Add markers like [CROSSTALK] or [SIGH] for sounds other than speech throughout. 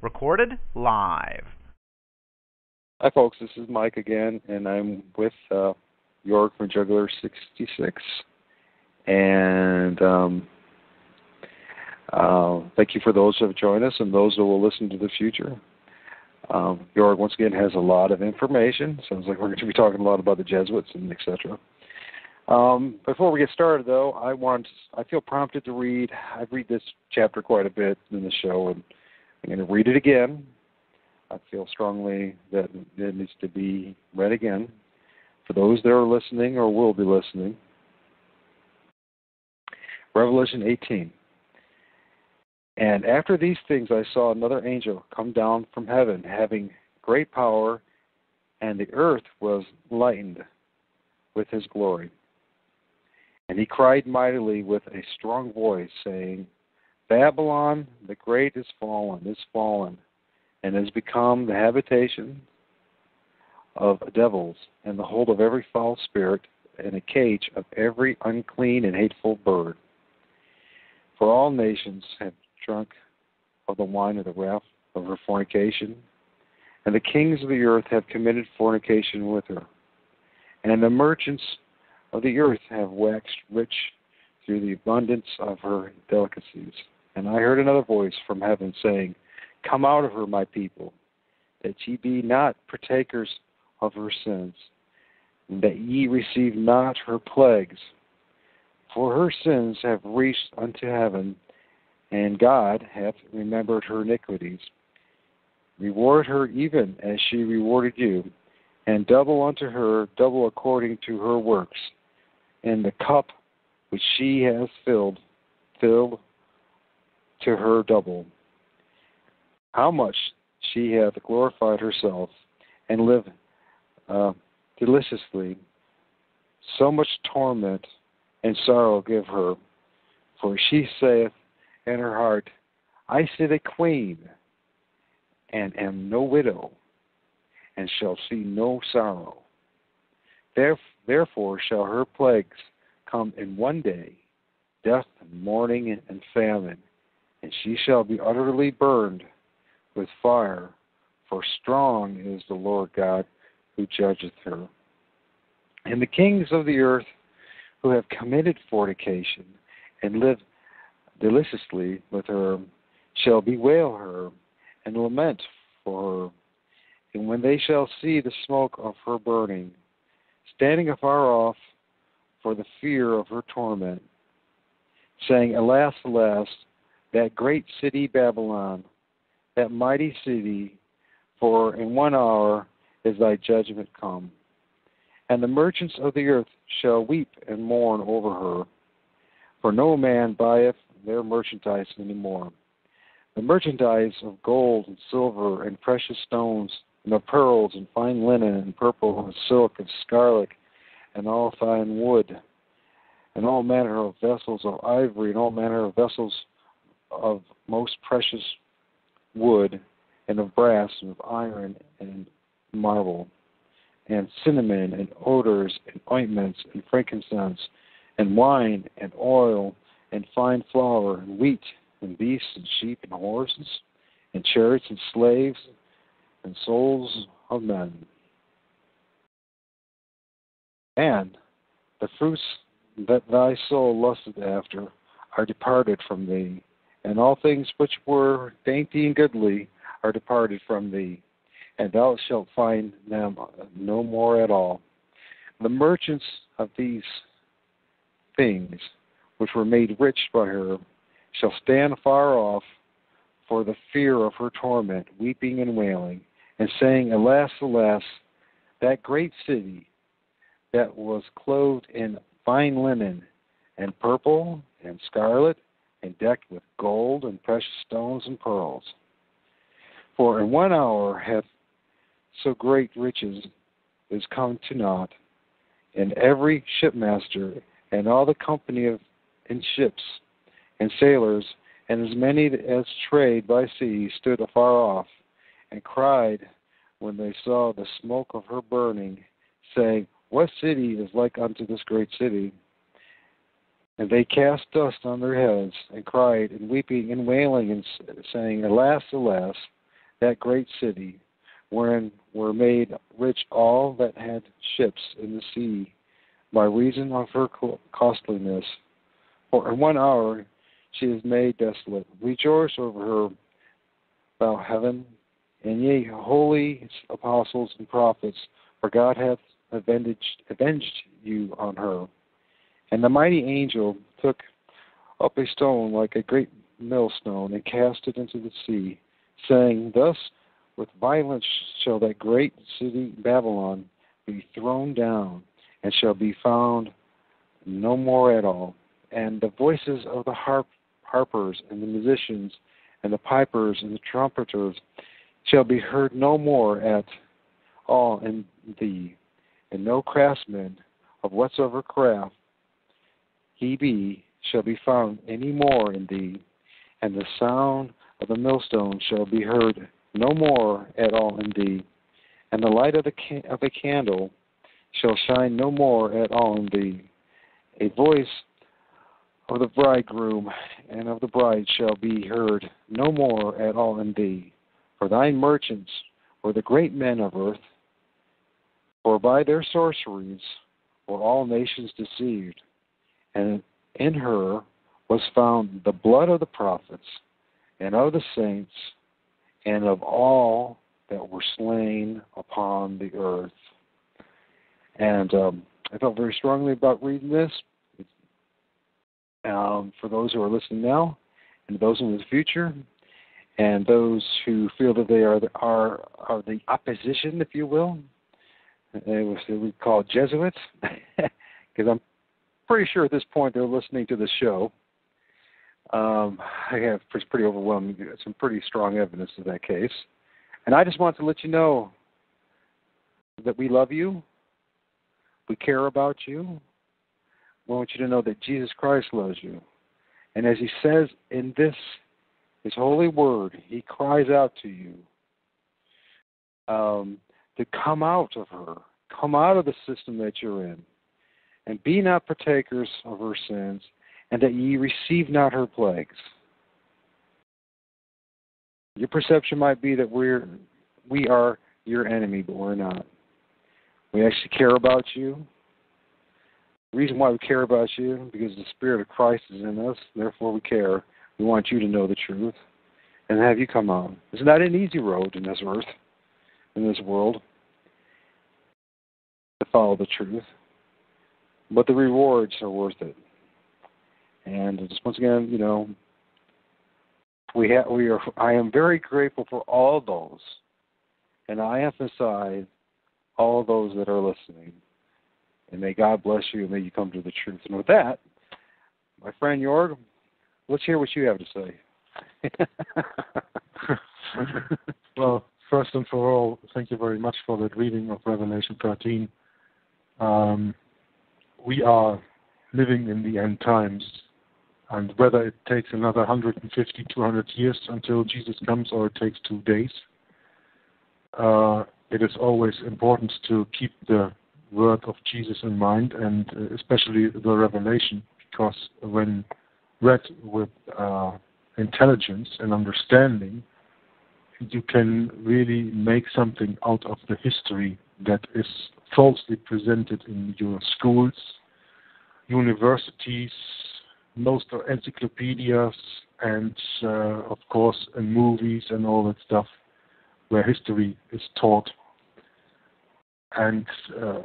recorded live. Hi, folks. This is Mike again, and I'm with uh, Jörg from Joggler 66. And um, uh, thank you for those who have joined us and those who will listen to the future. Um, Jörg, once again, has a lot of information. Sounds like we're going to be talking a lot about the Jesuits and etc. Um, before we get started, though, I want I feel prompted to read. I read this chapter quite a bit in the show, and I'm going to read it again. I feel strongly that it needs to be read again for those that are listening or will be listening. Revelation 18. And after these things, I saw another angel come down from heaven, having great power, and the earth was lightened with his glory. And he cried mightily with a strong voice, saying, Babylon the great is fallen, is fallen, and has become the habitation of devils, and the hold of every foul spirit, and a cage of every unclean and hateful bird. For all nations have drunk of the wine of the wrath of her fornication, and the kings of the earth have committed fornication with her. And the merchants of the earth have waxed rich through the abundance of her delicacies. And I heard another voice from heaven saying, Come out of her, my people, that ye be not partakers of her sins, and that ye receive not her plagues. For her sins have reached unto heaven, and God hath remembered her iniquities. Reward her even as she rewarded you, and double unto her, double according to her works. And the cup which she has filled, filled to her double. How much she hath glorified herself, and lived uh, deliciously, so much torment and sorrow give her. For she saith in her heart, I sit a queen, and am no widow, and shall see no sorrow. Therefore shall her plagues come in one day death, and mourning, and famine, and she shall be utterly burned with fire, for strong is the Lord God who judgeth her. And the kings of the earth who have committed fornication and live deliciously with her shall bewail her and lament for her. And when they shall see the smoke of her burning, standing afar off for the fear of her torment, saying, Alas, alas, that great city Babylon, that mighty city, for in one hour is thy judgment come. And the merchants of the earth shall weep and mourn over her, for no man buyeth their merchandise any more. The merchandise of gold and silver and precious stones, and of pearls and fine linen and purple and silk and scarlet and all fine wood, and all manner of vessels of ivory and all manner of vessels of most precious wood and of brass and of iron and marble, and cinnamon and odors and ointments and frankincense and wine and oil and fine flour and wheat and beasts and sheep and horses and chariots and slaves and souls of men. And the fruits that thy soul lusted after are departed from thee, and all things which were dainty and goodly are departed from thee, and thou shalt find them no more at all. The merchants of these things which were made rich by her shall stand far off for the fear of her torment, weeping and wailing, and saying, Alas, alas, that great city that was clothed in fine linen and purple and scarlet and decked with gold and precious stones and pearls. For in one hour hath so great riches is come to naught, and every shipmaster and all the company of ships and sailors and as many as trade by sea stood afar off and cried when they saw the smoke of her burning, saying, What city is like unto this great city? And they cast dust on their heads and cried and weeping and wailing and saying, Alas, alas, that great city, wherein were made rich all that had ships in the sea, by reason of her costliness. For in one hour she is made desolate. Rejoice over her, thou heaven, and ye holy apostles and prophets, for God hath avenged, avenged you on her. And the mighty angel took up a stone like a great millstone and cast it into the sea, saying, Thus with violence shall that great city Babylon be thrown down, and shall be found no more at all. And the voices of the harp, harpers and the musicians and the pipers and the trumpeters shall be heard no more at all in thee, and no craftsman of whatsoever craft he be shall be found any more in thee, and the sound of the millstone shall be heard no more at all in thee, and the light of the of a candle shall shine no more at all in thee. A voice of the bridegroom and of the bride shall be heard no more at all in thee. For thy merchants were the great men of earth, for by their sorceries were all nations deceived, and in her was found the blood of the prophets and of the saints and of all that were slain upon the earth. And um, I felt very strongly about reading this. Um, for those who are listening now, and those in the future, and those who feel that they are the, are are the opposition, if you will, was we call Jesuits, [LAUGHS] because I'm pretty sure at this point they're listening to the show. Um, I have pretty overwhelming, some pretty strong evidence of that case, and I just want to let you know that we love you, we care about you. We want you to know that Jesus Christ loves you, and as He says in this His holy word, He cries out to you um, to come out of her, come out of the system that you're in and be not partakers of her sins, and that ye receive not her plagues. Your perception might be that we're we are your enemy, but we're not. We actually care about you. The reason why we care about you because the Spirit of Christ is in us, therefore we care. We want you to know the truth and have you come on. It's not an easy road in this earth, in this world, to follow the truth but the rewards are worth it. And just once again, you know, we have we are. I am very grateful for all those, and I emphasize all those that are listening. And may God bless you, and may you come to the truth. And with that, my friend Jörg, let's hear what you have to say. [LAUGHS] well, first and for all, thank you very much for that reading of Revelation 13. Um, we are living in the end times, and whether it takes another 150, 200 years until Jesus comes, or it takes two days, uh, it is always important to keep the word of Jesus in mind, and uh, especially the revelation, because when read with uh, intelligence and understanding, you can really make something out of the history that is falsely presented in your schools, universities, most encyclopedias, and uh, of course in movies and all that stuff where history is taught. And uh,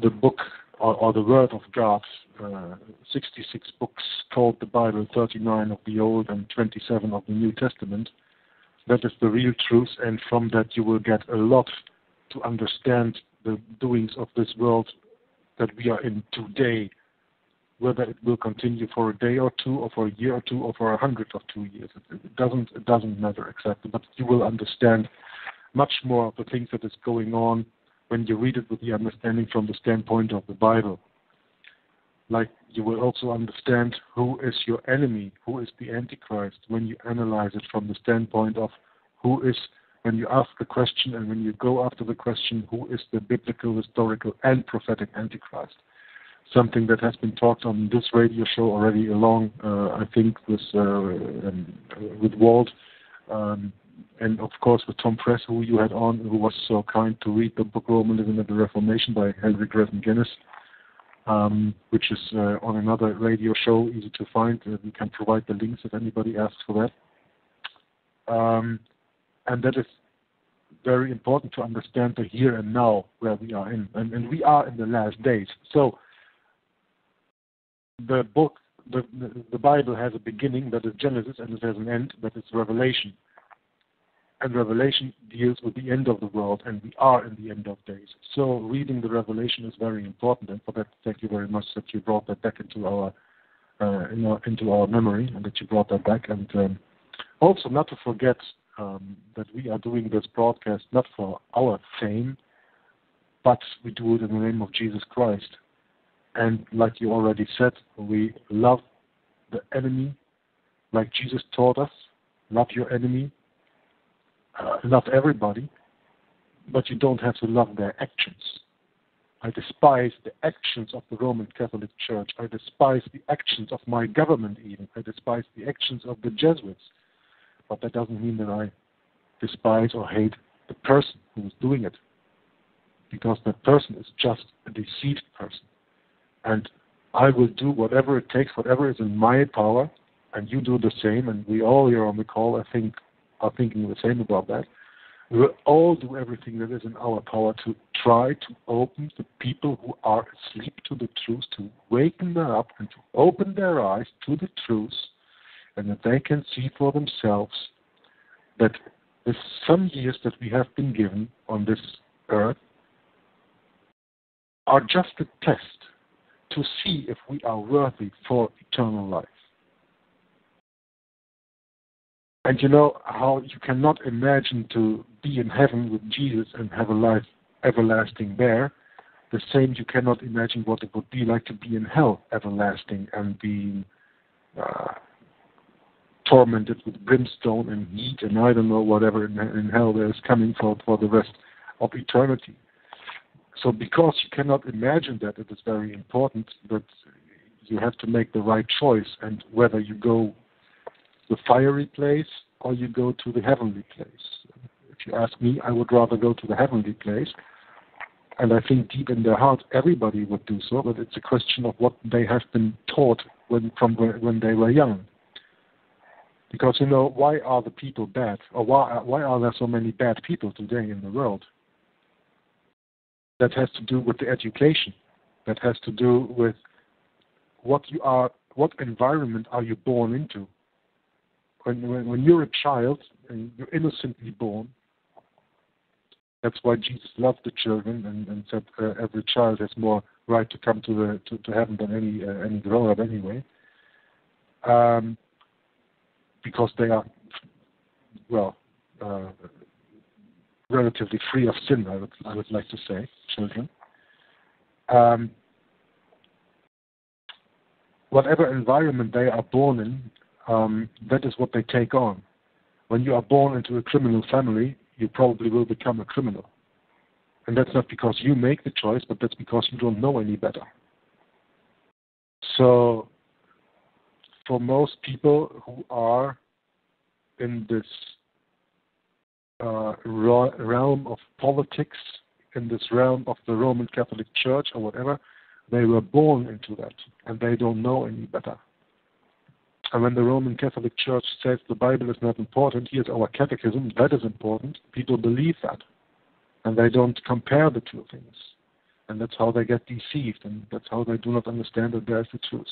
the book or, the Word of God, uh, 66 books called the Bible, 39 of the Old and 27 of the New Testament. That is the real truth, and from that you will get a lot to understand the doings of this world that we are in today, whether it will continue for a day or two, or for a year or two, or for a hundred or two years. It doesn't it doesn't matter exactly, but you will understand much more of the things that is going on when you read it with the understanding from the standpoint of the Bible. Like you will also understand who is your enemy, who is the Antichrist, when you analyze it from the standpoint of who is when you ask the question and when you go after the question, who is the biblical, historical, and prophetic Antichrist? Something that has been talked on this radio show already along, uh, I think, with uh, um, with Walt. Um, and of course with Tom Press, who you had on, who was so kind to read the book Romanism and the Reformation by Henrik Reverend Guinness, um, which is uh, on another radio show, easy to find. Uh, we can provide the links if anybody asks for that. Um, and that is very important to understand the here and now where we are in. And, and we are in the last days. So the book, the, the Bible has a beginning, that is Genesis, and it has an end, that is Revelation. And Revelation deals with the end of the world, and we are in the end of days. So reading the Revelation is very important, and for that, thank you very much that you brought that back into our uh, in our, into our memory, and that you brought that back. And um, also, not to forget um, that we are doing this broadcast not for our fame, but we do it in the name of Jesus Christ. And like you already said, we love the enemy like Jesus taught us. Love your enemy. Uh, love everybody. But you don't have to love their actions. I despise the actions of the Roman Catholic Church. I despise the actions of my government, even. I despise the actions of the Jesuits. But that doesn't mean that I despise or hate the person who is doing it. Because that person is just a deceived person. And I will do whatever it takes, whatever is in my power, and you do the same, and we all here on the call, I think, are thinking the same about that. We will all do everything that is in our power to try to open the people who are asleep to the truth, to waken them up and to open their eyes to the truth, and that they can see for themselves that the some years that we have been given on this earth are just a test to see if we are worthy for eternal life. And you know how you cannot imagine to be in heaven with Jesus and have a life everlasting there. The same you cannot imagine what it would be like to be in hell everlasting and being uh, tormented with brimstone and heat and I don't know whatever in, in hell there is coming for, for the rest of eternity. So because you cannot imagine that, it is very important that you have to make the right choice and whether you go the fiery place or you go to the heavenly place. If you ask me, I would rather go to the heavenly place. And I think deep in their heart, everybody would do so, but it's a question of what they have been taught when, from when they were young. Because, you know, why are the people bad? Or why, why are there so many bad people today in the world? that has to do with the education, that has to do with what you are, what environment are you born into. When, when, when you're a child and you're innocently born, that's why Jesus loved the children and, and said uh, every child has more right to come to the to, to heaven than any uh, any grown up anyway. Um, because they are well uh, relatively free of sin, I would, I would like to say, children. Um, whatever environment they are born in, um, that is what they take on. When you are born into a criminal family, you probably will become a criminal. And that's not because you make the choice, but that's because you don't know any better. So, for most people who are in this uh, realm of politics, in this realm of the Roman Catholic Church or whatever, they were born into that and they don't know any better. And when the Roman Catholic Church says the Bible is not important, here's our catechism, that is important, people believe that. And they don't compare the two things. And that's how they get deceived, and that's how they do not understand that there's the truth.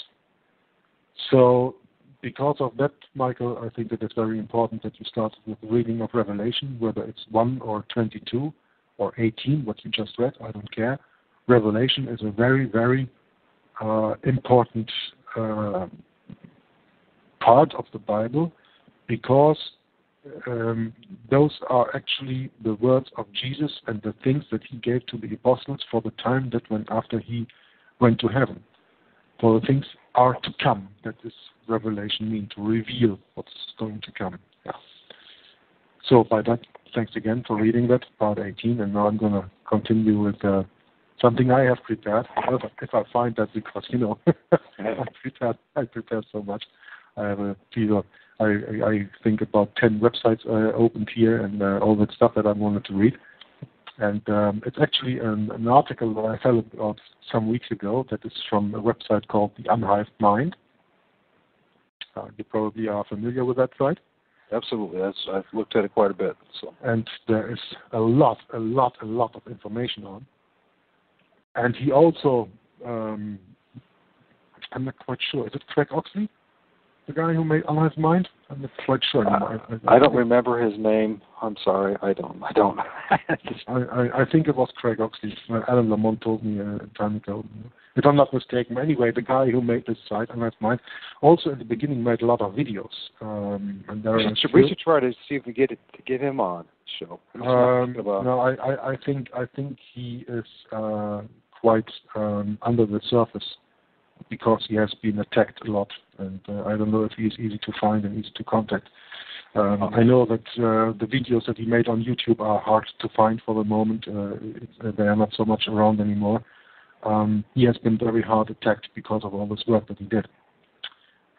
So because of that, Michael, I think that it's very important that you start with the reading of Revelation, whether it's 1 or 22 or 18, what you just read, I don't care. Revelation is a very, very uh, important uh, part of the Bible because um, those are actually the words of Jesus and the things that he gave to the apostles for the time that went after he went to heaven. For the things are to come. That is revelation mean to reveal what's going to come. Yeah. So by that, thanks again for reading that part 18, and now I'm going to continue with uh, something I have prepared. If I find that because you know [LAUGHS] I prepared, I prepared so much. I have a few. I, I think about ten websites uh, opened here and uh, all that stuff that I wanted to read. And um, it's actually an, an article that I found out some weeks ago that is from a website called The Unhived Mind. Uh, you probably are familiar with that site. Absolutely, That's, I've looked at it quite a bit. So. And there is a lot, a lot, a lot of information on. And he also, um, I'm not quite sure. Is it Craig Oxley? The guy who made Unhived Mind? I'm not quite sure. Uh, I, I, don't remember his name. I'm sorry. I don't. I don't. [LAUGHS] I, I, I think it was Craig Oxley. Alan Lamont told me a time ago. If I'm not mistaken. Anyway, the guy who made this site, Unhived Mind, also in the beginning made a lot of videos. Um, and there we, should, we should try to see if we get it to get him on the show. Um, no, I, I, I think I think he is uh, quite um, under the surface because he has been attacked a lot, and uh, I don't know if he is easy to find and easy to contact. Um, I know that uh, the videos that he made on YouTube are hard to find for the moment. Uh, uh, they are not so much around anymore. Um, he has been very hard attacked because of all this work that he did.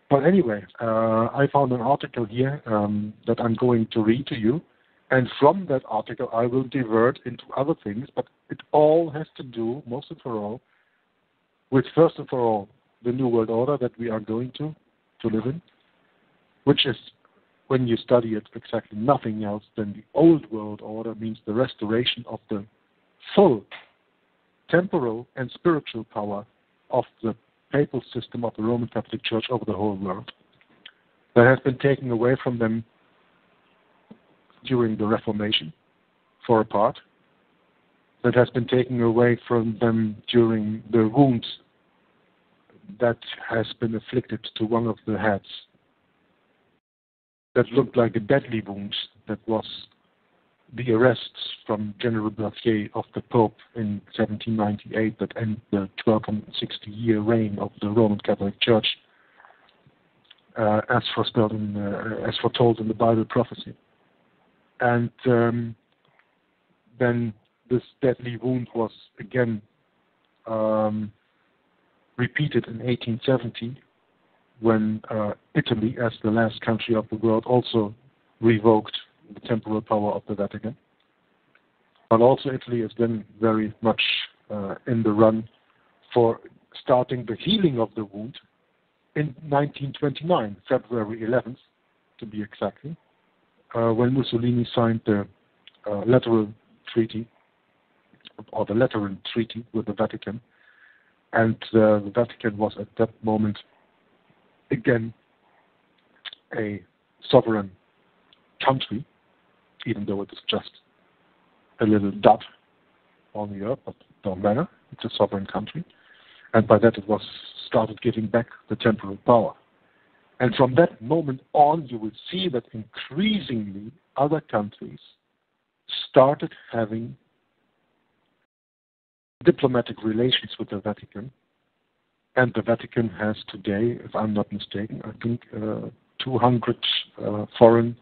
But anyway, uh, I found an article here um, that I'm going to read to you. And from that article, I will divert into other things, but it all has to do, most of all, with first of all the new world order that we are going to to live in, which is when you study it exactly nothing else than the old world order means the restoration of the full temporal and spiritual power of the papal system of the Roman Catholic Church over the whole world. That has been taken away from them during the Reformation, for a part, that has been taken away from them during the wounds that has been afflicted to one of the heads that looked like a deadly wound that was the arrests from General Berthier of the Pope in 1798 that ended the 1260 year reign of the Roman Catholic Church, uh, as foretold in uh, as foretold in the Bible prophecy. And um, then this deadly wound was again um, repeated in 1870 when uh, Italy, as the last country of the world, also revoked the temporal power of the Vatican. But also Italy has been very much uh, in the run for starting the healing of the wound in 1929, February 11th, to be exactly, uh, when Mussolini signed the uh, Lateran Treaty or the Lateran Treaty with the Vatican, and uh, the Vatican was at that moment again a sovereign country, even though it is just a little dot on the earth, but don't matter. It's a sovereign country. And by that it was started giving back the temporal power. And from that moment on, you will see that increasingly other countries started having diplomatic relations with the Vatican. And the Vatican has today, if I'm not mistaken, I think uh, 200 uh, foreign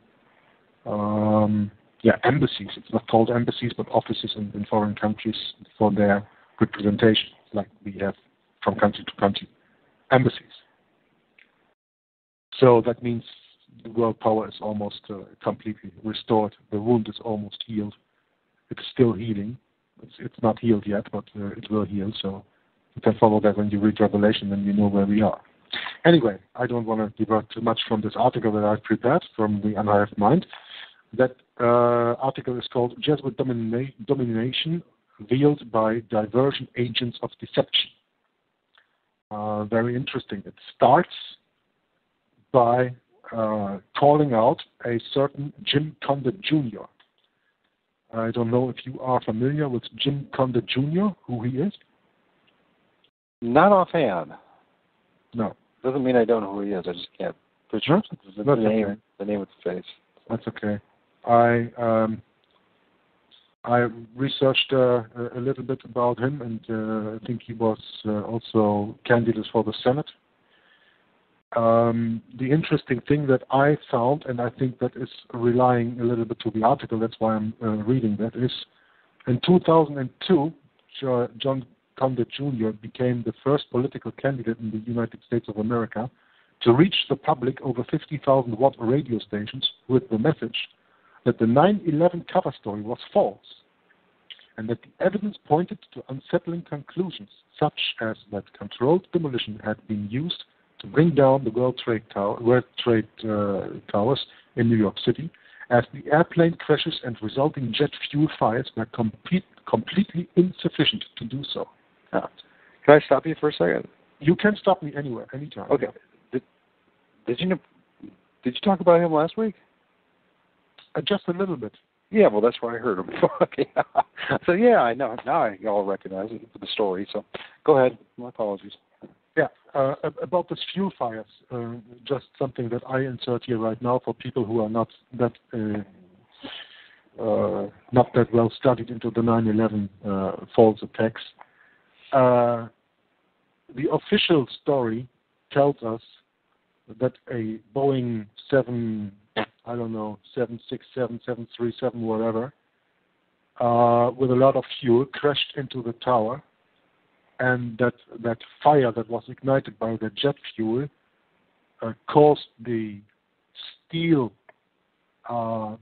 um, yeah, embassies. It's not called embassies, but offices in, in foreign countries for their representation, like we have from country to country embassies. So that means the world power is almost uh, completely restored. The wound is almost healed. It's still healing, it's, not healed yet, but uh, it will heal. So you can follow that when you read Revelation, and you know where we are. Anyway, I don't want to divert too much from this article that I've prepared from the Unhived Mind. That uh, article is called Jesuit Domina- Domination Veiled by Diversion Agents of Deception. Uh, very interesting. It starts by uh, calling out a certain Jim Condit Jr. I don't know if you are familiar with Jim Condit Jr., who he is. Not offhand. No. Doesn't mean I don't know who he is. I just can't picture the, the name, okay. the name with the face. That's okay. I um, I researched uh, a little bit about him, and uh, I think he was uh, also candidate for the Senate um, the interesting thing that I found, and I think that is relying a little bit to the article, that's why I'm uh, reading that, is in 2002, John Condit Jr. became the first political candidate in the United States of America to reach the public over 50,000 watt radio stations with the message that the 9 11 cover story was false and that the evidence pointed to unsettling conclusions, such as that controlled demolition had been used to bring down the World Trade, Tower, World Trade uh, Towers in New York City, as the airplane crashes and resulting jet fuel fires were complete, completely insufficient to do so. Yeah. Can I stop you for a second? You can stop me anywhere, anytime. Okay. Did, did you know, did you talk about him last week? Uh, just a little bit. Yeah, well, that's where I heard him. [LAUGHS] okay. [LAUGHS] so yeah, I know now. I all recognize it for the story. So, go ahead. My apologies. Yeah, uh, about the fuel fires, uh, just something that I insert here right now for people who are not that uh, uh not that well studied into the 9/11 uh, false attacks. Uh, the official story tells us that a Boeing 7 I don't know, 767, 737, whatever, with a lot of fuel, crashed into the tower, and that that fire that was ignited by the jet fuel uh, caused the steel, uh,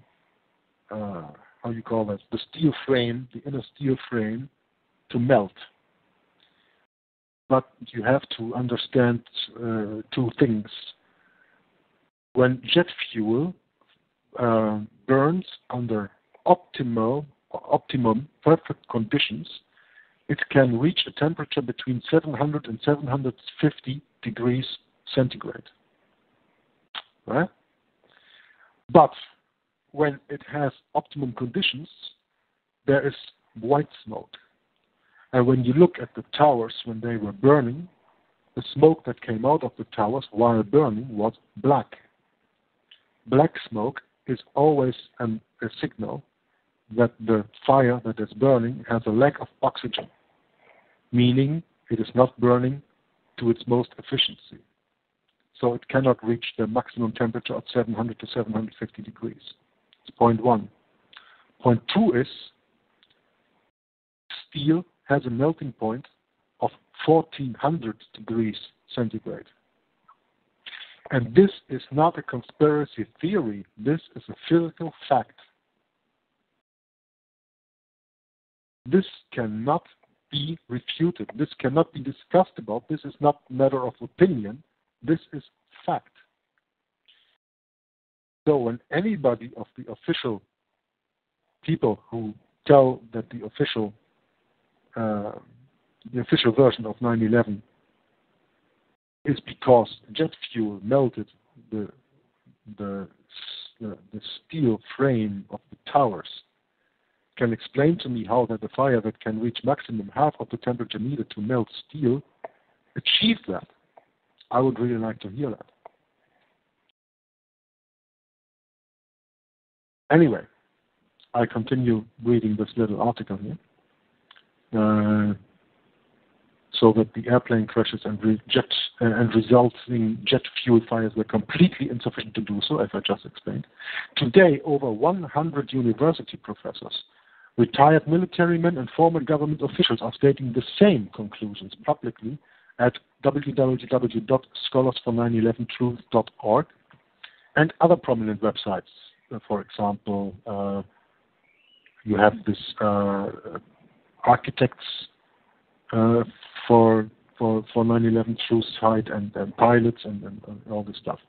uh, how you call that, the steel frame, the inner steel frame, to melt. But you have to understand uh, two things. When jet fuel uh, burns under optimal optimum perfect conditions, it can reach a temperature between 700 and 750 degrees centigrade. Right? But when it has optimum conditions, there is white smoke. And when you look at the towers when they were burning, the smoke that came out of the towers while burning was black. Black smoke is always an, a signal that the fire that is burning has a lack of oxygen, meaning it is not burning to its most efficiency. So it cannot reach the maximum temperature of 700 to 750 degrees. It's point one. Point two is steel has a melting point of 1400 degrees centigrade. And this is not a conspiracy theory, this is a physical fact. This cannot be refuted. This cannot be discussed about. This is not matter of opinion. This is fact. So when anybody of the official people who tell that the official uh, the official version of 9/11 is because jet fuel melted the the, the steel frame of the towers. Can explain to me how that a fire that can reach maximum half of the temperature needed to melt steel achieved that? I would really like to hear that. Anyway, I continue reading this little article here. Uh, so that the airplane crashes and, re- uh, and resulting jet fuel fires were completely insufficient to do so, as I just explained. Today, over 100 university professors, retired military men, and former government officials are stating the same conclusions publicly at www.scholarsfor911truth.org and other prominent websites. Uh, for example, uh, you have this uh, architects uh, for for for 9/11 Truth site and, and pilots and, and, and all this stuff.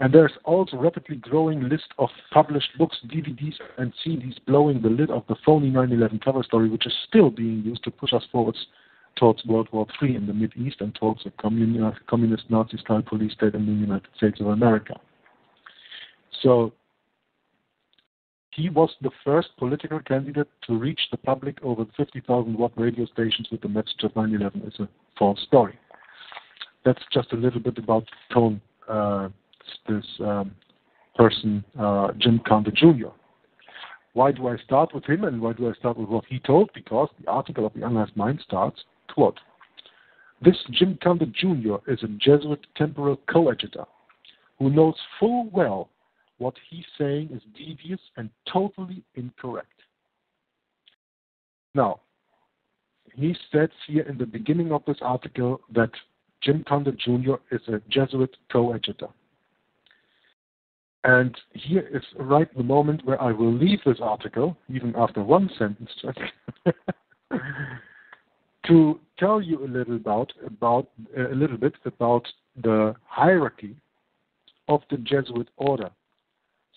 And there's also a rapidly growing list of published books, DVDs, and CDs blowing the lid of the phony 9/11 cover story, which is still being used to push us forwards towards World War III in the Mid East and towards a communist, communist Nazi-style police state in the United States of America. So he was the first political candidate to reach the public over 50,000 watt radio stations with the message of 9 11 is a false story. That's just a little bit about Tone, uh, this um, person, uh, Jim Condit Jr. Why do I start with him and why do I start with what he told? Because the article of the Unhived Mind starts, quote, This Jim Condit Jr. is a Jesuit temporal coadjutor who knows full well what he's saying is devious and totally incorrect. Now, he says here in the beginning of this article that Jim Condit Jr. is a Jesuit coadjutor. And here is right the moment where I will leave this article, even after one sentence, [LAUGHS] to tell you a little about about uh, a little bit about the hierarchy of the Jesuit order.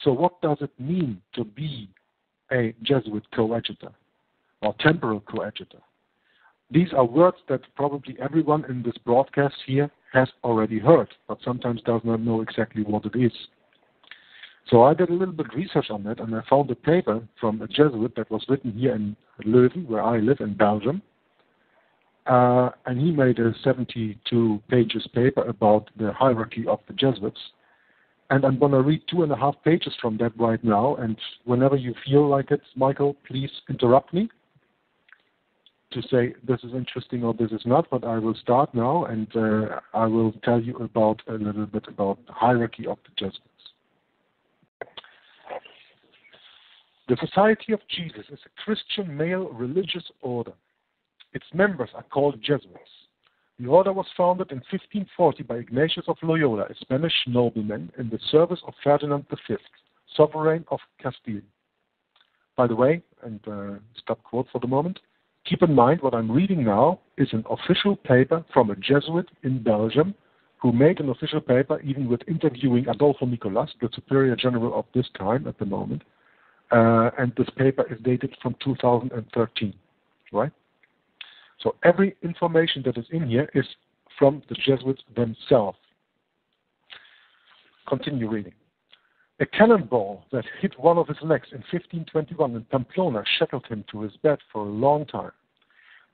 So, what does it mean to be a Jesuit coadjutor or temporal coadjutor? These are words that probably everyone in this broadcast here has already heard, but sometimes does not know exactly what it is. So I did a little bit of research on that, and I found a paper from a Jesuit that was written here in Leuven, where I live in Belgium. Uh, and he made a 72 pages paper about the hierarchy of the Jesuits. And I'm going to read two and a half pages from that right now. And whenever you feel like it, Michael, please interrupt me to say this is interesting or this is not. But I will start now, and uh, I will tell you about a little bit about the hierarchy of the Jesuits. The Society of Jesus is a Christian male religious order. Its members are called Jesuits. The order was founded in 1540 by Ignatius of Loyola, a Spanish nobleman in the service of Ferdinand V, sovereign of Castile. By the way, and uh, stop quote for the moment, keep in mind what I'm reading now is an official paper from a Jesuit in Belgium who made an official paper even with interviewing Adolfo Nicolas, the superior general of this time at the moment, Uh, this paper is dated from 2013, right? So every information that is in here is from the Jesuits themselves. Continue reading. A cannonball that hit one of his legs in 1521 in Pamplona shackled him to his bed for a long time.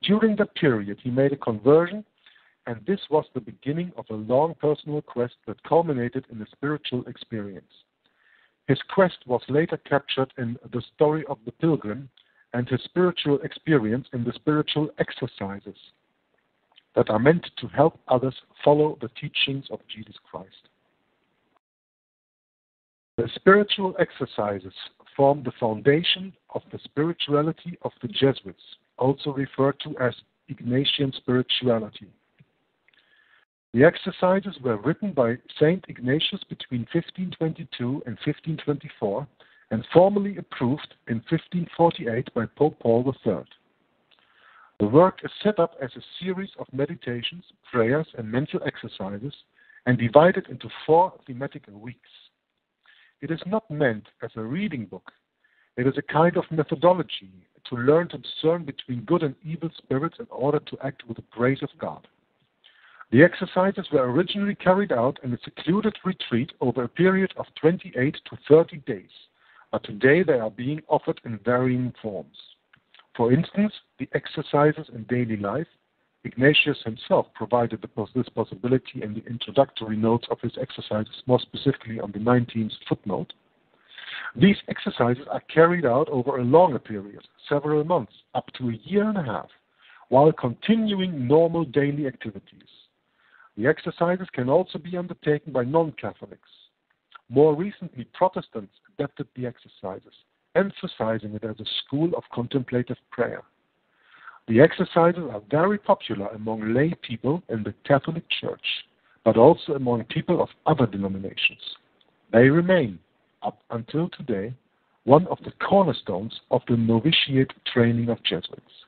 During that period, he made a conversion, and this was the beginning of a long personal quest that culminated in a spiritual experience. His quest was later captured in The Story of the Pilgrim and his spiritual experience in the spiritual exercises that are meant to help others follow the teachings of Jesus Christ. The spiritual exercises form the foundation of the spirituality of the Jesuits, also referred to as Ignatian spirituality. The exercises were written by Saint Ignatius between 1522 and 1524 and formally approved in 1548 by Pope Paul III. The work is set up as a series of meditations, prayers, and mental exercises and divided into four thematic weeks. It is not meant as a reading book. It is a kind of methodology to learn to discern between good and evil spirits in order to act with the grace of God. The exercises were originally carried out in a secluded retreat over a period of 28 to 30 days, but today they are being offered in varying forms. For instance, the exercises in daily life, Ignatius himself provided this possibility in the introductory notes of his exercises, more specifically on the 19th footnote. These exercises are carried out over a longer period, several months, up to a year and a half, while continuing normal daily activities. The exercises can also be undertaken by non Catholics. More recently, Protestants adapted the exercises, emphasizing it as a school of contemplative prayer. The exercises are very popular among lay people in the Catholic Church, but also among people of other denominations. They remain, up until today, one of the cornerstones of the novitiate training of Jesuits.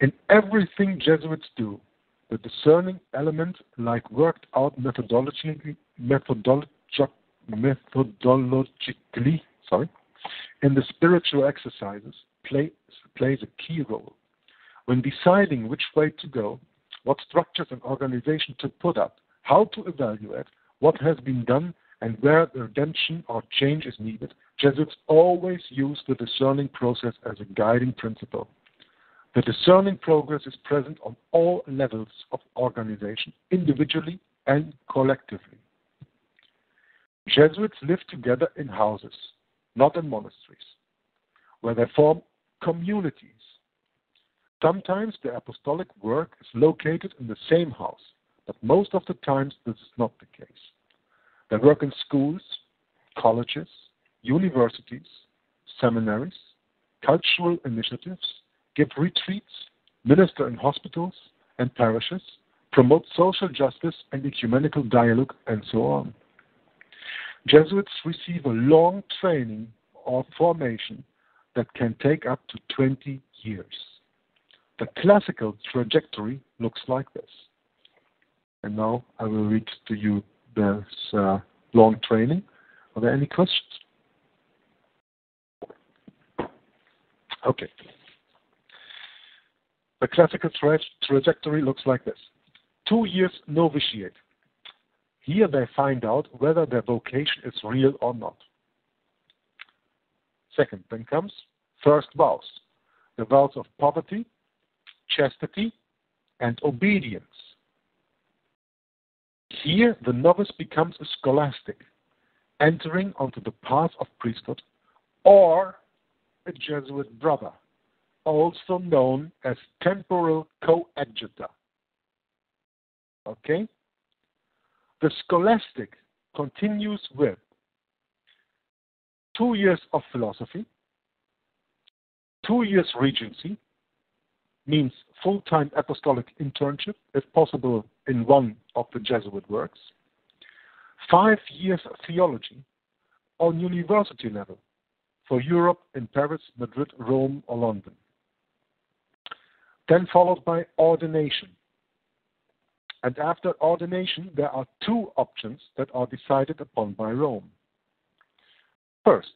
In everything Jesuits do, the discerning element, like worked out methodologically, methodologi- methodologically sorry, in the spiritual exercises, play, plays a key role. When deciding which way to go, what structures and organization to put up, how to evaluate what has been done, and where the redemption or change is needed, Jesuits always use the discerning process as a guiding principle. The discerning progress is present on all levels of organization, individually and collectively. Jesuits live together in houses, not in monasteries, where they form communities. Sometimes the apostolic work is located in the same house, but most of the times this is not the case. They work in schools, colleges, universities, seminaries, cultural initiatives, give retreats, minister in hospitals and parishes, promote social justice and ecumenical dialogue, and so on. Jesuits receive a long training or formation that can take up to 20 years. The classical trajectory looks like this. And now I will read to you this uh, long training. Are there any questions? Okay. The classical tra- trajectory looks like this. Two years novitiate. Here they find out whether their vocation is real or not. Second, then comes first vows. The vows of poverty, chastity, and obedience. Here the novice becomes a scholastic, entering onto the path of priesthood, or a Jesuit brother, also known as temporal coadjutor. Okay? The scholastic continues with two years of philosophy, two years regency, means full time apostolic internship, if possible, in one of the Jesuit works, five years of theology on university level for Europe in Paris, Madrid, Rome, or London. Then followed by ordination. And after ordination, there are two options that are decided upon by Rome. First,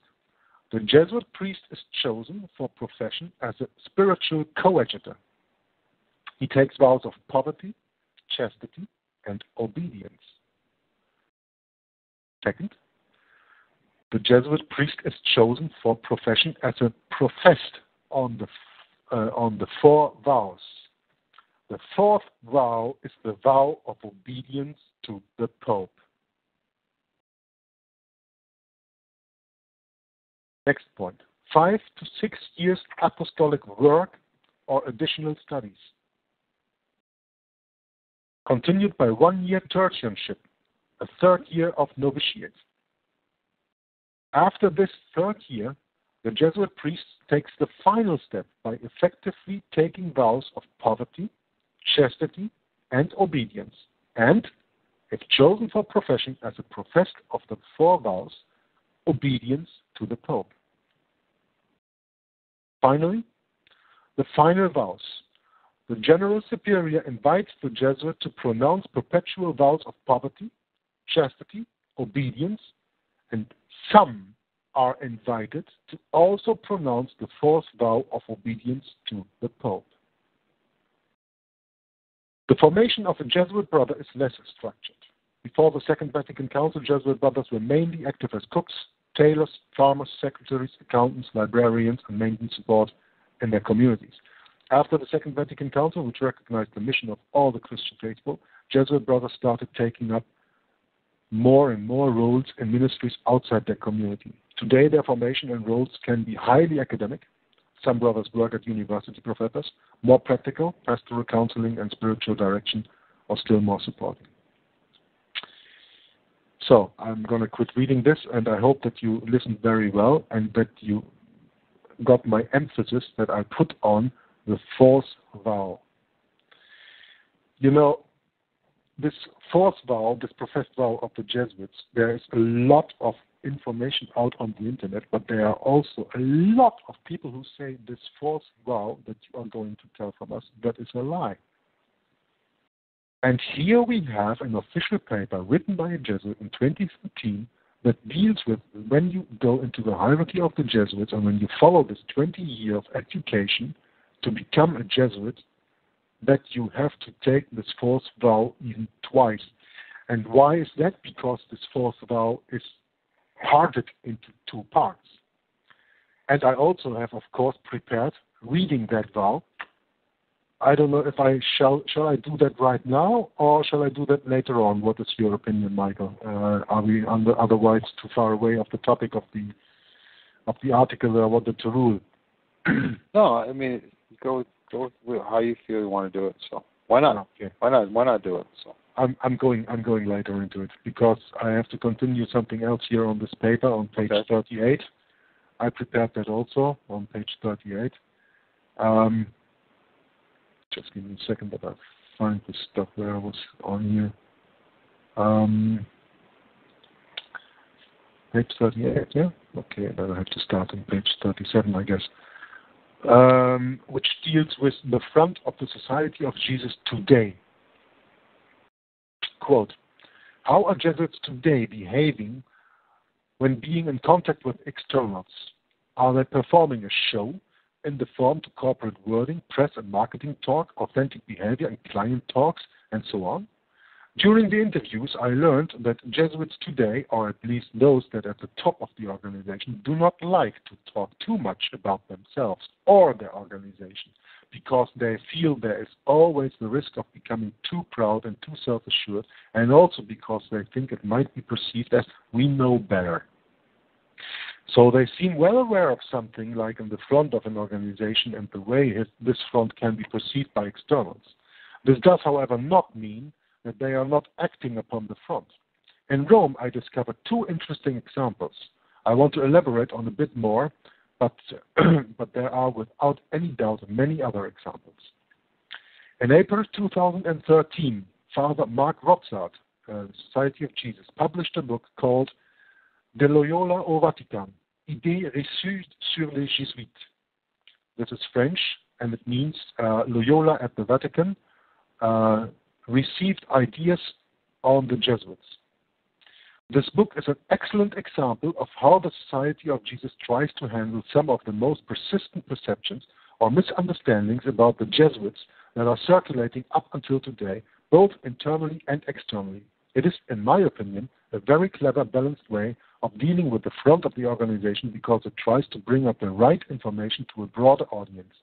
the Jesuit priest is chosen for profession as a spiritual coadjutor. He takes vows of poverty, chastity, and obedience. Second, the Jesuit priest is chosen for profession as a professed on the uh, on the four vows. The fourth vow is the vow of obedience to the Pope. Next. Five to six years apostolic work or additional studies. Continued by one year tertianship, a third year of novitiate. After this third year, the Jesuit priest takes the final step by effectively taking vows of poverty, chastity, and obedience, and, if chosen for profession as a professed of the four vows, obedience to the Pope. Finally, the final vows. The General Superior invites the Jesuit to pronounce perpetual vows of poverty, chastity, obedience, and some are invited to also pronounce the fourth vow of obedience to the Pope. The formation of a Jesuit brother is less structured. Before the Second Vatican Council, Jesuit brothers were mainly active as cooks, tailors, farmers, secretaries, accountants, librarians, and maintenance support in their communities. After the Second Vatican Council, which recognized the mission of all the Christian faithful, Jesuit brothers started taking up more and more roles in ministries outside their community. Today, their formation and roles can be highly academic. Some brothers work at university professors, more practical, pastoral counseling and spiritual direction, or still more supporting. So I'm going to quit reading this, and I hope that you listened very well and that you got my emphasis that I put on the fourth vow. You know, this fourth vow, this professed vow of the Jesuits, there is a lot of information out on the internet, but there are also a lot of people who say this fourth vow that you are going to tell from us, that is a lie. And here we have an official paper written by a Jesuit in 2013 that deals with when you go into the hierarchy of the Jesuits and when you follow this 20 year of education to become a Jesuit, that you have to take this fourth vow even twice. And why is that? Because this fourth vow is parted into two parts. And I also have, of course, prepared reading that vow. I don't know if I shall shall I do that right now or shall I do that later on? What is your opinion, Michael? Uh, are we under, otherwise too far away of the topic of the of the article that I wanted to rule? [CLEARS THROAT] no, I mean go go with how you feel you want to do it. So why not? Okay. Why not? Why not do it? So I'm I'm going I'm going later into it because I have to continue something else here on this paper on page Okay. 38. I prepared that also on page 38. Um, just give me a second that I find the stuff where I was on here. Um, page 38, yeah? Okay, then I have to start on page 37, I guess. Um, which deals with the front of the Society of Jesus today. Quote, how are Jesuits today behaving when being in contact with externals? Are they performing a show in the form to corporate wording, press and marketing talk, authentic behavior and client talks, and so on? During the interviews, I learned that Jesuits today, or at least those that are at the top of the organization, do not like to talk too much about themselves or their organization because they feel there is always the risk of becoming too proud and too self assured, and also because they think it might be perceived as we know better. So they seem well aware of something like in the front of an organization and the way his, this front can be perceived by externals. This does, however, not mean that they are not acting upon the front. In Rome, I discovered two interesting examples. I want to elaborate on a bit more, but, [CLEARS THROAT] but there are without any doubt many other examples. In April 2013, Father Mark Rotsaert, uh, Society of Jesus, published a book called De Loyola au Vatican, Idées reçues sur les Jésuites. This is French, and it means uh, Loyola at the Vatican, uh, received ideas on the Jesuits. This book is an excellent example of how the Society of Jesus tries to handle some of the most persistent perceptions or misunderstandings about the Jesuits that are circulating up until today, both internally and externally. It is, in my opinion, a very clever, balanced way of dealing with the front of the organization because it tries to bring up the right information to a broader audience,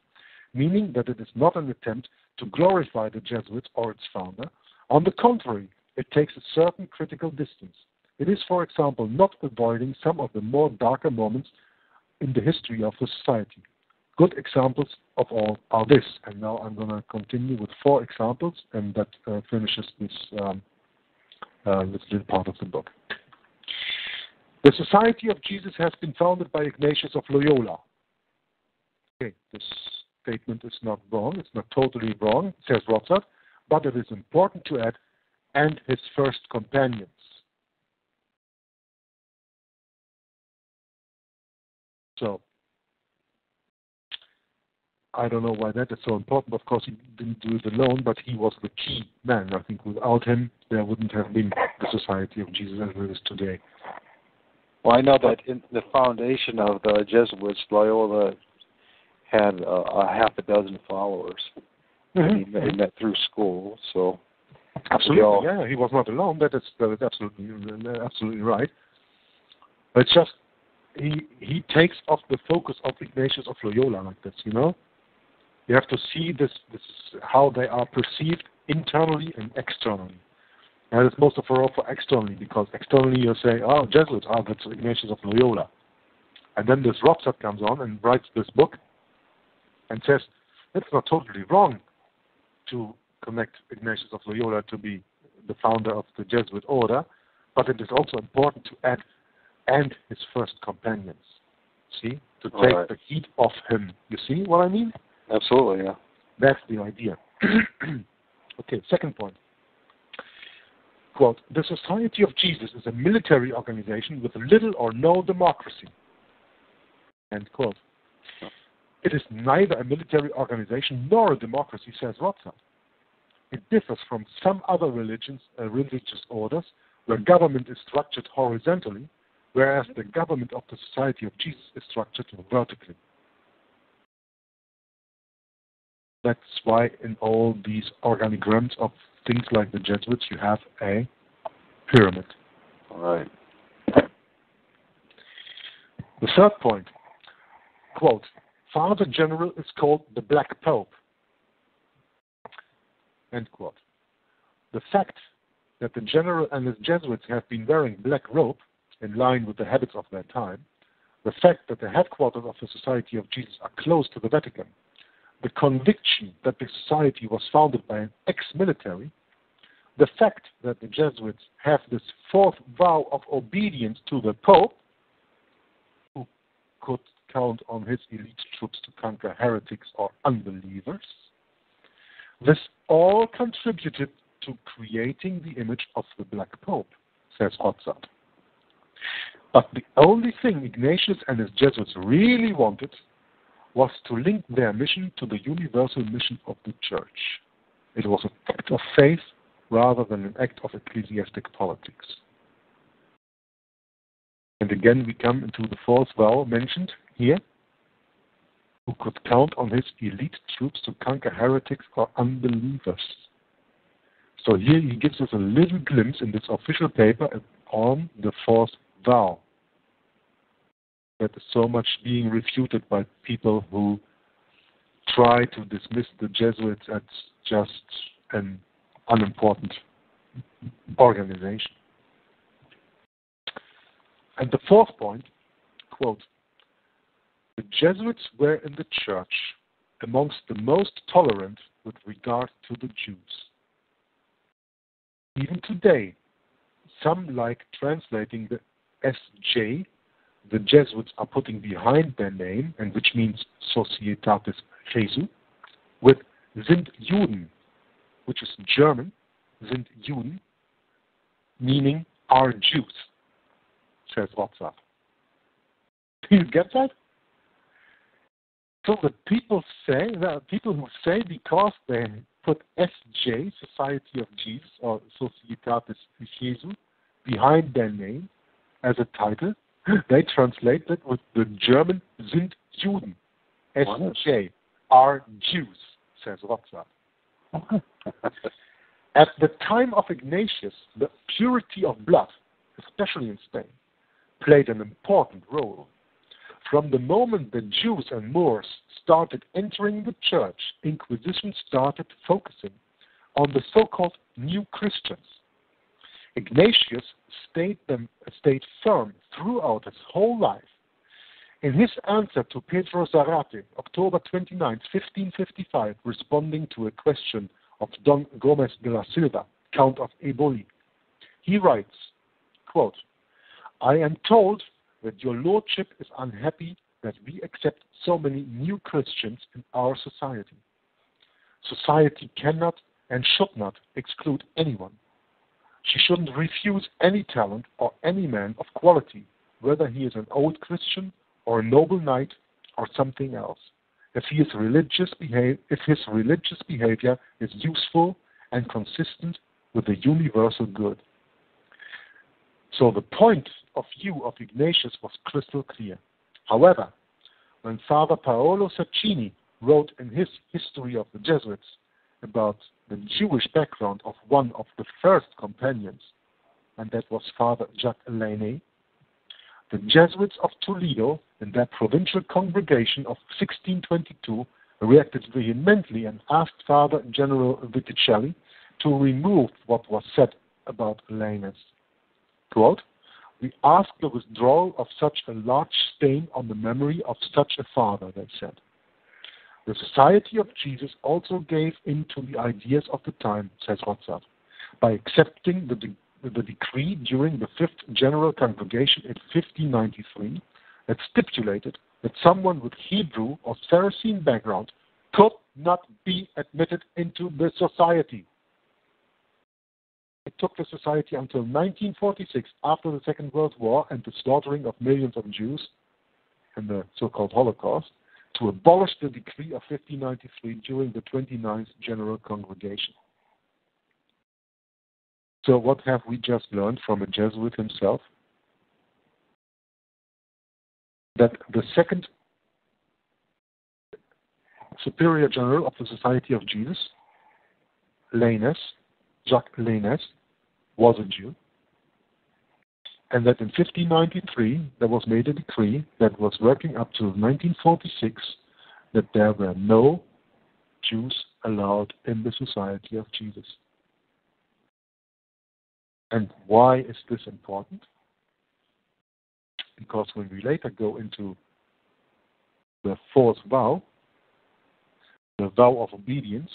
meaning that it is not an attempt to glorify the Jesuits or its founder. On the contrary, it takes a certain critical distance. It is, for example, not avoiding some of the more darker moments in the history of the society. Good examples of all are this, and now I'm going to continue with four examples, and that uh, finishes this, um, uh, this little part of the book. The Society of Jesus has been founded by Ignatius of Loyola. Okay, this statement is not wrong. It's not totally wrong, says Rotsaert, but it is important to add, and his first companions. So, I don't know why that is so important. Of course, he didn't do it alone, but he was the key man. I think without him, there wouldn't have been the Society of Jesus as it is today. Well, I know that in the foundation of the Jesuits, Loyola had uh, a half a dozen followers. Mm-hmm. He, met, he met through school, so absolutely, all... yeah, he was not alone. That is that is absolutely absolutely right. But it's just he he takes off the focus of Ignatius of Loyola like this, you know. You have to see this this how they are perceived internally and externally. And it's most of all for externally because externally you say, oh, Jesuits, oh, that's Ignatius of Loyola. And then this Rotsaert comes on and writes this book and says it's not totally wrong to connect Ignatius of Loyola to be the founder of the Jesuit order, but it is also important to add and his first companions. See? To take right. the heat off him. You see what I mean? Absolutely, yeah. That's the idea. [CLEARS THROAT] okay, second point. Quote, the Society of Jesus is a military organization with little or no democracy. End quote. It is neither a military organization nor a democracy, says Rotsaert. It differs from some other religions, uh, religious orders where government is structured horizontally, whereas the government of the Society of Jesus is structured vertically. That's why in all these organigrams of things like the Jesuits, you have a pyramid. All right. The third point, quote, Father General is called the Black Pope. End quote. The fact that the general and his Jesuits have been wearing black robe in line with the habits of their time, the fact that the headquarters of the Society of Jesus are close to the Vatican, the conviction that the society was founded by an ex-military, the fact that the Jesuits have this fourth vow of obedience to the Pope, who could count on his elite troops to conquer heretics or unbelievers. This all contributed to creating the image of the Black Pope, says Rotsaert. But the only thing Ignatius and his Jesuits really wanted was to link their mission to the universal mission of the Church. It was an act of faith rather than an act of ecclesiastic politics. And again, we come into the fourth vow mentioned here, who oh could count on his elite troops to conquer heretics or unbelievers. So here he gives us a little glimpse in this official paper on the fourth vow that is so much being refuted by people who try to dismiss the Jesuits as just an unimportant organization. And the fourth point, quote, the Jesuits were in the church amongst the most tolerant with regard to the Jews. Even today, some like translating the SJ the Jesuits are putting behind their name, and which means Societatis Jesu, with sind Juden, which is German, sind Juden, meaning are Jews, says Rotsaert. [LAUGHS] Do you get that? So the people say, the people who say because they put SJ, Society of Jesus, or Societatis Jesu, behind their name as a title, [GASPS] they translate it with the German sind Juden. SJ are Jews, says Rotsaert. [LAUGHS] At the time of Ignatius, the purity of blood, especially in Spain, played an important role. From the moment the Jews and Moors started entering the church, Inquisition started focusing on the so called new Christians Ignatius stayed, them, stayed firm throughout his whole life. In his answer to Pedro Zarate, October 29, 1555, responding to a question of Don Gomez de la Silva, Count of Eboli, he writes, quote, I am told that your lordship is unhappy that we accept so many new Christians in our society. Society cannot and should not exclude anyone. She shouldn't refuse any talent or any man of quality, whether he is an old Christian or a noble knight or something else, if, he is religious behav- if his religious behavior is useful and consistent with the universal good. So the point of view of Ignatius was crystal clear. However, when Father Paolo Sacchini wrote in his History of the Jesuits about the Jewish background of one of the first companions, and that was Father Jacques Lainez, the Jesuits of Toledo, in their provincial congregation of 1622, reacted vehemently and asked Father General Vitticelli to remove what was said about Lainez. We ask the withdrawal of such a large stain on the memory of such a father, they said. The Society of Jesus also gave in to the ideas of the time, says Rotsaert, by accepting the, de- the decree during the Fifth General Congregation in 1593 that stipulated that someone with Hebrew or Saracen background could not be admitted into the society. It took the society until 1946, after the Second World War and the slaughtering of millions of Jews in the so called Holocaust, to abolish the decree of 1593 during the 29th General Congregation. So, what have we just learned from a Jesuit himself? That the second Superior General of the Society of Jesus, Lainez, Jacques Lainez, was a Jew and that in 1593 there was made a decree that was working up to 1946 that there were no Jews allowed in the Society of Jesus. And why is this important? Because when we later go into the fourth vow, the vow of obedience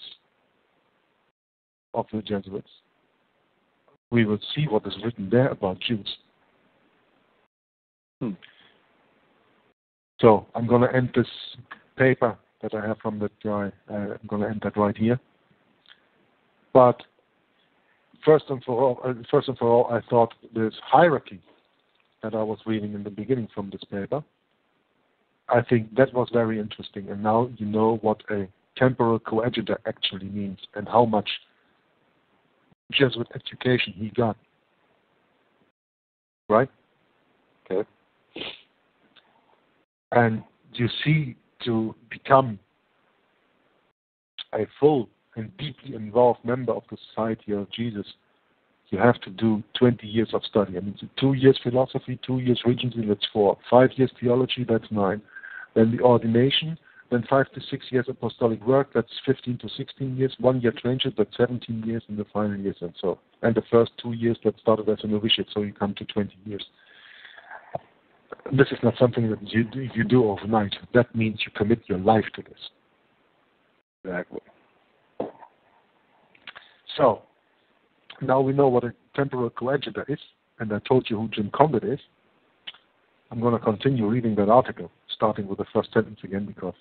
of the Jesuits, we will see what is written there about Jews. Hmm. So I'm going to end this paper that I have from that guy. Uh, I'm going to end that right here. But first and for all, uh, first and for all, I thought this hierarchy that I was reading in the beginning from this paper, I think that was very interesting. And now you know what a temporal coadjutor actually means and how much Jesuit education he got. Right? Okay. And you see, to become a full and deeply involved member of the Society of Jesus, you have to do 20 years of study. I mean, two years philosophy, two years regency, that's four. Five years theology, that's nine. Then the ordination, then five to six years apostolic work, that's 15 to 16 years. One year tertianship, that's 17 years, and the final years, and so. And the first two years that started as a novitiate, so you come to 20 years. This is not something that you do, you do overnight. That means you commit your life to this. Exactly. So, now we know what a temporal coadjutor is, and I told you who Jim Condit is. I'm going to continue reading that article, starting with the first sentence again, because,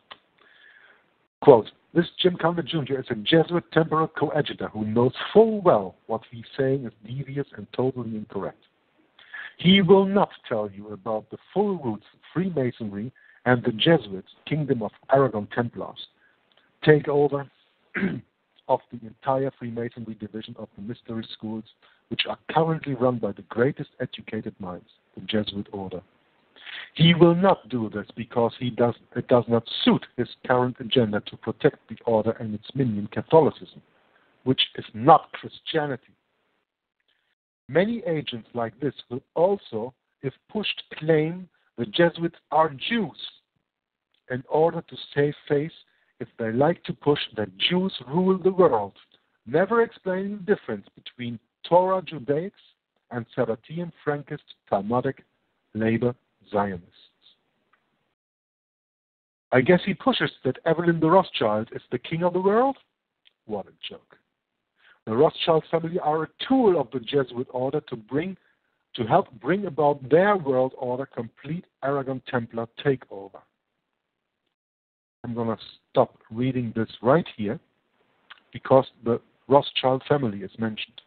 quote, this Jim Condit Jr. is a Jesuit temporal coadjutor who knows full well what he's saying is devious and totally incorrect. He will not tell you about the full roots of Freemasonry and the Jesuits' Kingdom of Aragon Templars take over [CLEARS THROAT] of the entire Freemasonry division of the mystery schools, which are currently run by the greatest educated minds, the Jesuit order. He will not do this because he does, it does not suit his current agenda to protect the order and its minion Catholicism, which is not Christianity. Many agents like this will also, if pushed, claim the Jesuits are Jews in order to save face if they like to push that Jews rule the world, never explaining the difference between Torah Judaics and Sabbatean Frankist Talmudic labor Zionists. I guess he pushes that Evelyn de Rothschild is the king of the world? What a joke. The Rothschild family are a tool of the Jesuit order to bring to help bring about their world order complete Aragon Templar takeover. I'm going to stop reading this right here because the Rothschild family is mentioned.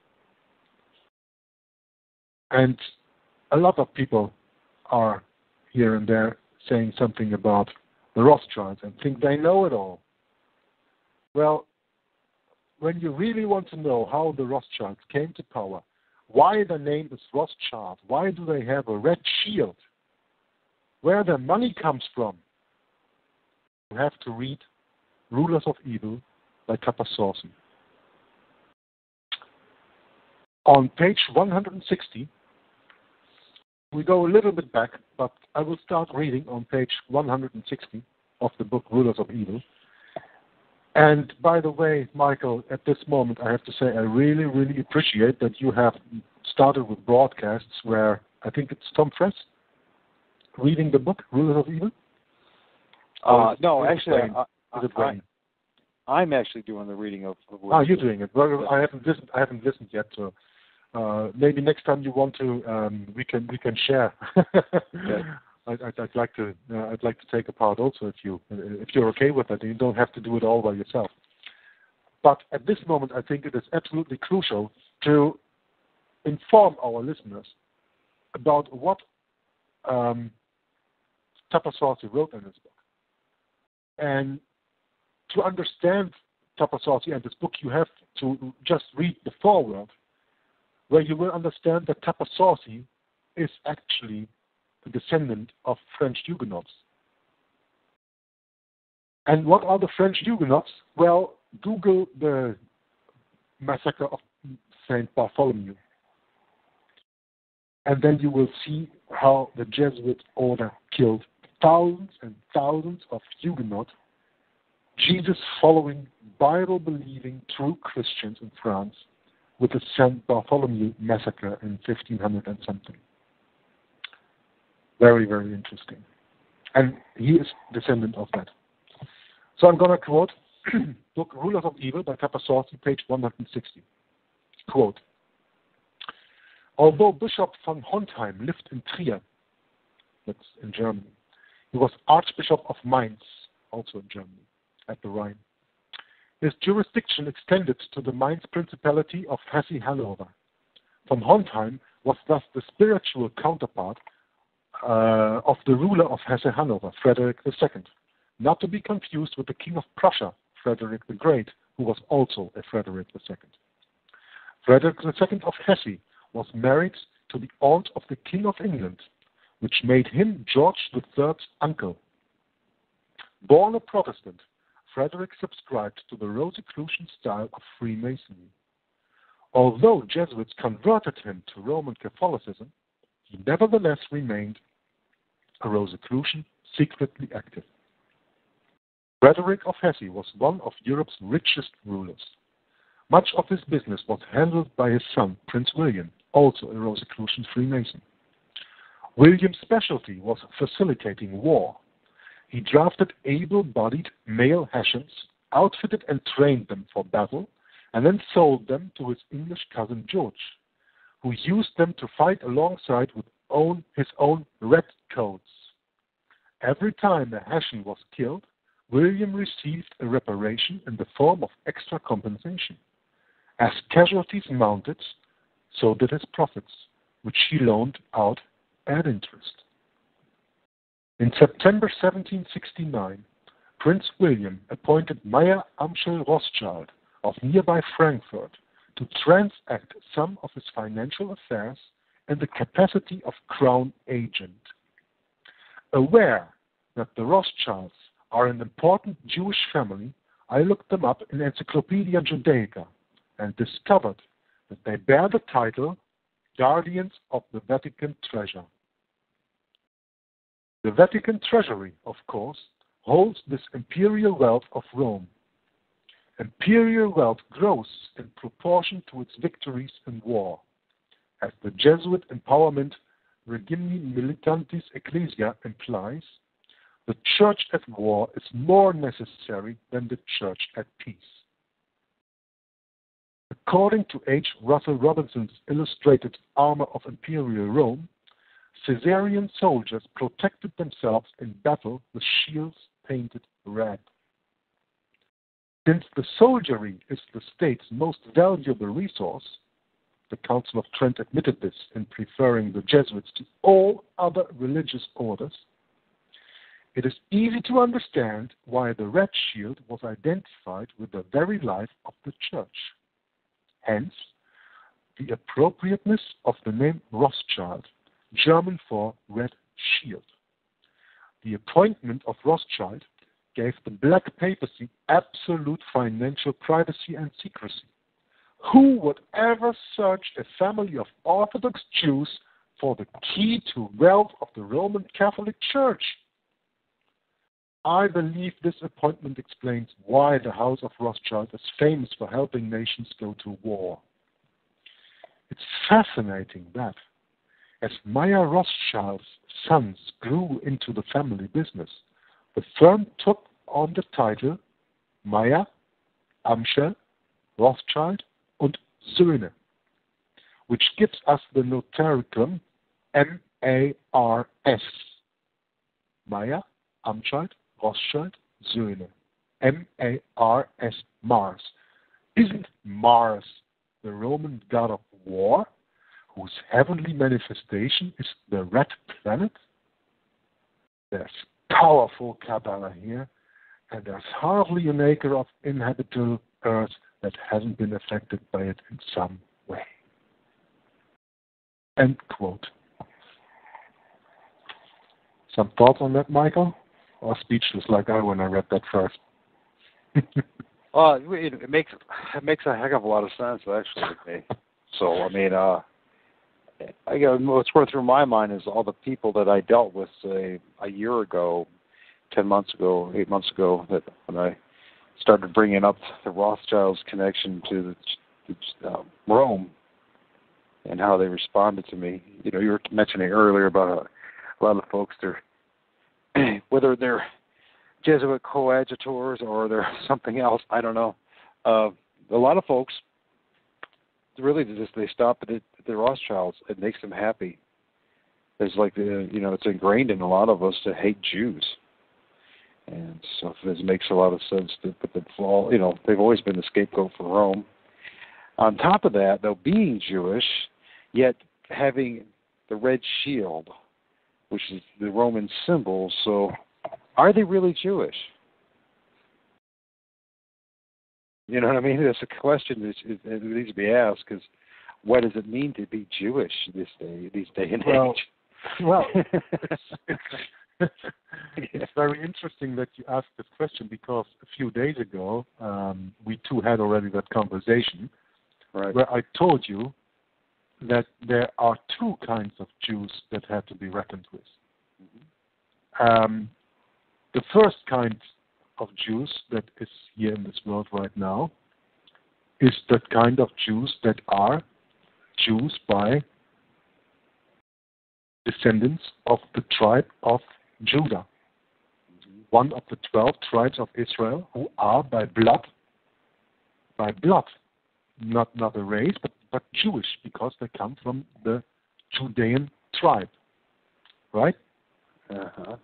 And a lot of people are here and there saying something about the Rothschilds and think they know it all. Well, when you really want to know how the Rothschilds came to power, why the name is Rothschild, why do they have a red shield, where their money comes from, you have to read Rulers of Evil by Tupper. On page 160, we go a little bit back, but I will start reading on page 160 of the book Rulers of Evil. And by the way, Michael, at this moment, I have to say I really, really appreciate that you have started with broadcasts where I think it's Tom Friess reading the book Rulers of Evil. Uh, no, actually, I, I, am actually doing the reading of. of ah, you're doing it. Well, I haven't listened. I haven't listened yet. So maybe next time you want to, um, we can we can share. okay. [LAUGHS] I'd, I'd, I'd, like to uh, I'd like to take a part also if you if you're okay with that. You don't have to do it all by yourself. But at this moment, I think it is absolutely crucial to inform our listeners about what um, Tupper Saussy wrote in his book. And to understand Tupper Saussy and this book, you have to just read the foreword, where you will understand that Tupper Saussy is actually the descendant of French Huguenots. And what are the French Huguenots? Well, Google the massacre of Saint Bartholomew. And then you will see how the Jesuit order killed thousands and thousands of Huguenot, Jesus following, Bible believing true Christians in France with the St. Bartholomew massacre in 1500 and something. Very, very interesting. And he is descendant of that. So I'm going to quote [CLEARS THROAT] book Rulers of Evil by Tupper Saussy, page 160. Quote, Although Bishop von Hontheim lived in Trier, that's in Germany, he was Archbishop of Mainz, also in Germany, at the Rhine. His jurisdiction extended to the Mainz Principality of Hesse-Hanover. Von Hontheim was thus the spiritual counterpart uh, of the ruler of Hesse-Hanover, Frederick II, not to be confused with the King of Prussia, Frederick the Great, who was also a Frederick II. Frederick II of Hesse was married to the aunt of the King of England, which made him George III's uncle. Born a Protestant, Frederick subscribed to the Rosicrucian style of Freemasonry. Although Jesuits converted him to Roman Catholicism, he nevertheless remained a Rosicrucian secretly active. Frederick of Hesse was one of Europe's richest rulers. Much of his business was handled by his son, Prince William, also a Rosicrucian Freemason. William's specialty was facilitating war. He drafted able bodied male Hessians, outfitted and trained them for battle, and then sold them to his English cousin George, who used them to fight alongside with own, his own redcoats. Every time a Hessian was killed, William received a reparation in the form of extra compensation. As casualties mounted, so did his profits, which he loaned out at interest. In September 1769, Prince William appointed Meyer Amschel Rothschild of nearby Frankfurt to transact some of his financial affairs in the capacity of crown agent. Aware that the Rothschilds are an important Jewish family, I looked them up in Encyclopedia Judaica and discovered that they bear the title Guardians of the Vatican Treasure. The Vatican Treasury, of course, holds this imperial wealth of Rome. Imperial wealth grows in proportion to its victories in war. As the Jesuit empowerment Regimini Militantis Ecclesia implies, the church at war is more necessary than the church at peace. According to H. Russell Robinson's illustrated Armor of Imperial Rome, Caesarian soldiers protected themselves in battle with shields painted red. Since the soldiery is the state's most valuable resource, the Council of Trent admitted this in preferring the Jesuits to all other religious orders, it is easy to understand why the red shield was identified with the very life of the church. Hence, the appropriateness of the name Rothschild, German for red shield. The appointment of Rothschild gave the Black Papacy absolute financial privacy and secrecy. Who would ever search a family of Orthodox Jews for the key to wealth of the Roman Catholic Church? I believe this appointment explains why the House of Rothschild is famous for helping nations go to war. It's fascinating that, as Meyer Rothschild's sons grew into the family business, the firm took on the title Meyer, Amschel, Rothschild und Söhne, which gives us the notarikon M-A-R-S. Meyer, Amschel, Rothschild, Söhne. M-A-R-S, Mars. Isn't Mars the Roman god of war, whose heavenly manifestation is the red planet? There's powerful Kabbalah here, and there's hardly an acre of inhabitable earth that hasn't been affected by it in some way. End quote. Some thoughts on that, Michael? Or speechless like I when I read that first. well, [LAUGHS] it, it makes it makes a heck of a lot of sense actually. So I mean, uh, I got what's going through my mind is all the people that I dealt with say a year ago, ten months ago, eight months ago, that when I started bringing up the Rothschilds' connection to the, uh, Rome and how they responded to me. You know, you were mentioning earlier about a, a lot of folks they're [CLEARS THROAT] whether they're Jesuit coadjutors or they're [LAUGHS] something else, I don't know. Uh, a lot of folks really just they stop at the Rothschilds. It makes them happy. It's like the you know it's ingrained in a lot of us to hate Jews, And so this makes a lot of sense to put them fall. You know, they've always been the scapegoat for Rome. On top of that, though, being Jewish, yet having the red shield, which is the Roman symbol, so are they really Jewish? You know what I mean? That's a question that, that needs to be asked because what does it mean to be Jewish this day, these day and well, age? Well, it's, [LAUGHS] it's, it's, very interesting that you asked this question because a few days ago um, we two had already that conversation right. where I told you that there are two kinds of Jews that have to be reckoned with. Mm-hmm. Um, the first kind of Jews that is here in this world right now is that kind of Jews that are Jews by descendants of the tribe of Judah, one of the twelve tribes of Israel who are by blood, by blood, not not a race, but but Jewish because they come from the Judean tribe, right? Uh-huh.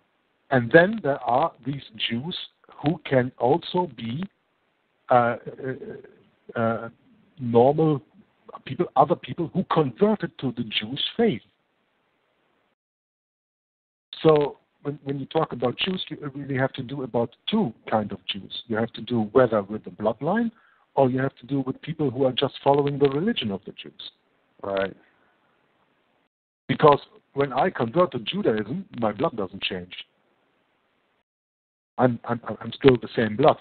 And then there are these Jews who can also be uh, uh, uh, normal people, other people who converted to the Jewish faith. So when, when you talk about Jews, you really have to do about two kind of Jews. You have to do whether with the bloodline, or you have to do with people who are just following the religion of the Jews. Right. Because when I convert to Judaism, my blood doesn't change. I'm, I'm, I'm still the same blood.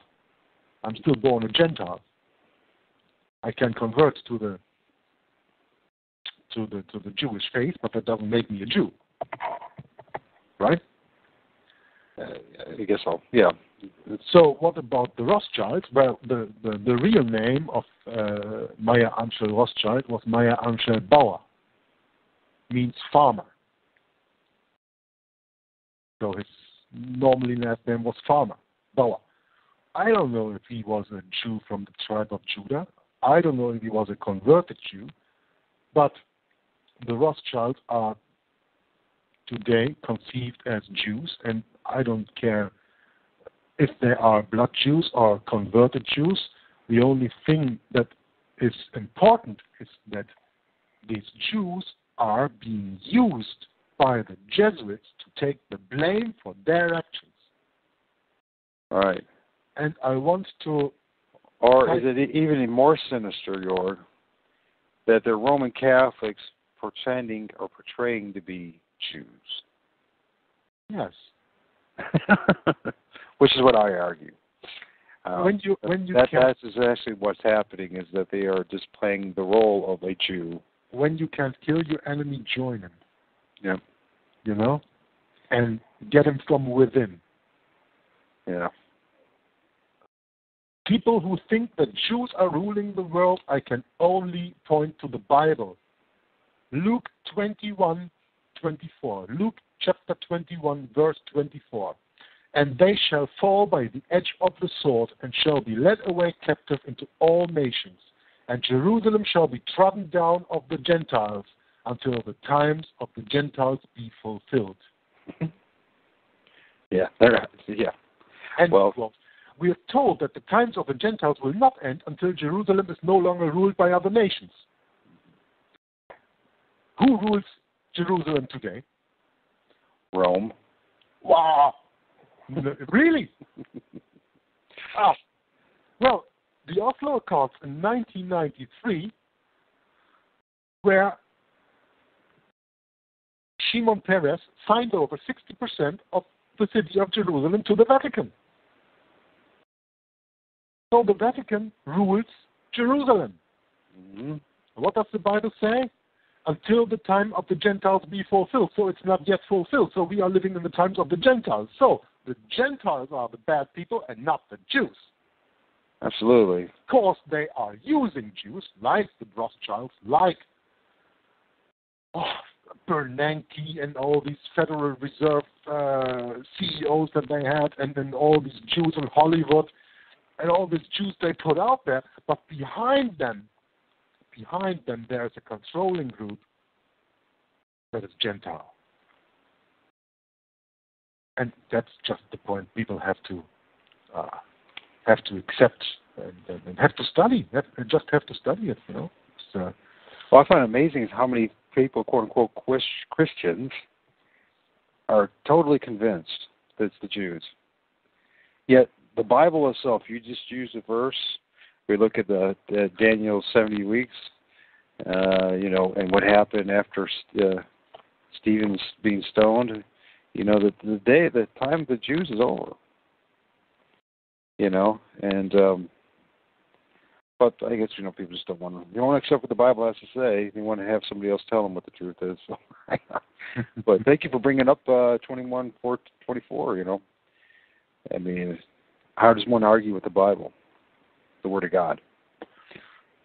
I'm still born a Gentile. I can convert to the to the to the Jewish faith, but that doesn't make me a Jew, right? Uh, I guess so. Yeah. So what about the Rothschilds? Well, the the, the real name of uh, Meyer Amschel Rothschild was Meyer Amschel Bauer, means farmer. So his normally last name was Farmer, Bauer. I don't know if he was a Jew from the tribe of Judah. I don't know if he was a converted Jew, but the Rothschilds are today conceived as Jews, and I don't care if they are blood Jews or converted Jews. The only thing that is important is that these Jews are being used by the Jesuits to take the blame for their actions. All right. And I want to. Or is it even more sinister, Jorg, that the Roman Catholics pretending or portraying to be Jews? Yes. [LAUGHS] Which is what I argue. Um, when you when you that, that's actually what's happening is that they are just playing the role of a Jew. When you can't kill your enemy, join him. Yeah. You know, and get him from within. Yeah. People who think that Jews are ruling the world, I can only point to the Bible. Luke 21, 24. Luke chapter 21, verse 24. And they shall fall by the edge of the sword, and shall be led away captive into all nations. And Jerusalem shall be trodden down of the Gentiles until the times of the Gentiles be fulfilled. yeah, yeah. And well, quote, we are told that the times of the Gentiles will not end until Jerusalem is no longer ruled by other nations. Who rules Jerusalem today? Rome. Wow. really? [LAUGHS] ah. Well, the Oslo Accords in 1993, where Shimon Peres signed over 60% of the city of Jerusalem to the Vatican. So the Vatican rules Jerusalem. Mm-hmm. What does the Bible say? Until the time of the Gentiles be fulfilled. So it's not yet fulfilled. So we are living in the times of the Gentiles. So the Gentiles are the bad people and not the Jews. Absolutely. Of course, they are using Jews, like the Rothschilds, like oh, Bernanke and all these Federal Reserve uh, CEOs that they had, and then all these Jews in Hollywood, and all these Jews they put out there. But behind them, behind them, there is a controlling group that is Gentile. and that's just the point. People have to uh, have to accept and, and, have to study. Have, just have to study it. You know. Uh, well, I find amazing is how many people, quote unquote, Christians, are totally convinced that it's the Jews. Yet the Bible itself, you just use a verse. We look at the, the Daniel seventy weeks, uh, you know, and what happened after uh, Stephen's being stoned. You know, the the day, the time of the Jews is over. You know, and um, but I guess you know people just don't want to. They to accept what the Bible has to say. They want to have somebody else tell them what the truth is. So, [LAUGHS] but thank you for bringing up uh, twenty one four twenty four. You know, I mean, how does one argue with the Bible, the Word of God?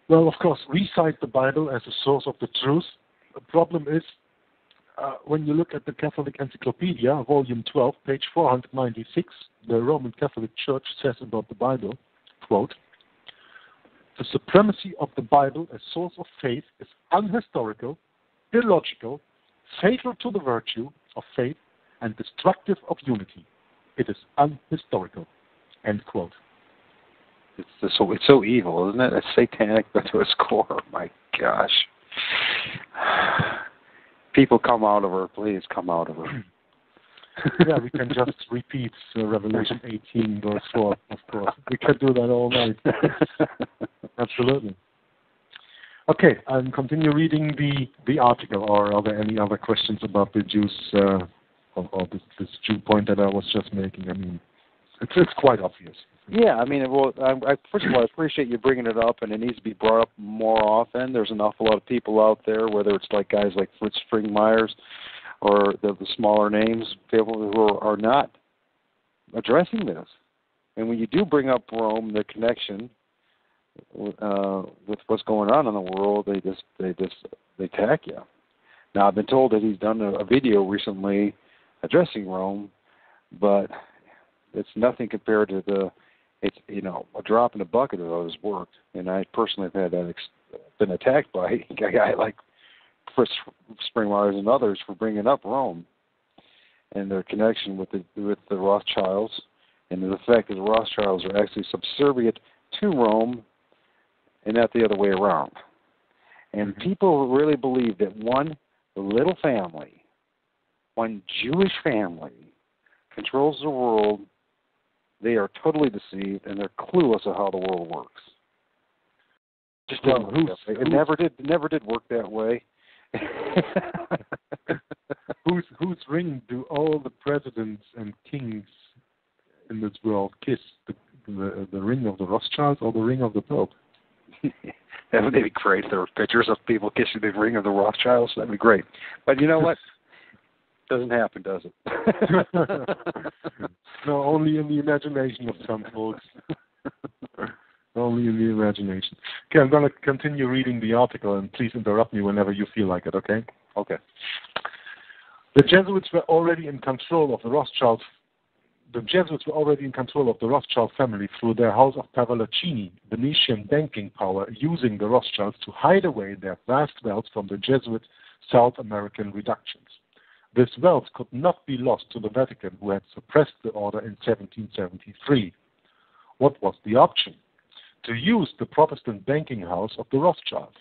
Well, of course, we cite the Bible as a source of the truth. The problem is uh, when you look at the Catholic Encyclopedia, volume 12, page 496, the Roman Catholic Church says about the Bible, quote, the supremacy of the Bible as source of faith is unhistorical, illogical, fatal to the virtue of faith, and destructive of unity. It is unhistorical. End quote. It's so it's so evil, isn't it? It's satanic to its core. Oh, my gosh. [SIGHS] People come out of her, please come out of her. [CLEARS THROAT] [LAUGHS] yeah, we can just repeat uh, Revelation 18, verse 4, of course. We can do that all night. [LAUGHS] Absolutely. Okay, and continue reading the, the article, or are there any other questions about the Jews, uh, or, or this, this Jew point that I was just making? I mean, it's, it's quite obvious. Yeah, I mean, well, I, I, first of all, I appreciate you bringing it up, and it needs to be brought up more often. There's an awful lot of people out there, whether it's like guys like Fritz Springmeiers, or the, the smaller names, people who are, are not addressing this. And when you do bring up Rome, the connection uh, with what's going on in the world, they just they just they attack you. Now I've been told that he's done a, a video recently addressing Rome, but it's nothing compared to the it's you know a drop in the bucket of his work. And I personally have had that ex- been attacked by [LAUGHS] a guy like Chris Springmeiers and others for bringing up Rome and their connection with the with the Rothschilds and the fact that the Rothschilds are actually subservient to Rome and not the other way around. And mm-hmm. people really believe that one little family, one Jewish family, controls the world. They are totally deceived and they're clueless of how the world works. Just well, it never did never did work that way. [LAUGHS] whose whose ring do all the presidents and kings in this world kiss? The the, the ring of the Rothschilds or the ring of the Pope? [LAUGHS] that would be great. There were pictures of people kissing the ring of the Rothschilds. That'd be great. But you know what? [LAUGHS] Doesn't happen, does it? no, only in the imagination of some folks. Only in the imagination. Okay, I'm going to continue reading the article, and please interrupt me whenever you feel like it, okay? Okay. The Jesuits were already in control of the Rothschild. The Jesuits were already in control of the Rothschild family through their House of Pavoloncini, Venetian banking power, using the Rothschilds to hide away their vast wealth from the Jesuit South American reductions. This wealth could not be lost to the Vatican, who had suppressed the order in 1773. What was the option? To use the Protestant banking house of the Rothschild.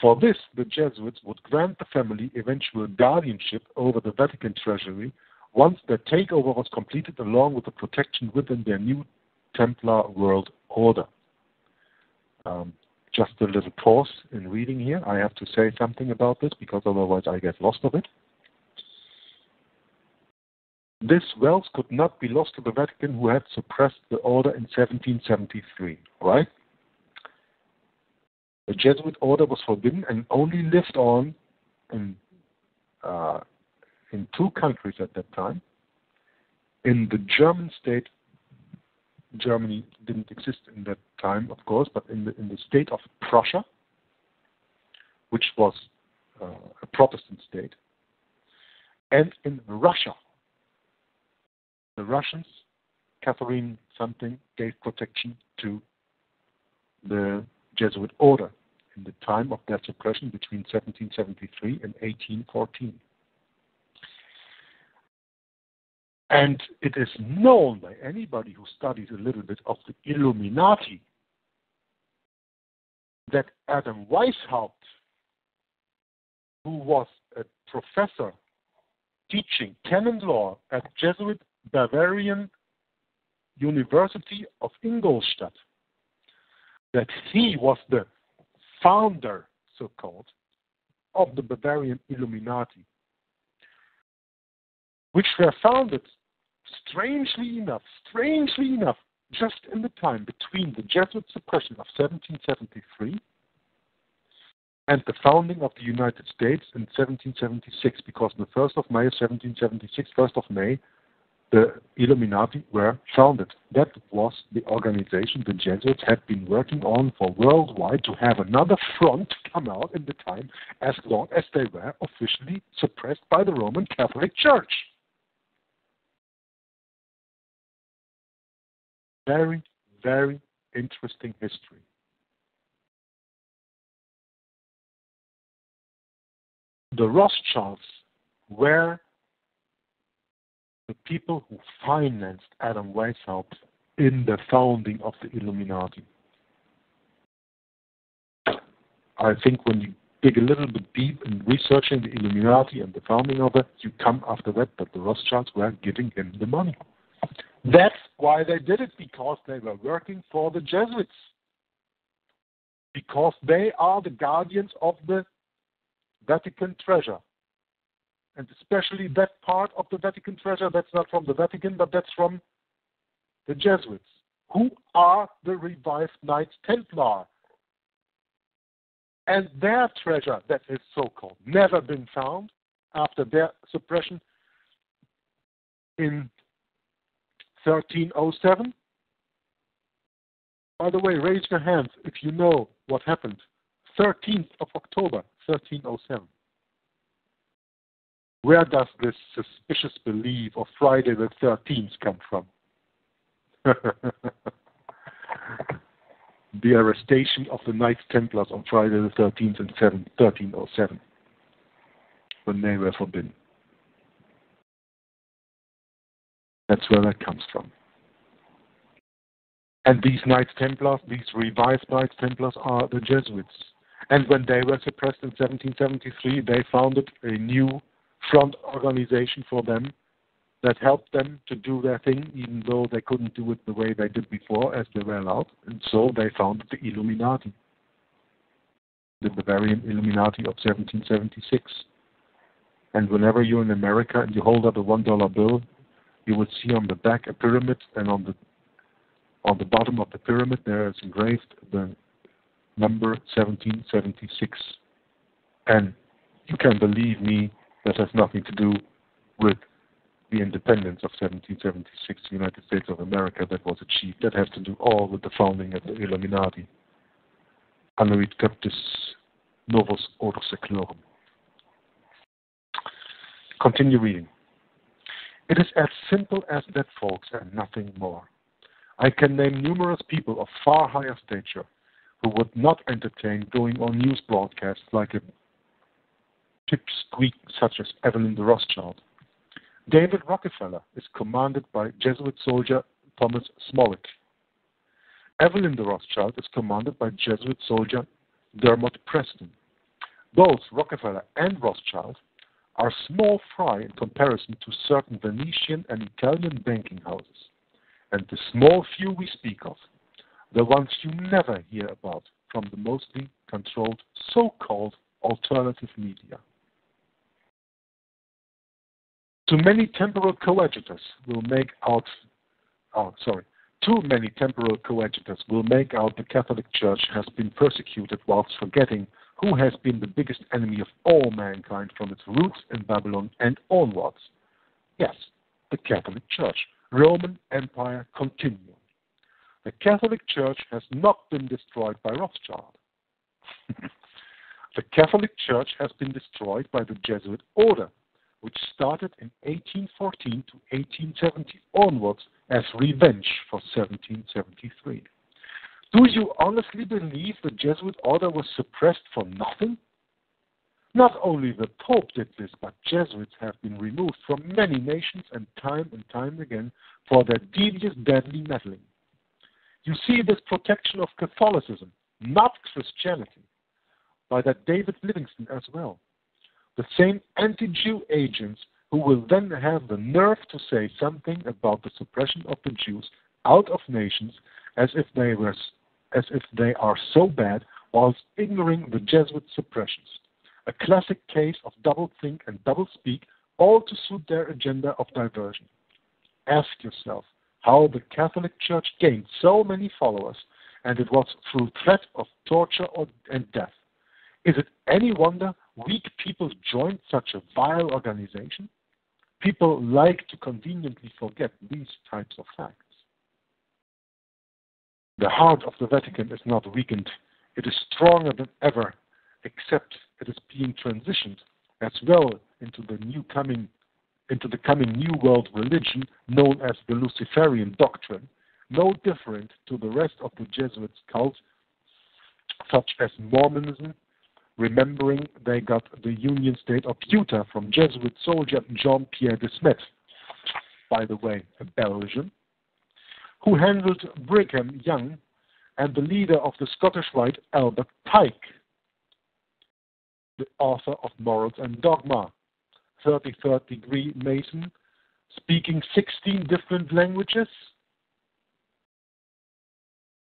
For this, the Jesuits would grant the family eventual guardianship over the Vatican treasury once their takeover was completed, along with the protection within their new Templar world order. Um, just a little pause in reading here. I have to say something about this because otherwise I get lost of it. This wealth could not be lost to the Vatican, who had suppressed the order in 1773, right? The Jesuit order was forbidden and only lived on in, uh, in two countries at that time. In the German state, Germany didn't exist in that time, of course, but in the, in the state of Prussia, which was uh, a Protestant state, and in Russia, the Russians, Catherine something, gave protection to the Jesuit order in the time of their suppression between 1773 and 1814. And it is known by anybody who studies a little bit of the Illuminati that Adam Weishaupt, who was a professor teaching canon law at Jesuit Bavarian University of Ingolstadt, that he was the founder, so called, of the Bavarian Illuminati, which were founded, strangely enough, strangely enough, just in the time between the Jesuit suppression of 1773 and the founding of the United States in 1776, because the 1st of May 1776, 1st of May, the Illuminati were founded. That was the organization the Jesuits had been working on for worldwide to have another front come out in the time as long as they were officially suppressed by the Roman Catholic Church. Very, very interesting history. The Rothschilds were the people who financed Adam Weishaupt in the founding of the Illuminati. I think when you dig a little bit deep in researching the Illuminati and the founding of it, you come after that that the Rothschilds were giving him the money. That's why they did it, because they were working for the Jesuits. Because they are the guardians of the Vatican treasure. And especially that part of the Vatican treasure that's not from the Vatican, but that's from the Jesuits, who are the revived Knights Templar. And their treasure, that is so called, never been found after their suppression in 1307. By the way, raise your hands if you know what happened. 13th of October, 1307. Where does this suspicious belief of Friday the 13th come from? [LAUGHS] the arrestation of the Knights Templars on Friday the 13th in 1307, when they were forbidden. That's where that comes from. And these Knights Templars, these revived Knights Templars, are the Jesuits. And when they were suppressed in 1773, they founded a new front organization for them that helped them to do their thing, even though they couldn't do it the way they did before, as they were allowed. And so they founded the Illuminati, the Bavarian Illuminati of 1776. And whenever you're in America and you hold up a one dollar bill, you will see on the back a pyramid, and on the on the bottom of the pyramid there is engraved the number 1776. And you can believe me, that has nothing to do with the independence of 1776, the United States of America, that was achieved. That has to do all with the founding of the Illuminati. Annuit Coeptis Novus Ordo Seclorum. Continue reading. It is as simple as that, folks, and nothing more. I can name numerous people of far higher stature who would not entertain going on news broadcasts like a pipsqueak such as Evelyn de Rothschild. David Rockefeller is commanded by Jesuit soldier Thomas Smolich. Evelyn de Rothschild is commanded by Jesuit soldier Dermot Preston. Both Rockefeller and Rothschild are small fry in comparison to certain Venetian and Italian banking houses. And the small few we speak of, the ones you never hear about from the mostly controlled so called alternative media. Too many temporal coadjutors will make out, oh, sorry, too many temporal coadjutors will make out the Catholic Church has been persecuted whilst forgetting who has been the biggest enemy of all mankind from its roots in Babylon and onwards. Yes, the Catholic Church, Roman Empire continuum. The Catholic Church has not been destroyed by Rothschild. [LAUGHS] the Catholic Church has been destroyed by the Jesuit order, which started in 1814 to 1870 onwards as revenge for 1773. Do you honestly believe the Jesuit order was suppressed for nothing? Not only the Pope did this, but Jesuits have been removed from many nations and time and time again for their devious, deadly meddling. You see this protection of Catholicism, not Christianity, by that David Livingstone as well. The same anti Jew agents who will then have the nerve to say something about the suppression of the Jews out of nations as if they were as if they are so bad whilst ignoring the Jesuit suppressions. A classic case of doublethink and doublespeak, all to suit their agenda of diversion. Ask yourself how the Catholic Church gained so many followers, and it was through threat of torture or, and death. Is it any wonder weak people join such a vile organization? People like to conveniently forget these types of facts. The heart of the Vatican is not weakened, it is stronger than ever, except it is being transitioned as well into the new coming into the coming new world religion known as the Luciferian doctrine, no different to the rest of the Jesuits' cult, such as Mormonism, remembering they got the Union State of Utah from Jesuit soldier Jean Pierre de Smet, by the way, a Belgian, who handled Brigham Young and the leader of the Scottish Rite, Albert Pike, the author of Morals and Dogma, 33rd degree Mason, speaking 16 different languages,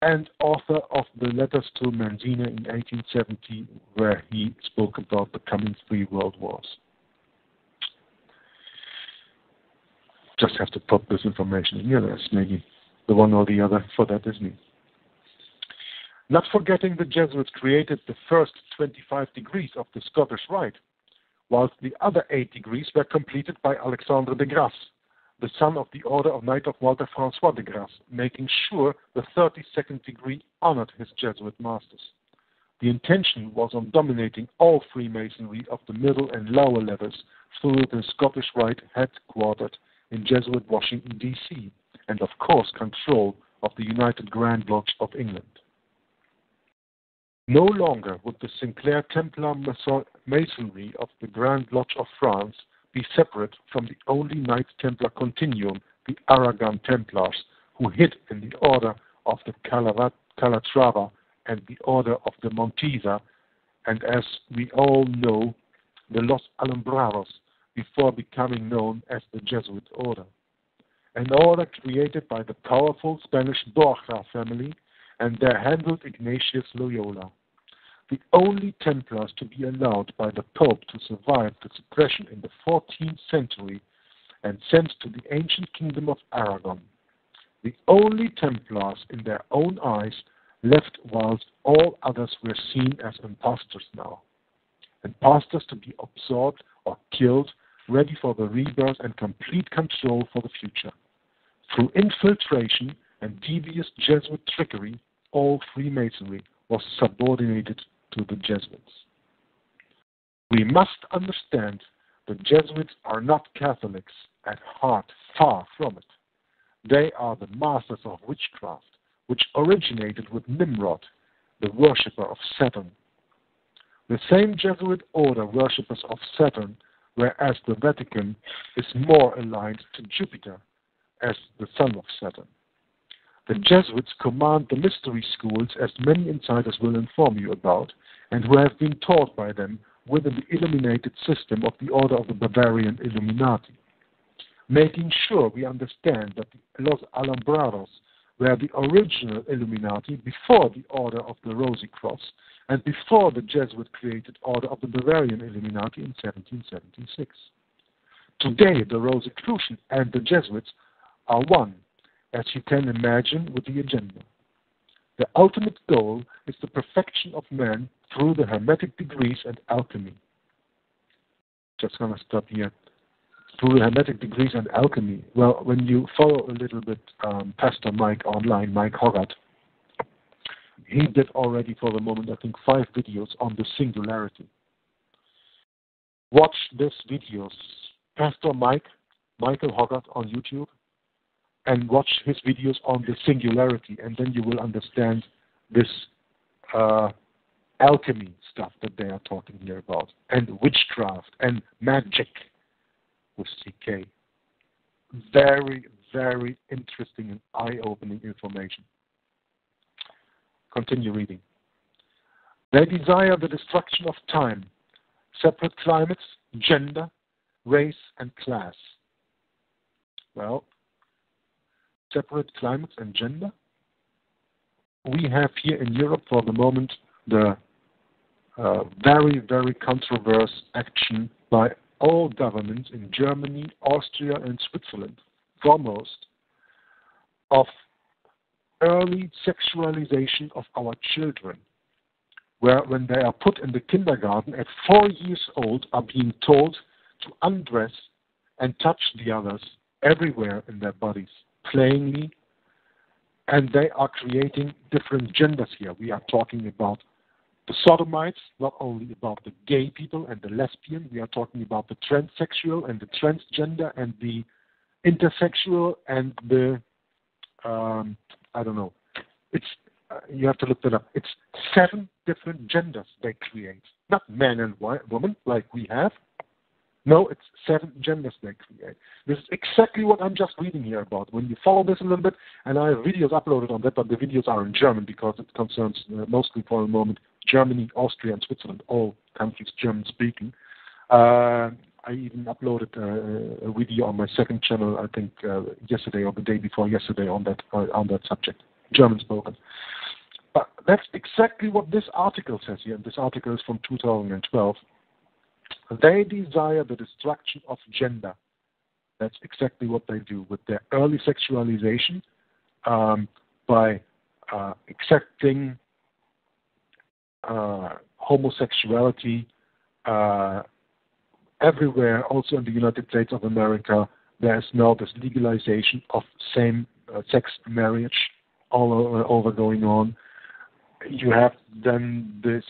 and author of the Letters to Mazzini in 1870, where he spoke about the coming three world wars. Just have to put this information in here. There's maybe the one or the other for that, isn't it? Not forgetting the Jesuits created the first 25 degrees of the Scottish Rite, whilst the other eight degrees were completed by Alexandre de Grasse, the son of the Order of Knight of Walter Francois de Grasse, making sure the 32nd degree honored his Jesuit masters. The intention was on dominating all Freemasonry of the middle and lower levels through the Scottish Rite headquartered in Jesuit Washington, D.C., and of course control of the United Grand Lodge of England. No longer would the Sinclair Templar Masonry of the Grand Lodge of France be separate from the only Knights Templar continuum, the Aragon Templars, who hid in the Order of the Calatrava and the Order of the Montesa, and as we all know, the Los Alumbrados, before becoming known as the Jesuit Order. An order created by the powerful Spanish Borja family and their handled Ignatius Loyola the only Templars to be allowed by the Pope to survive the suppression in the 14th century and sent to the ancient kingdom of Aragon, the only Templars in their own eyes left whilst all others were seen as impostors now, impostors to be absorbed or killed, ready for the rebirth and complete control for the future. Through infiltration and devious Jesuit trickery, all Freemasonry was subordinated to the Jesuits. We must understand the Jesuits are not Catholics at heart, far from it. They are the masters of witchcraft, which originated with Nimrod, the worshipper of Saturn. The same Jesuit order worshippers of Saturn, whereas the Vatican is more aligned to Jupiter as the son of Saturn. The Jesuits command the mystery schools, as many insiders will inform you about, and who have been taught by them within the illuminated system of the Order of the Bavarian Illuminati, making sure we understand that the Los Alumbrados were the original Illuminati before the Order of the Rosy Cross and before the Jesuit created Order of the Bavarian Illuminati in 1776. Today, the Rosicrucian and the Jesuits are one as you can imagine with the agenda. The ultimate goal is the perfection of man through the Hermetic degrees and alchemy. Just gonna stop here. Through the Hermetic degrees and alchemy. Well, when you follow a little bit um, Pastor Mike online, Mike Hoggard, he did already for the moment, I think, five videos on the singularity. Watch these videos. Pastor Mike, Michael Hoggard on YouTube, and watch his videos on the singularity, and then you will understand this uh, alchemy stuff that they are talking here about, and witchcraft and magic with CK. Very, very interesting and eye opening information. Continue reading. They desire the destruction of time, separate climates, gender, race, and class. Well, separate climates and gender? We have here in Europe for the moment the uh, very, very controversial action by all governments in Germany, Austria, and Switzerland, foremost, of early sexualization of our children, where when they are put in the kindergarten at four years old are being told to undress and touch the others everywhere in their bodies, plainly, and they are creating different genders here. We are talking about the sodomites, not only about the gay people and the lesbian, we are talking about the transsexual and the transgender and the intersexual and the um, I don't know. It's uh, you have to look that up. It's seven different genders they create, not man and woman like we have. No, it's seven genders they create. This is exactly what I'm just reading here about. When you follow this a little bit, and I have videos uploaded on that, but the videos are in German because it concerns uh, mostly for the moment Germany, Austria, and Switzerland, all countries German speaking. Uh, I even uploaded uh, a video on my second channel, I think uh, yesterday or the day before yesterday on that uh, on that subject, German spoken. But that's exactly what this article says here. And this article is from 2012. They desire the destruction of gender. That's exactly what they do with their early sexualization um, by uh, accepting uh, homosexuality uh, everywhere, also in the United States of America. There's now this legalization of same-sex uh, marriage all over going on. You have then this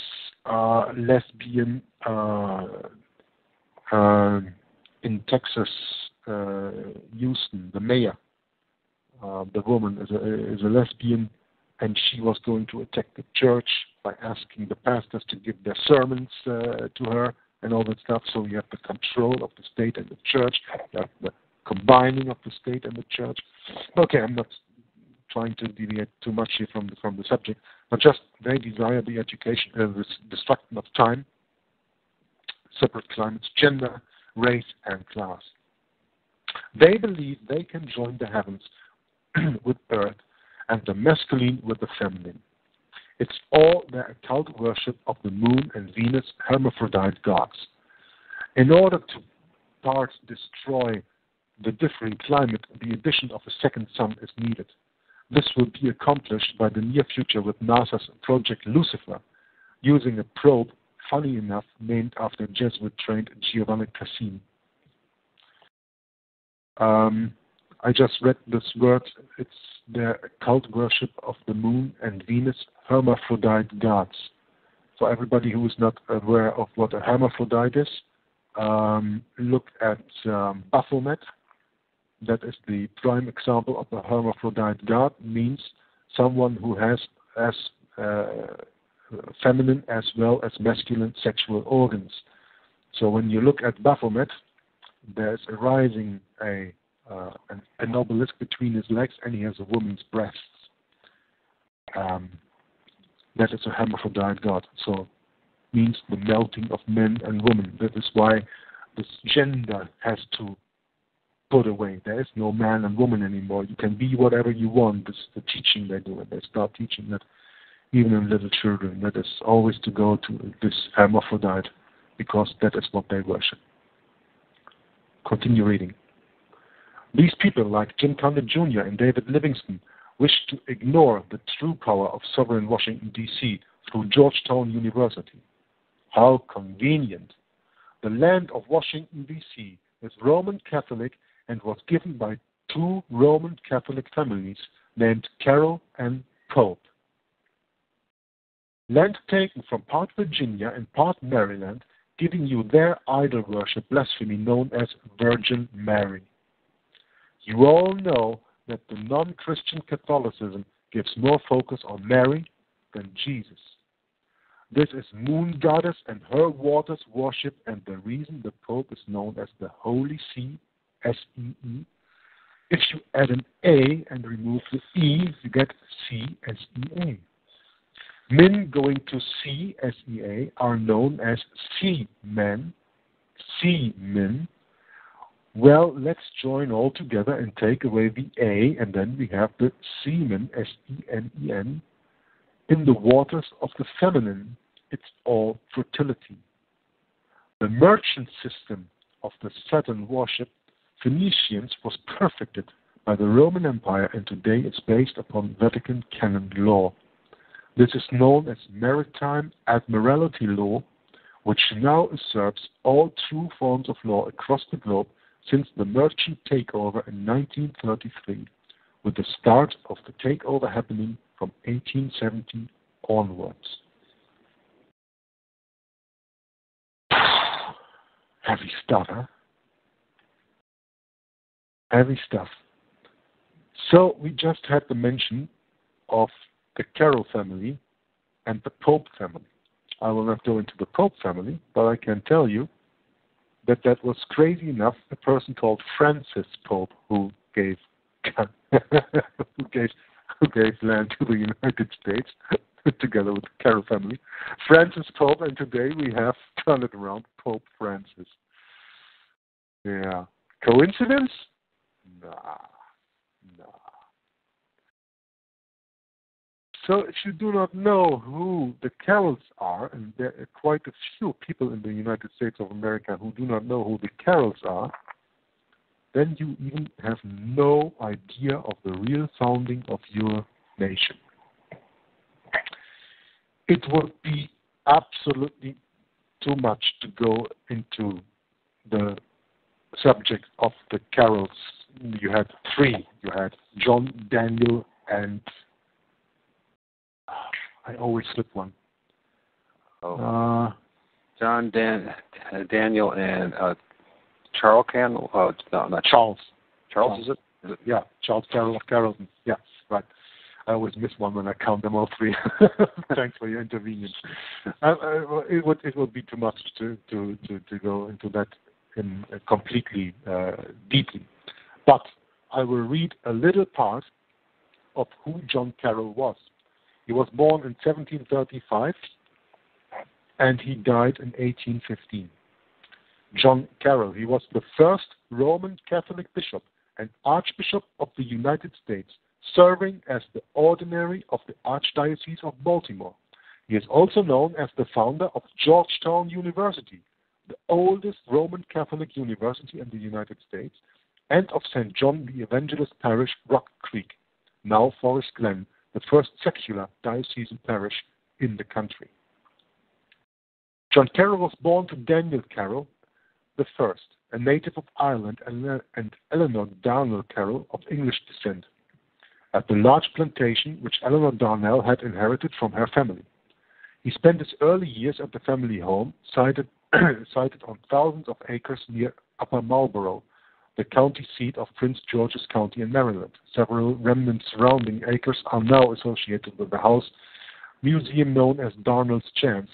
uh, lesbian uh, in Texas, uh, Houston, the mayor, uh, the woman is a, is a lesbian, and she was going to attack the church by asking the pastors to give their sermons uh, to her and all that stuff. So you have the control of the state and the church, the combining of the state and the church. Okay, I'm not trying to deviate too much here from the, from the subject, but just they desire the education, uh, the destruction of time, separate climates, gender, race, and class. They believe they can join the heavens [CLEARS THROAT] with earth and the masculine with the feminine. It's all their occult worship of the moon and Venus hermaphrodite gods. In order to part destroy the differing climate, the addition of a second sun is needed. This will be accomplished by the near future with NASA's Project Lucifer, using a probe funny enough, named after Jesuit-trained Giovanni Cassini. Um, I just read this word. It's the cult worship of the moon and Venus, hermaphrodite gods. For everybody who is not aware of what a hermaphrodite is, um, look at um, Baphomet. That is the prime example of a hermaphrodite god. Means someone who has as uh, feminine as well as masculine sexual organs. So when you look at Baphomet, there's arising a uh, an, an obelisk between his legs, and he has a woman's breasts. Um, that is a hermaphrodite god. So means the melting of men and women. That is why this gender has to put away. There is no man and woman anymore. You can be whatever you want. This is the teaching they do, and they start teaching that even in little children, that is always to go to this hermaphrodite because that is what they worship. Continue reading. These people, like Jim Condit Jr. and David Livingstone, wish to ignore the true power of sovereign Washington, D.C. through Georgetown University. How convenient! The land of Washington, D.C. is Roman Catholic and was given by two Roman Catholic families named Carroll and Pope. Land taken from part Virginia and part Maryland, giving you their idol worship blasphemy known as Virgin Mary. You all know that the non Christian Catholicism gives more focus on Mary than Jesus. This is Moon Goddess and her waters worship, and the reason the Pope is known as the Holy See, S-E-E. If you add an A and remove the E, you get C-S-E-A. Men going to C-S-E-A are known as sea men, sea men. Well, let's join all together and take away the A, and then we have the semen, S-E-N-E-N, in the waters of the feminine, it's all fertility. The merchant system of the Saturn worship, Phoenicians, was perfected by the Roman Empire and today it's based upon Vatican canon law. This is known as Maritime Admiralty Law, which now usurps all true forms of law across the globe since the merchant takeover in 1933, with the start of the takeover happening from 1870 onwards. [SIGHS] Heavy stuff, huh? Heavy stuff. So we just had the mention of the Carroll family and the Pope family. I will not go into the Pope family, but I can tell you that that was crazy enough a person called Francis Pope who gave [LAUGHS] who gave who gave land to the United States [LAUGHS] together with the Carroll family. Francis Pope, and today we have [LAUGHS] turned it around, Pope Francis. Yeah. Coincidence? Nah. So if you do not know who the Carrolls are, and there are quite a few people in the United States of America who do not know who the Carrolls are, then you even have no idea of the real founding of your nation. It would be absolutely too much to go into the subject of the Carrolls. You had three. You had John, Daniel, and I always slip one. Oh. Uh, John, Dan, uh, Daniel, and uh, Charles Candle. Oh, no, not Charles. Charles. Is it? Is it? Yeah, Charles Carroll of Carrollton. Yeah, right. I always miss one when I count them all three. [LAUGHS] Thanks for your intervenience. Uh, uh, it would it would be too much to to to, to go into that in uh, completely uh, deeply, but I will read a little part of who John Carroll was. He was born in 1735 and he died in 1815. John Carroll. He was the first Roman Catholic bishop and Archbishop of the United States, serving as the ordinary of the Archdiocese of Baltimore. He is also known as the founder of Georgetown University, the oldest Roman Catholic university in the United States, and of St. John the Evangelist Parish, Rock Creek, now Forest Glen, the first secular diocesan parish in the country. John Carroll was born to Daniel Carroll first, a native of Ireland, uh, and Eleanor Darnall Carroll of English descent, at the large plantation which Eleanor Darnall had inherited from her family. He spent his early years at the family home, sited, [COUGHS] sited on thousands of acres near Upper Marlboro, the county seat of Prince George's County in Maryland. Several remnant surrounding acres are now associated with the house museum known as Darnall's Chance,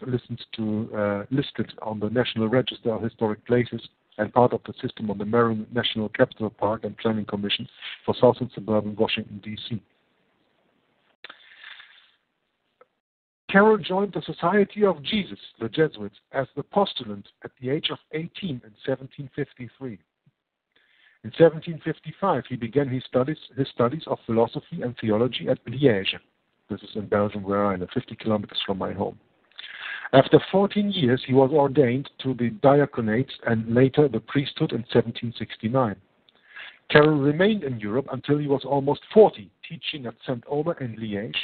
to, uh, listed on the National Register of Historic Places and part of the system of the Maryland National Capital Park and Planning Commission for Southern Suburban Washington, D.C. Carroll joined the Society of Jesus, the Jesuits, as the postulant at the age of 18 in 1753. In 1755, he began his studies, his studies of philosophy and theology at Liège. This is in Belgium, where I live, 50 kilometers from my home. After 14 years, he was ordained to the diaconate and later the priesthood in 1769. Carroll remained in Europe until he was almost 40, teaching at St. Omer in Liège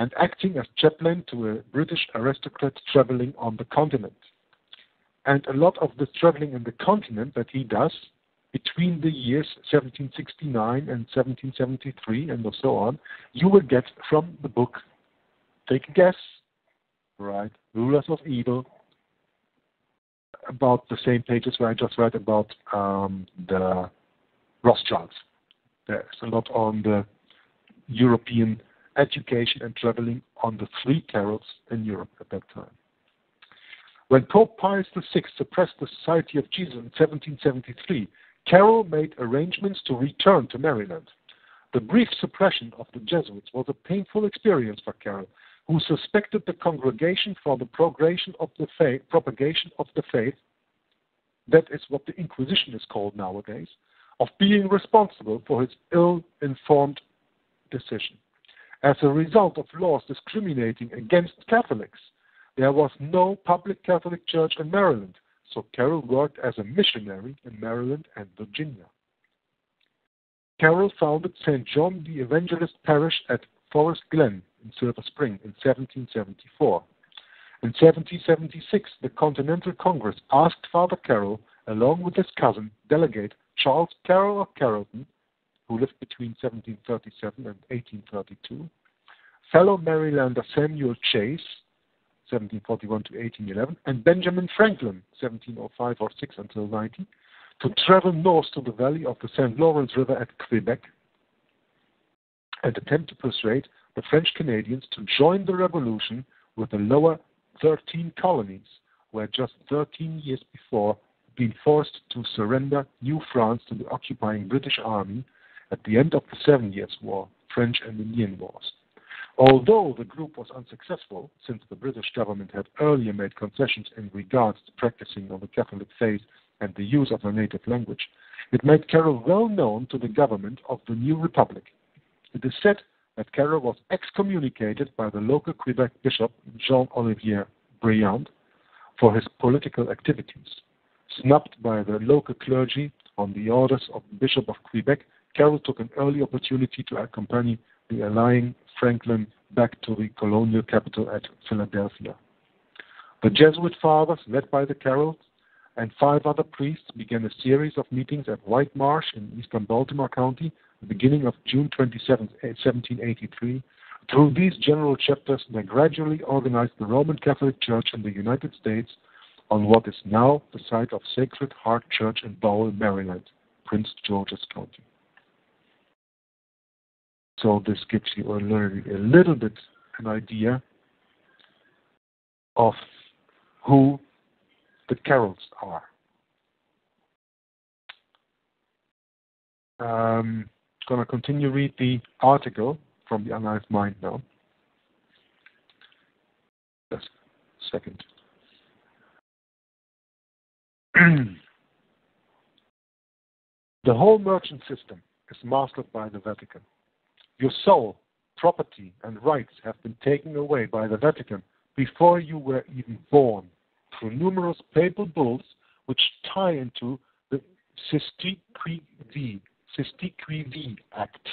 and acting as chaplain to a British aristocrat traveling on the continent. And a lot of the traveling in the continent that he does between the years 1769 and 1773 and so on, you will get from the book, take a guess, right, Rulers of Evil, about the same pages where I just read about um, the Rothschilds. There's a lot on the European education and traveling on the three Carrolls in Europe at that time. When Pope Pius VI suppressed the Society of Jesus in 1773, Carroll made arrangements to return to Maryland. The brief suppression of the Jesuits was a painful experience for Carroll, who suspected the congregation for the propagation of the faith, propagation of the faith that is what the Inquisition is called nowadays, of being responsible for his ill informed decision. As a result of laws discriminating against Catholics, there was no public Catholic church in Maryland, so Carroll worked as a missionary in Maryland and Virginia. Carroll founded St. John the Evangelist Parish at Forest Glen in Silver Spring in 1774. In 1776, the Continental Congress asked Father Carroll, along with his cousin, delegate Charles Carroll of Carrollton, who lived between 1737 and 1832, fellow Marylander Samuel Chase, 1741 to 1811, and Benjamin Franklin, 1705 or 6 until 90, to travel north to the valley of the St. Lawrence River at Quebec and attempt to persuade the French Canadians to join the revolution with the lower 13 colonies, where just 13 years before been forced to surrender New France to the occupying British Army at the end of the Seven Years' War, French and Indian Wars. Although the group was unsuccessful, since the British government had earlier made concessions in regards to practicing of the Catholic faith and the use of the native language, it made Carroll well known to the government of the new republic. It is said that Carroll was excommunicated by the local Quebec bishop, Jean Olivier Briand, for his political activities. Snubbed by the local clergy on the orders of the Bishop of Quebec, Carroll took an early opportunity to accompany the allying Franklin back to the colonial capital at Philadelphia. The Jesuit fathers, led by the Carrolls, and five other priests began a series of meetings at White Marsh in eastern Baltimore County, the beginning of June 27, 1783. Through these general chapters, they gradually organized the Roman Catholic Church in the United States on what is now the site of Sacred Heart Church in Bowie, Maryland, Prince George's County. So this gives you a little bit an idea of who the Carrolls are. Um, going to continue read the article from the Unhived Mind now. Just a second. [CLEARS THROAT] the whole merchant system is mastered by the Vatican. Your soul, property, and rights have been taken away by the Vatican before you were even born through numerous papal bulls which tie into the Cestui Que Vie, Sistiquivi Act,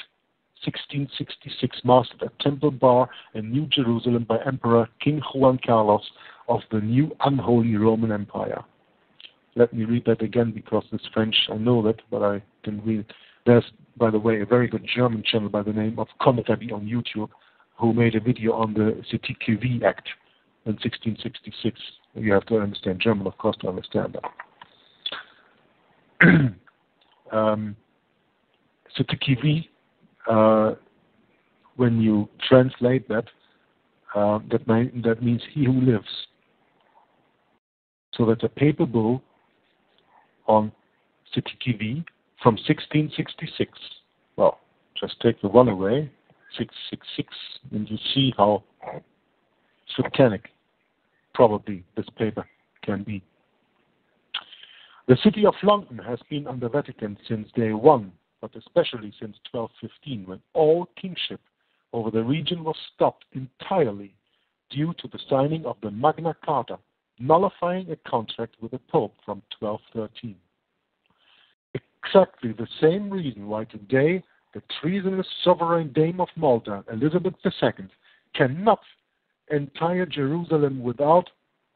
1666, mastered at Temple Bar in New Jerusalem by Emperor King Juan Carlos of the new unholy Roman Empire. Let me read that again because it's French. I know that, but I didn't read it. There's, by the way, a very good German channel by the name of Cometabi on YouTube who made a video on the Cestui Que Vie Act in 1666. You have to understand German, of course, to understand that. [CLEARS THROAT] um, uh, when you translate that, uh, that, may, that means he who lives. So that's a paper bull on Cestui Que Vie from 1666. Well, just take the one away, 666, and you see how satanic probably this paper can be. The city of London has been under Vatican since day one, but especially since 1215, when all kingship over the region was stopped entirely due to the signing of the Magna Carta, nullifying a contract with the Pope from 1213. Exactly the same reason why today the treasonous sovereign dame of Malta, Elizabeth II, cannot entire Jerusalem without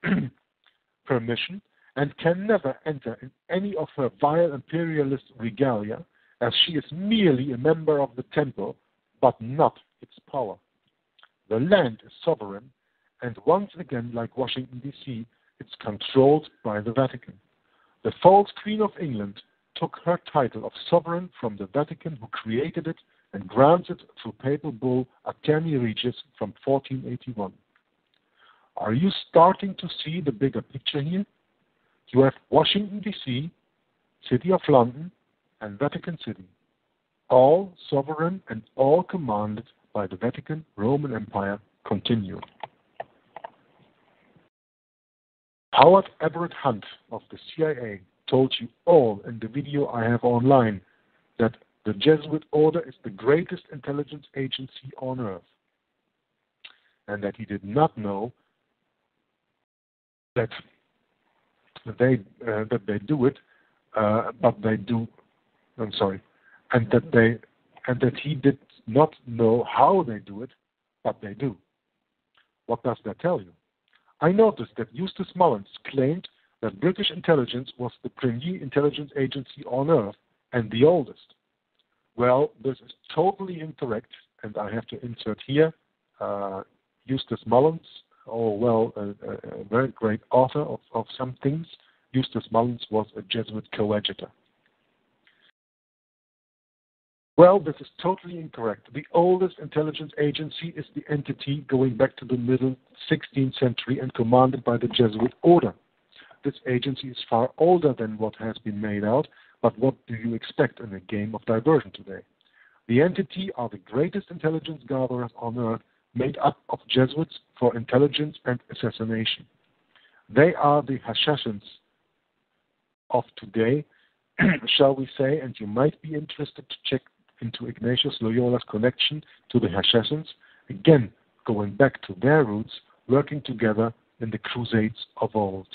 [CLEARS THROAT] permission and can never enter in any of her vile imperialist regalia, as she is merely a member of the temple, but not its power. The land is sovereign, and once again, like Washington, D.C., it's controlled by the Vatican. The false Queen of England took her title of sovereign from the Vatican, who created it and granted through papal bull Aeterni Regis from 1481. Are you starting to see the bigger picture here? You have Washington, D.C., City of London, and Vatican City, all sovereign and all commanded by the Vatican Roman Empire continue. Howard Everett Hunt of the CIA told you all in the video I have online that the Jesuit order is the greatest intelligence agency on earth and that he did not know that they uh, that they do it, uh, but they do. I'm sorry, and that they and that he did not know how they do it, but they do. What does that tell you? I noticed that Eustace Mullins claimed that British intelligence was the premier intelligence agency on earth and the oldest. Well, this is totally incorrect, and I have to insert here uh, Eustace Mullins, or well, a, a, very great author of, of some things. Eustace Mullins was a Jesuit coadjutor. Well, this is totally incorrect. The oldest intelligence agency is the entity going back to the middle 16th century and commanded by the Jesuit order. This agency is far older than what has been made out, but what do you expect in a game of diversion today? The entity are the greatest intelligence gatherers on earth made up of Jesuits for intelligence and assassination. They are the Hashashins of today, [CLEARS THROAT] shall we say, and you might be interested to check into Ignatius Loyola's connection to the Hashashins, again going back to their roots, working together in the Crusades of old.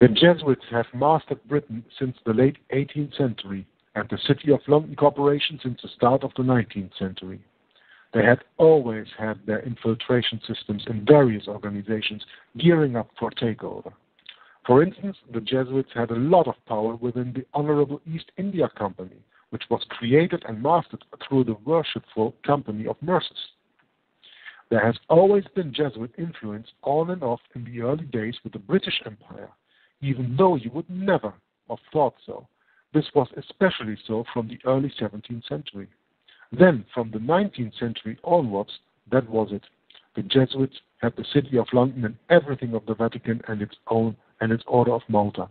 The Jesuits have mastered Britain since the late 18th century and the City of London Corporation since the start of the 19th century. They had always had their infiltration systems in various organizations gearing up for takeover. For instance, the Jesuits had a lot of power within the Honorable East India Company, which was created and mastered through the worshipful Company of Mercers. There has always been Jesuit influence on and off in the early days with the British Empire, even though you would never have thought so. This was especially so from the early 17th century. Then, from the 19th century onwards, that was it. The Jesuits had the city of London and everything of the Vatican and its own and its Order of Malta.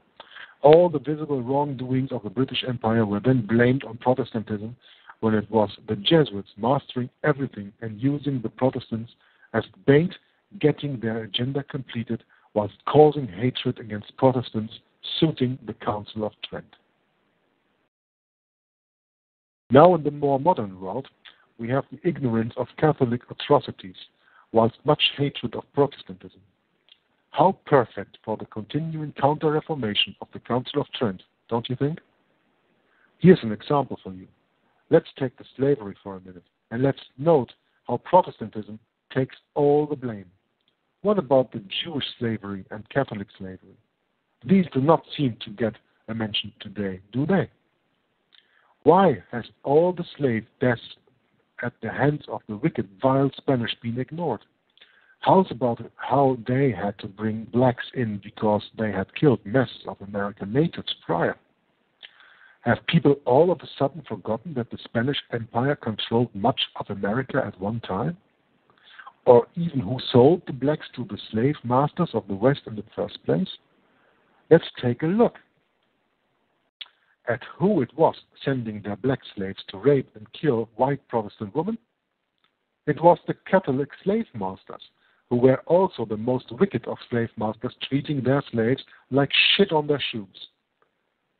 All the visible wrongdoings of the British Empire were then blamed on Protestantism when it was the Jesuits mastering everything and using the Protestants as bait, getting their agenda completed whilst causing hatred against Protestants, suiting the Council of Trent. Now, in the more modern world, we have the ignorance of Catholic atrocities, whilst much hatred of Protestantism. How perfect for the continuing counter reformation of the Council of Trent, don't you think? Here's an example for you. Let's take the slavery for a minute, and let's note how Protestantism takes all the blame. What about the Jewish slavery and Catholic slavery? These do not seem to get a mention today, do they? Why has all the slave deaths at the hands of the wicked, vile Spanish been ignored? How's about how they had to bring blacks in because they had killed masses of American natives prior? Have people all of a sudden forgotten that the Spanish Empire controlled much of America at one time? Or even who sold the blacks to the slave masters of the West in the first place? Let's take a look at who it was sending their black slaves to rape and kill white Protestant women? It was the Catholic slave masters, who were also the most wicked of slave masters, treating their slaves like shit on their shoes.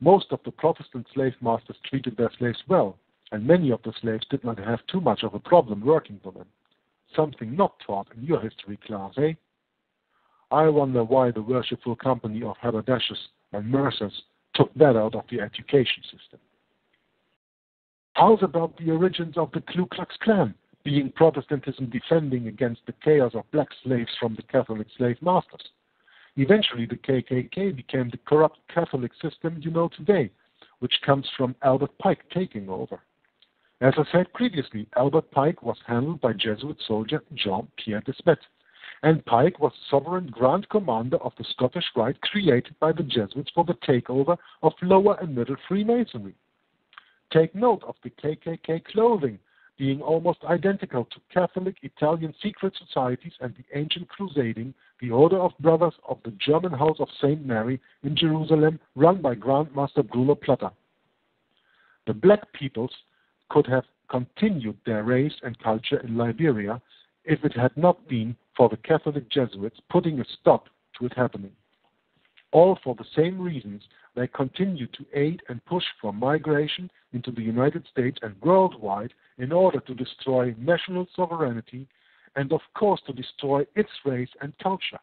Most of the Protestant slave masters treated their slaves well, and many of the slaves did not have too much of a problem working for them. Something not taught in your history class, eh? I wonder why the worshipful company of haberdashers and mercers took that out of the education system. How's about the origins of the Ku Klux Klan being Protestantism defending against the chaos of black slaves from the Catholic slave masters? Eventually, the KKK became the corrupt Catholic system you know today, which comes from Albert Pike taking over. As I said previously, Albert Pike was handled by Jesuit soldier Jean Pierre Desmet and Pike was sovereign Grand Commander of the Scottish Rite created by the Jesuits for the takeover of lower and middle Freemasonry. Take note of the KKK clothing being almost identical to Catholic Italian secret societies and the ancient crusading, the Order of Brothers of the German House of St. Mary in Jerusalem, run by Grand Master Bruno Platter. The black peoples could have continued their race and culture in Liberia if it had not been for the Catholic Jesuits putting a stop to it happening. All for the same reasons, they continue to aid and push for migration into the United States and worldwide in order to destroy national sovereignty and, of course, to destroy its race and culture.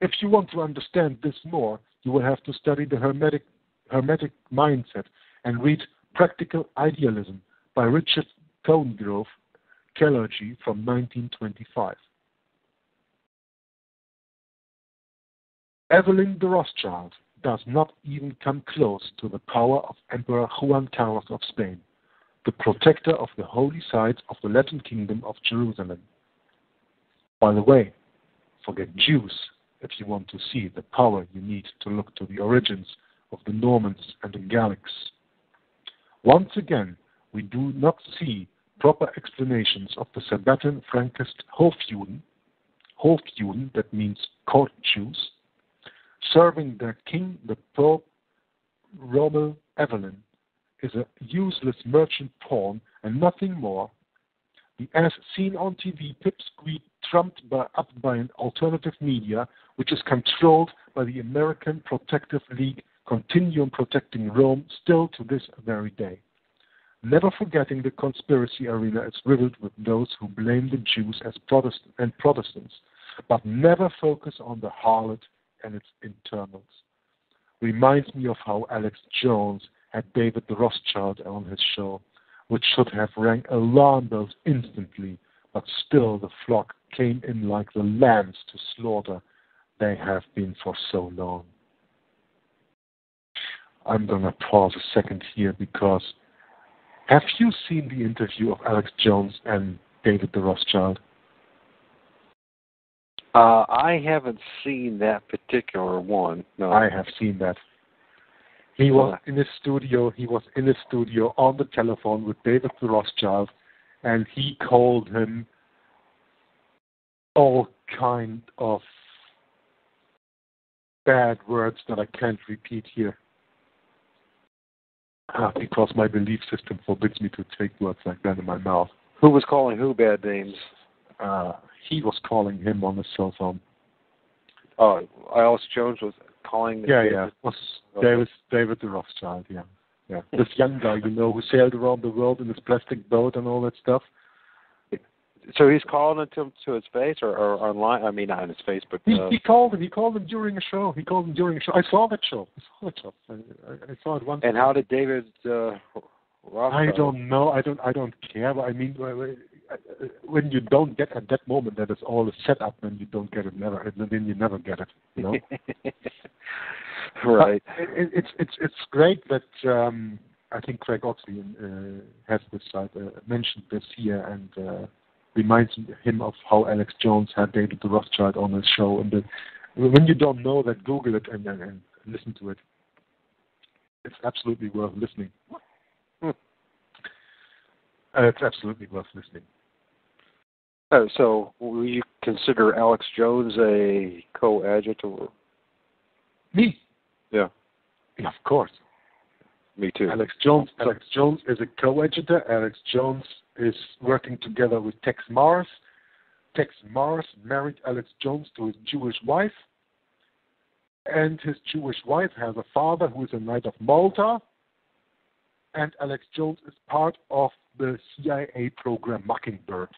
If you want to understand this more, you will have to study the Hermetic, Hermetic mindset and read Practical Idealism by Richard Conegrove, Kellergy from 1925. Evelyn de Rothschild does not even come close to the power of Emperor Juan Carlos of Spain, the protector of the holy sites of the Latin Kingdom of Jerusalem. By the way, forget Jews if you want to see the power you need to look to the origins of the Normans and the Gallics. Once again, we do not see proper explanations of the Sabbatean Frankist Hofjuden, Hofjuden, that means court Jews, serving their king, the Pope Rommel Evelyn, is a useless merchant pawn and nothing more. The as seen on TV pipsqueak trumped by, up by an alternative media, which is controlled by the American Protective League, continuum protecting Rome still to this very day. Never forgetting the conspiracy arena is riddled with those who blame the Jews as Protestant and Protestants, but never focus on the harlot and its internals. Reminds me of how Alex Jones had David Rothschild on his show, which should have rang alarm bells instantly, but still the flock came in like the lambs to slaughter they have been for so long. I'm going to pause a second here because have you seen the interview of Alex Jones and David the Rothschild? Uh, I haven't seen that particular one. No, I have seen that. He was in his studio. He was in his studio on the telephone with David the Rothschild, and he called him all kind of bad words that I can't repeat here. Uh, because my belief system forbids me to take words like that in my mouth. Who was calling who bad names? Uh, he was calling him on his cell phone. Oh, Alex Jones was calling. Yeah, yeah. It was okay. David David the Rothschild. Yeah, yeah. [LAUGHS] This young guy, you know, who sailed around the world in his plastic boat and all that stuff. So he's calling it to to his face or, or online. I mean, not in his face, but uh, he, he called him. He called him during a show. He called him during a show. I saw that show. I saw that show. I, I saw it once. And how did David? Uh, I don't know. I don't. I don't care. But I mean, when you don't get at that moment that it's all set up, then you don't get it never. And then you never get it. You know. [LAUGHS] right. It, it's it's it's great that um, I think Craig Oxley uh, has this slide uh, mentioned this here and uh, reminds him of how Alex Jones had David the Rothschild on his show. And the, when you don't know that, Google it and, and, and listen to it. It's absolutely worth listening. Hmm. Uh, it's absolutely worth listening. Oh, so will you consider Alex Jones a coadjutor? Me? Yeah. yeah. Of course. Me too. Alex Jones. Alex Jones is a coadjutor. Alex Jones is working together with Texe Marrs. Texe Marrs married Alex Jones to his Jewish wife, and his Jewish wife has a father who is a Knight of Malta, and Alex Jones is part of the CIA program Mockingbird.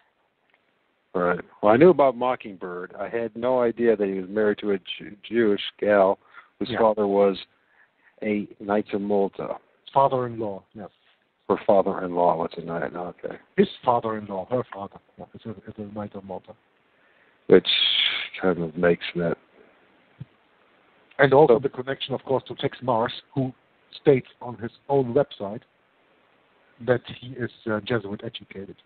Right. Well, I knew about Mockingbird. I had no idea that he was married to a Jew- Jewish gal whose yeah. father was a Knight of Malta. Father-in-law, yes. Her father-in-law was a knight. Okay. His father-in-law, her father, is, a, is a Knight of Malta. Which kind of makes that. And also so, the connection, of course, to Texe Marrs, who states on his own website that he is uh, Jesuit educated.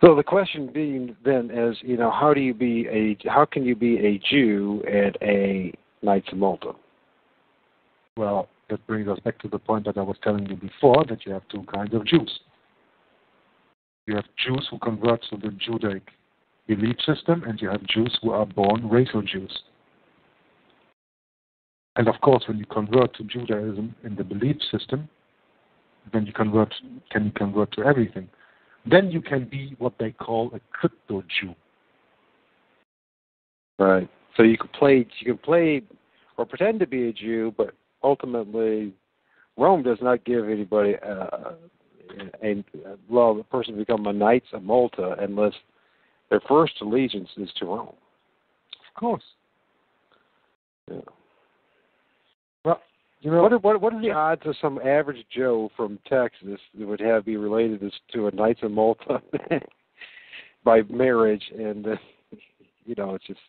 So the question being then is, you know, how do you be a how can you be a Jew and a Knights of Malta? Well, that brings us back to the point that I was telling you before that you have two kinds of Jews. You have Jews who convert to the Judaic belief system, and you have Jews who are born racial Jews. And of course, when you convert to Judaism in the belief system, then you convert can you convert to everything. Then you can be what they call a crypto Jew. Right. So you can play you can play or pretend to be a Jew, but ultimately Rome does not give anybody uh, a, allow the person become a knight of Malta unless their first allegiance is to Rome. Of course. Yeah. Well, you know, what are, what, what are the odds of some average Joe from Texas that would have be related to a Knights of Malta [LAUGHS] by marriage? And uh, [LAUGHS] you know, it's just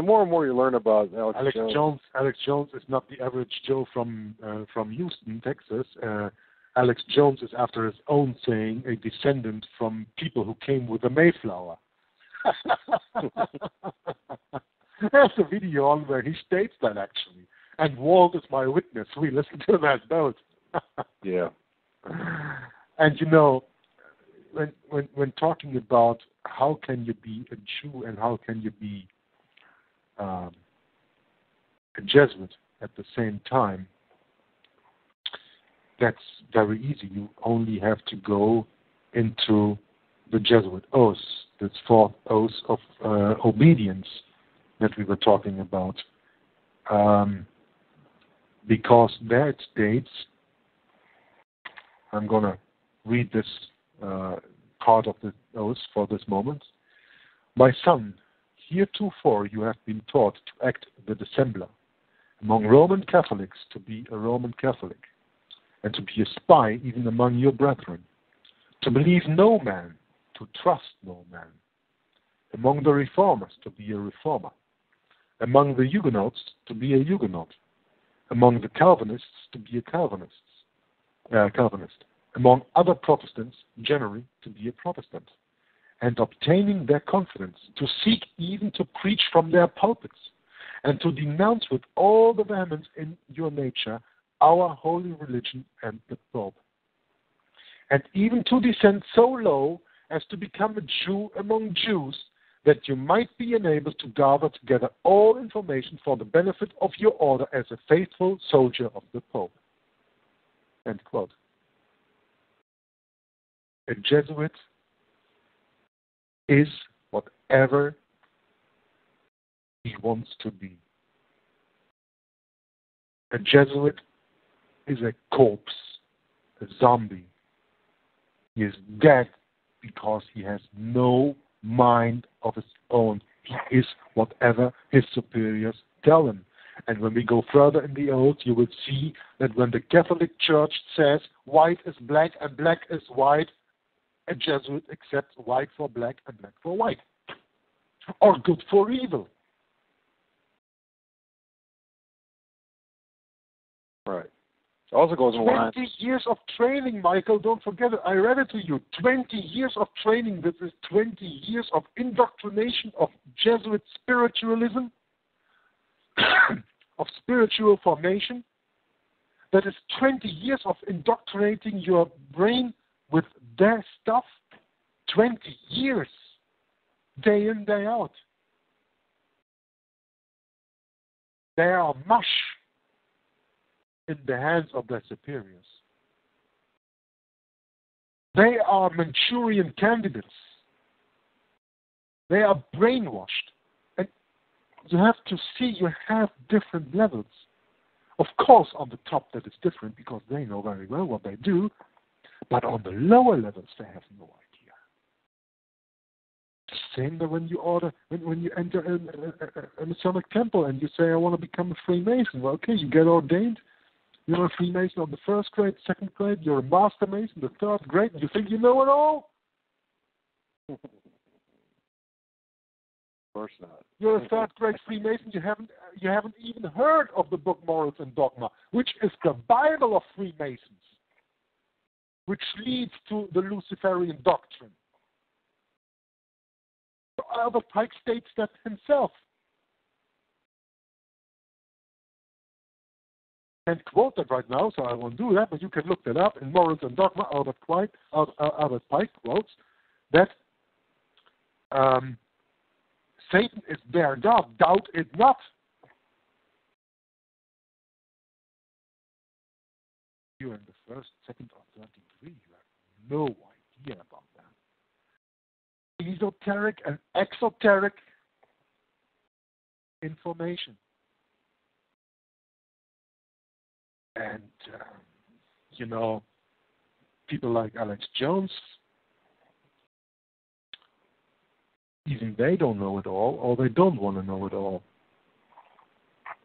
the more and more you learn about Alex, Alex Jones. Jones. Alex Jones is not the average Joe from uh, from Houston, Texas. Uh, Alex Jones is, after his own saying, a descendant from people who came with the Mayflower. [LAUGHS] There's a video on where he states that actually. And Walt is my witness. We listen to that [LAUGHS] both. yeah. And you know, when when when talking about how can you be a Jew and how can you be um, a Jesuit at the same time, that's very easy. You only have to go into the Jesuit oath, this fourth oath of uh, obedience that we were talking about. Um, because there it states, I'm going to read this uh, part of the oath for this moment. My son, heretofore you have been taught to act the dissembler among Roman Catholics to be a Roman Catholic, and to be a spy even among your brethren, to believe no man, to trust no man, among the reformers to be a reformer, among the Huguenots to be a Huguenot, among the Calvinists to be a Calvinist, uh, Calvinist, among other Protestants generally to be a Protestant, and obtaining their confidence, to seek even to preach from their pulpits, and to denounce with all the vehemence in your nature our holy religion and the Pope, and even to descend so low as to become a Jew among Jews, that you might be enabled to gather together all information for the benefit of your order as a faithful soldier of the Pope. End quote. A Jesuit is whatever he wants to be. A Jesuit is a corpse, a zombie. He is dead because he has no mind of his own. He is whatever his superiors tell him. And when we go further in the oath, you will see that when the Catholic Church says white is black and black is white, a Jesuit accepts white for black and black for white, or good for evil. Right. It also goes along. 20 years of training, Michael. Don't forget it. I read it to you. 20 years of training. This is 20 years of indoctrination of Jesuit spiritualism, [COUGHS] of spiritual formation. That is 20 years of indoctrinating your brain with their stuff. 20 years, day in, day out. They are mush in the hands of their superiors. They are Manchurian candidates. They are brainwashed. And you have to see you have different levels. Of course, on the top, that is different because they know very well what they do. But on the lower levels, they have no idea. The same that when you order, when, when you enter a, a, a Masonic temple and you say, I want to become a Freemason. Well, okay, you get ordained you're a Freemason on the first grade, second grade. You're a Master Mason, the third grade. You think you know it all? of course not. You're a third grade Freemason. You haven't you haven't even heard of the book Morals and Dogma, which is the Bible of Freemasons, which leads to the Luciferian doctrine. Albert Pike states that himself. can't quote that right now, so I won't do that. But you can look that up in Morals and Dogma. Albert Pike, Albert Pike quotes that um, Satan is their God. Doubt it not. You in the first, second, or have no idea about that. Esoteric and exoteric information. And, um, you know, people like Alex Jones, even they don't know it all, or they don't want to know it all.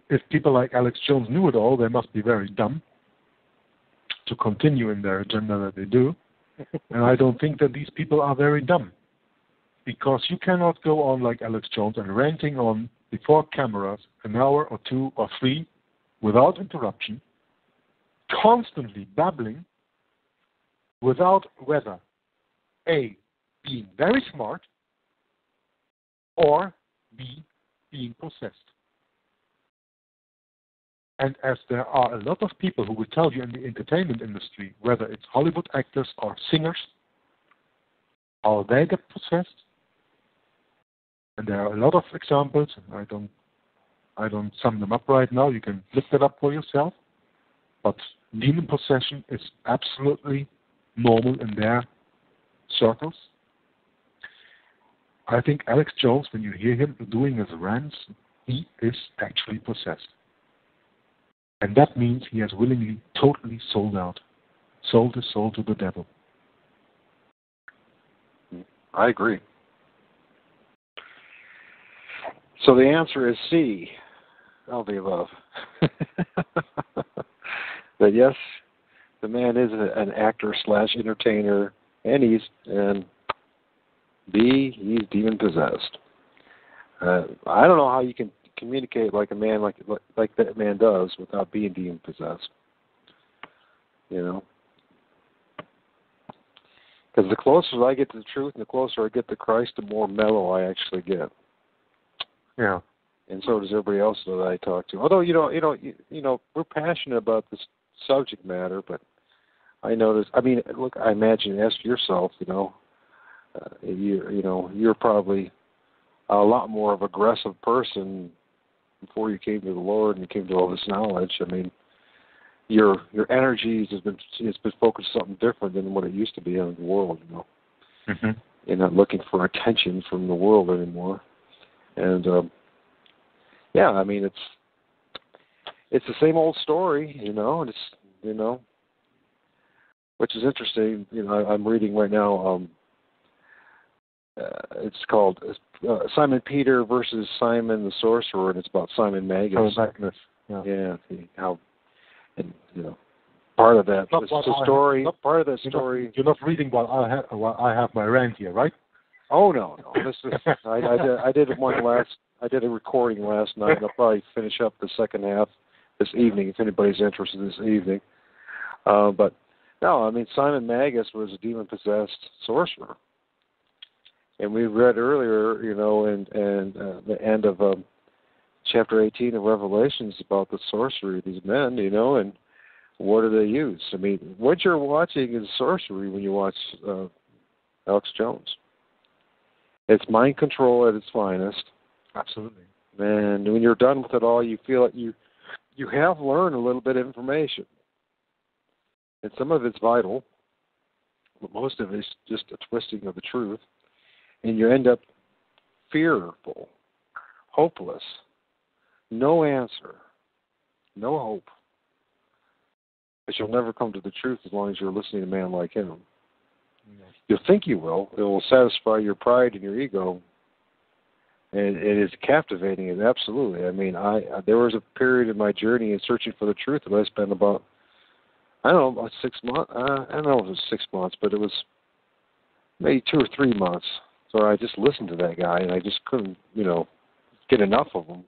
If people like Alex Jones knew it all, they must be very dumb to continue in their agenda that they do. And I don't think that these people are very dumb. Because you cannot go on like Alex Jones and ranting on before cameras an hour or two or three without interruption constantly babbling without whether A, being very smart, or B, being possessed. And as there are a lot of people who will tell you in the entertainment industry, whether it's Hollywood actors or singers, how they get possessed, and there are a lot of examples, and I don't I don't sum them up right now, you can look that up for yourself. But demon possession is absolutely normal in their circles. I think Alex Jones, when you hear him doing his rants, he is actually possessed. And that means he has willingly, totally sold out, sold his soul to the devil. I agree. So the answer is C, all the above. [LAUGHS] But yes, the man is an actor slash entertainer, and he's and B, he's demon possessed. Uh, I don't know how you can communicate like a man like like that man does without being demon possessed. You know, because the closer I get to the truth and the closer I get to Christ, the more mellow I actually get. Yeah. And so does everybody else that I talk to. Although you know, you know, you, you know, we're passionate about this subject matter, but I notice. I mean, look, I imagine ask yourself, you know, uh, you you know, you're probably a lot more of aggressive person before you came to the Lord and you came to all this knowledge. I mean, your your energies has been has been focused on something different than what it used to be in the world. You know, mm-hmm. you're not looking for attention from the world anymore, and um, yeah, I mean, it's it's the same old story, you know, and it's you know, which is interesting. You know, I, I'm reading right now. Um, uh, it's called uh, Simon Peter versus Simon the Sorcerer, and it's about Simon Magus. Oh, Magnus. Yeah. yeah see how, and you know, part of that not the story. Not, part of that you're story. Not, you're not reading while I have while I have my rant here, right? Oh no, no. This is [LAUGHS] I, I did I did one last. I did a recording last night. I'll probably finish up the second half this evening if anybody's interested this evening. Uh, but no, I mean Simon Magus was a demon possessed sorcerer, and we read earlier, you know, in and uh, the end of um, chapter 18 of Revelations about the sorcery of these men, you know, and what do they use? I mean, what you're watching is sorcery when you watch uh, Alex Jones. It's mind control at its finest. Absolutely. And when you're done with it all, you feel that you you have learned a little bit of information. And some of it's vital, but most of it is just a twisting of the truth. And you end up fearful, hopeless, no answer, no hope. But you'll never come to the truth as long as you're listening to a man like him. You'll think you will. It will satisfy your pride and your ego, and it is captivating. And absolutely, I mean, I there was a period in my journey in searching for the truth that I spent about I don't know about six months. Uh, I don't know if it was six months, but it was maybe two or three months. So I just listened to that guy, and I just couldn't, you know, get enough of him.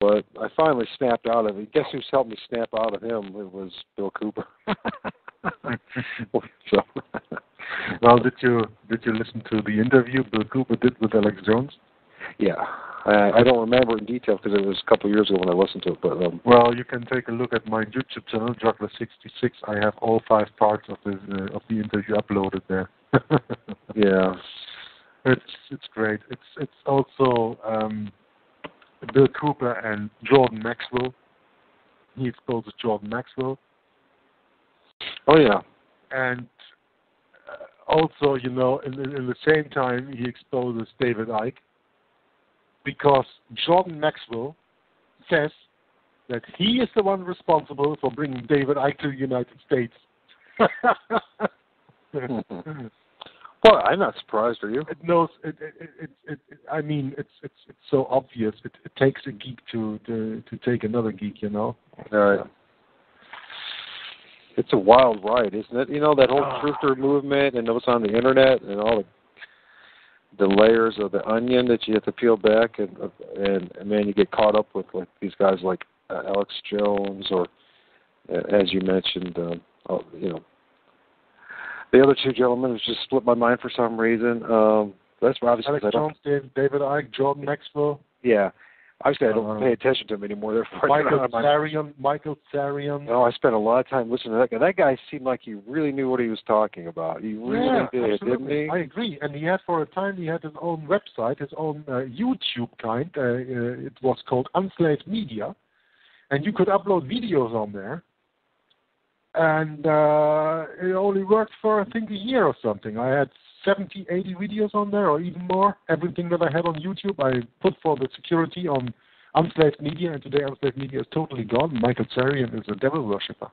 But I finally snapped out of it. Guess who's helped me snap out of him? It was Bill Cooper. [LAUGHS] so, well, did you did you listen to the interview Bill Cooper did with Alex Jones? Yeah, I, I don't remember in detail because it was a couple of years ago when I listened to it. But um, well, you can take a look at my YouTube channel, Joggler66. I have all five parts of this uh, of the interview uploaded there. Yeah, [LAUGHS] it's it's great. It's it's also um, Bill Cooper and Jordan Maxwell. He exposes Jordan Maxwell. Oh yeah, and uh, also you know in, in the same time he exposes David Icke because Jordan Maxwell says that he is the one responsible for bringing David Icke to the United States. [LAUGHS] [LAUGHS] well, I'm not surprised. Are you? It knows. It, it, it, it, it, I mean, it's it's it's so obvious. It, it takes a geek to, to to take another geek, you know. All right. It's a wild ride, isn't it? You know that whole oh. truther movement and what's on the internet and all the the layers of the onion that you have to peel back, and and, and man, you get caught up with like these guys like uh, Alex Jones, or uh, as you mentioned, um, oh, you know, the other two gentlemen have just split my mind for some reason. Um, that's obviously Alex Jones, David Icke, Jordan Maxwell. Yeah, Obviously, I don't uh, pay attention to him anymore. Therefore, Michael Tsarion. Michael Tsarion. Oh, I spent a lot of time listening to that guy. That guy seemed like he really knew what he was talking about. He really yeah, did, absolutely. didn't he? I agree. And he had, for a time, he had his own website, his own uh, YouTube kind. Uh, uh, it was called Unslaved Media, and you could upload videos on there. And uh, it only worked for I think a year or something. I had 70, 80 videos on there, or even more. Everything that I had on YouTube, I put for the security on Unslaved Media, and today Unslaved Media is totally gone. Michael Tsarion is a devil worshipper.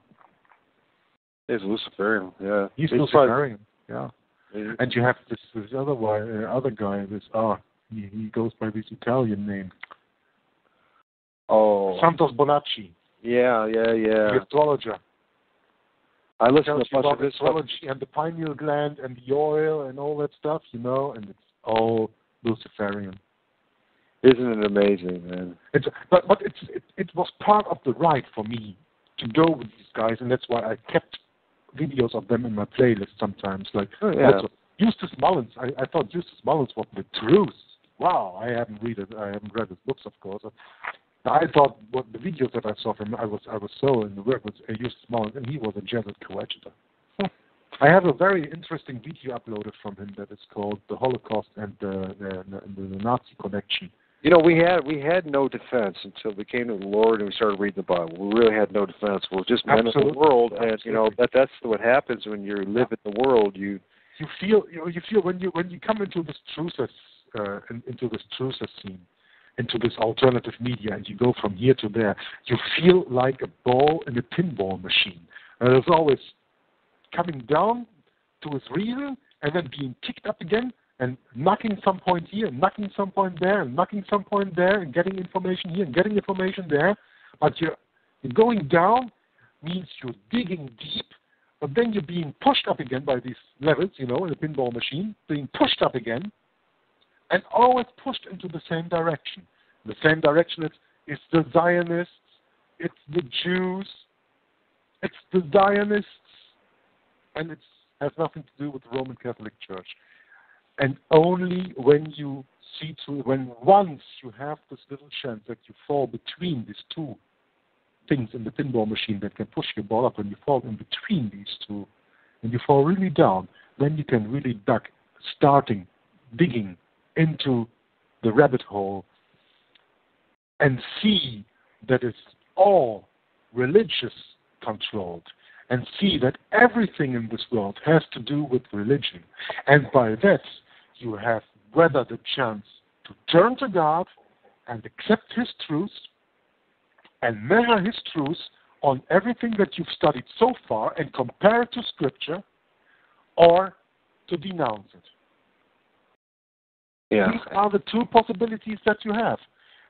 He's Luciferian, yeah. He's, He's Luciferian, yeah. And you have this this other guy, uh, other guy. This ah, he, he goes by this Italian name. Oh, Santos Bonacci. Yeah, yeah, yeah. The astrologer. I listen to about astrology and the pineal gland and the oil and all that stuff, you know, and it's all Luciferian. Isn't it amazing, man? It's, but but it's it, it was part of the ride for me to go with these guys, and that's why I kept videos of them in my playlist sometimes. Like oh, yeah. Eustace Mullins, I, I thought Eustace Mullins was the truth. Wow, I haven't read it. I haven't read his books, of course. I thought what the videos that I saw from I was I was so in the work with uh, Eustace Mullins, and he was a Jesuit coadjutor. I have a very interesting video uploaded from him that is called "The Holocaust and the, the, the, the Nazi Connection." You know, we had we had no defense until we came to the Lord and we started reading the Bible. We really had no defense. We are just men Absolutely. of the world, and Absolutely. you know that that's what happens when you live in the world. You you feel you know you feel when you when you come into this truth uh, into this truth scene into this alternative media and you go from here to there, you feel like a ball in a pinball machine. And it's always coming down to its reason and then being kicked up again and knocking some point here, knocking some point there, and knocking some point there, and getting information here and getting information there. But you're, you're going down means you're digging deep, but then you're being pushed up again by these levels, you know, in a pinball machine, being pushed up again, and always pushed into the same direction. The same direction it's, it's the Zionists, it's the Jews, it's the Zionists, and it has nothing to do with the Roman Catholic Church. And only when you see through, when once you have this little chance that you fall between these two things in the pinball machine that can push your ball up, and you fall in between these two, and you fall really down, then you can really duck, starting digging into the rabbit hole and see that it's all religious controlled and see that everything in this world has to do with religion. And by that, you have whether the chance to turn to God and accept His truth and measure His truth on everything that you've studied so far and compare it to Scripture or to denounce it. Yeah. These are the two possibilities that you have.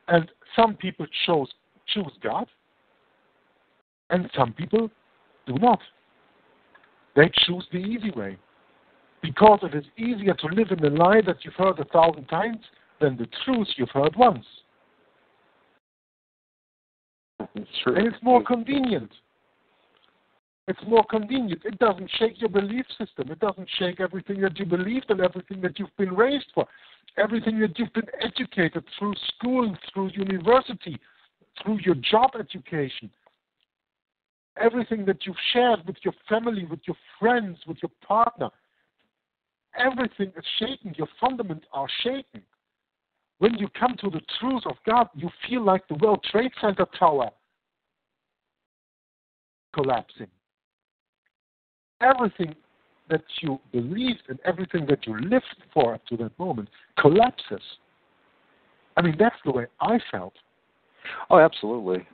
And some people chose, choose God, and some people do not. They choose the easy way. Because it is easier to live in a lie that you've heard a thousand times than the truth you've heard once. It's true. And it's more convenient. It's more convenient. It doesn't shake your belief system. It doesn't shake everything that you believed and everything that you've been raised for, everything that you've been educated through school, through university, through your job education, everything that you've shared with your family, with your friends, with your partner. Everything is shaken. Your fundaments are shaken. When you come to the truth of God, you feel like the World Trade Center tower collapsing everything that you believed and everything that you lived for up to that moment collapses. I mean, that's the way I felt. Oh, absolutely.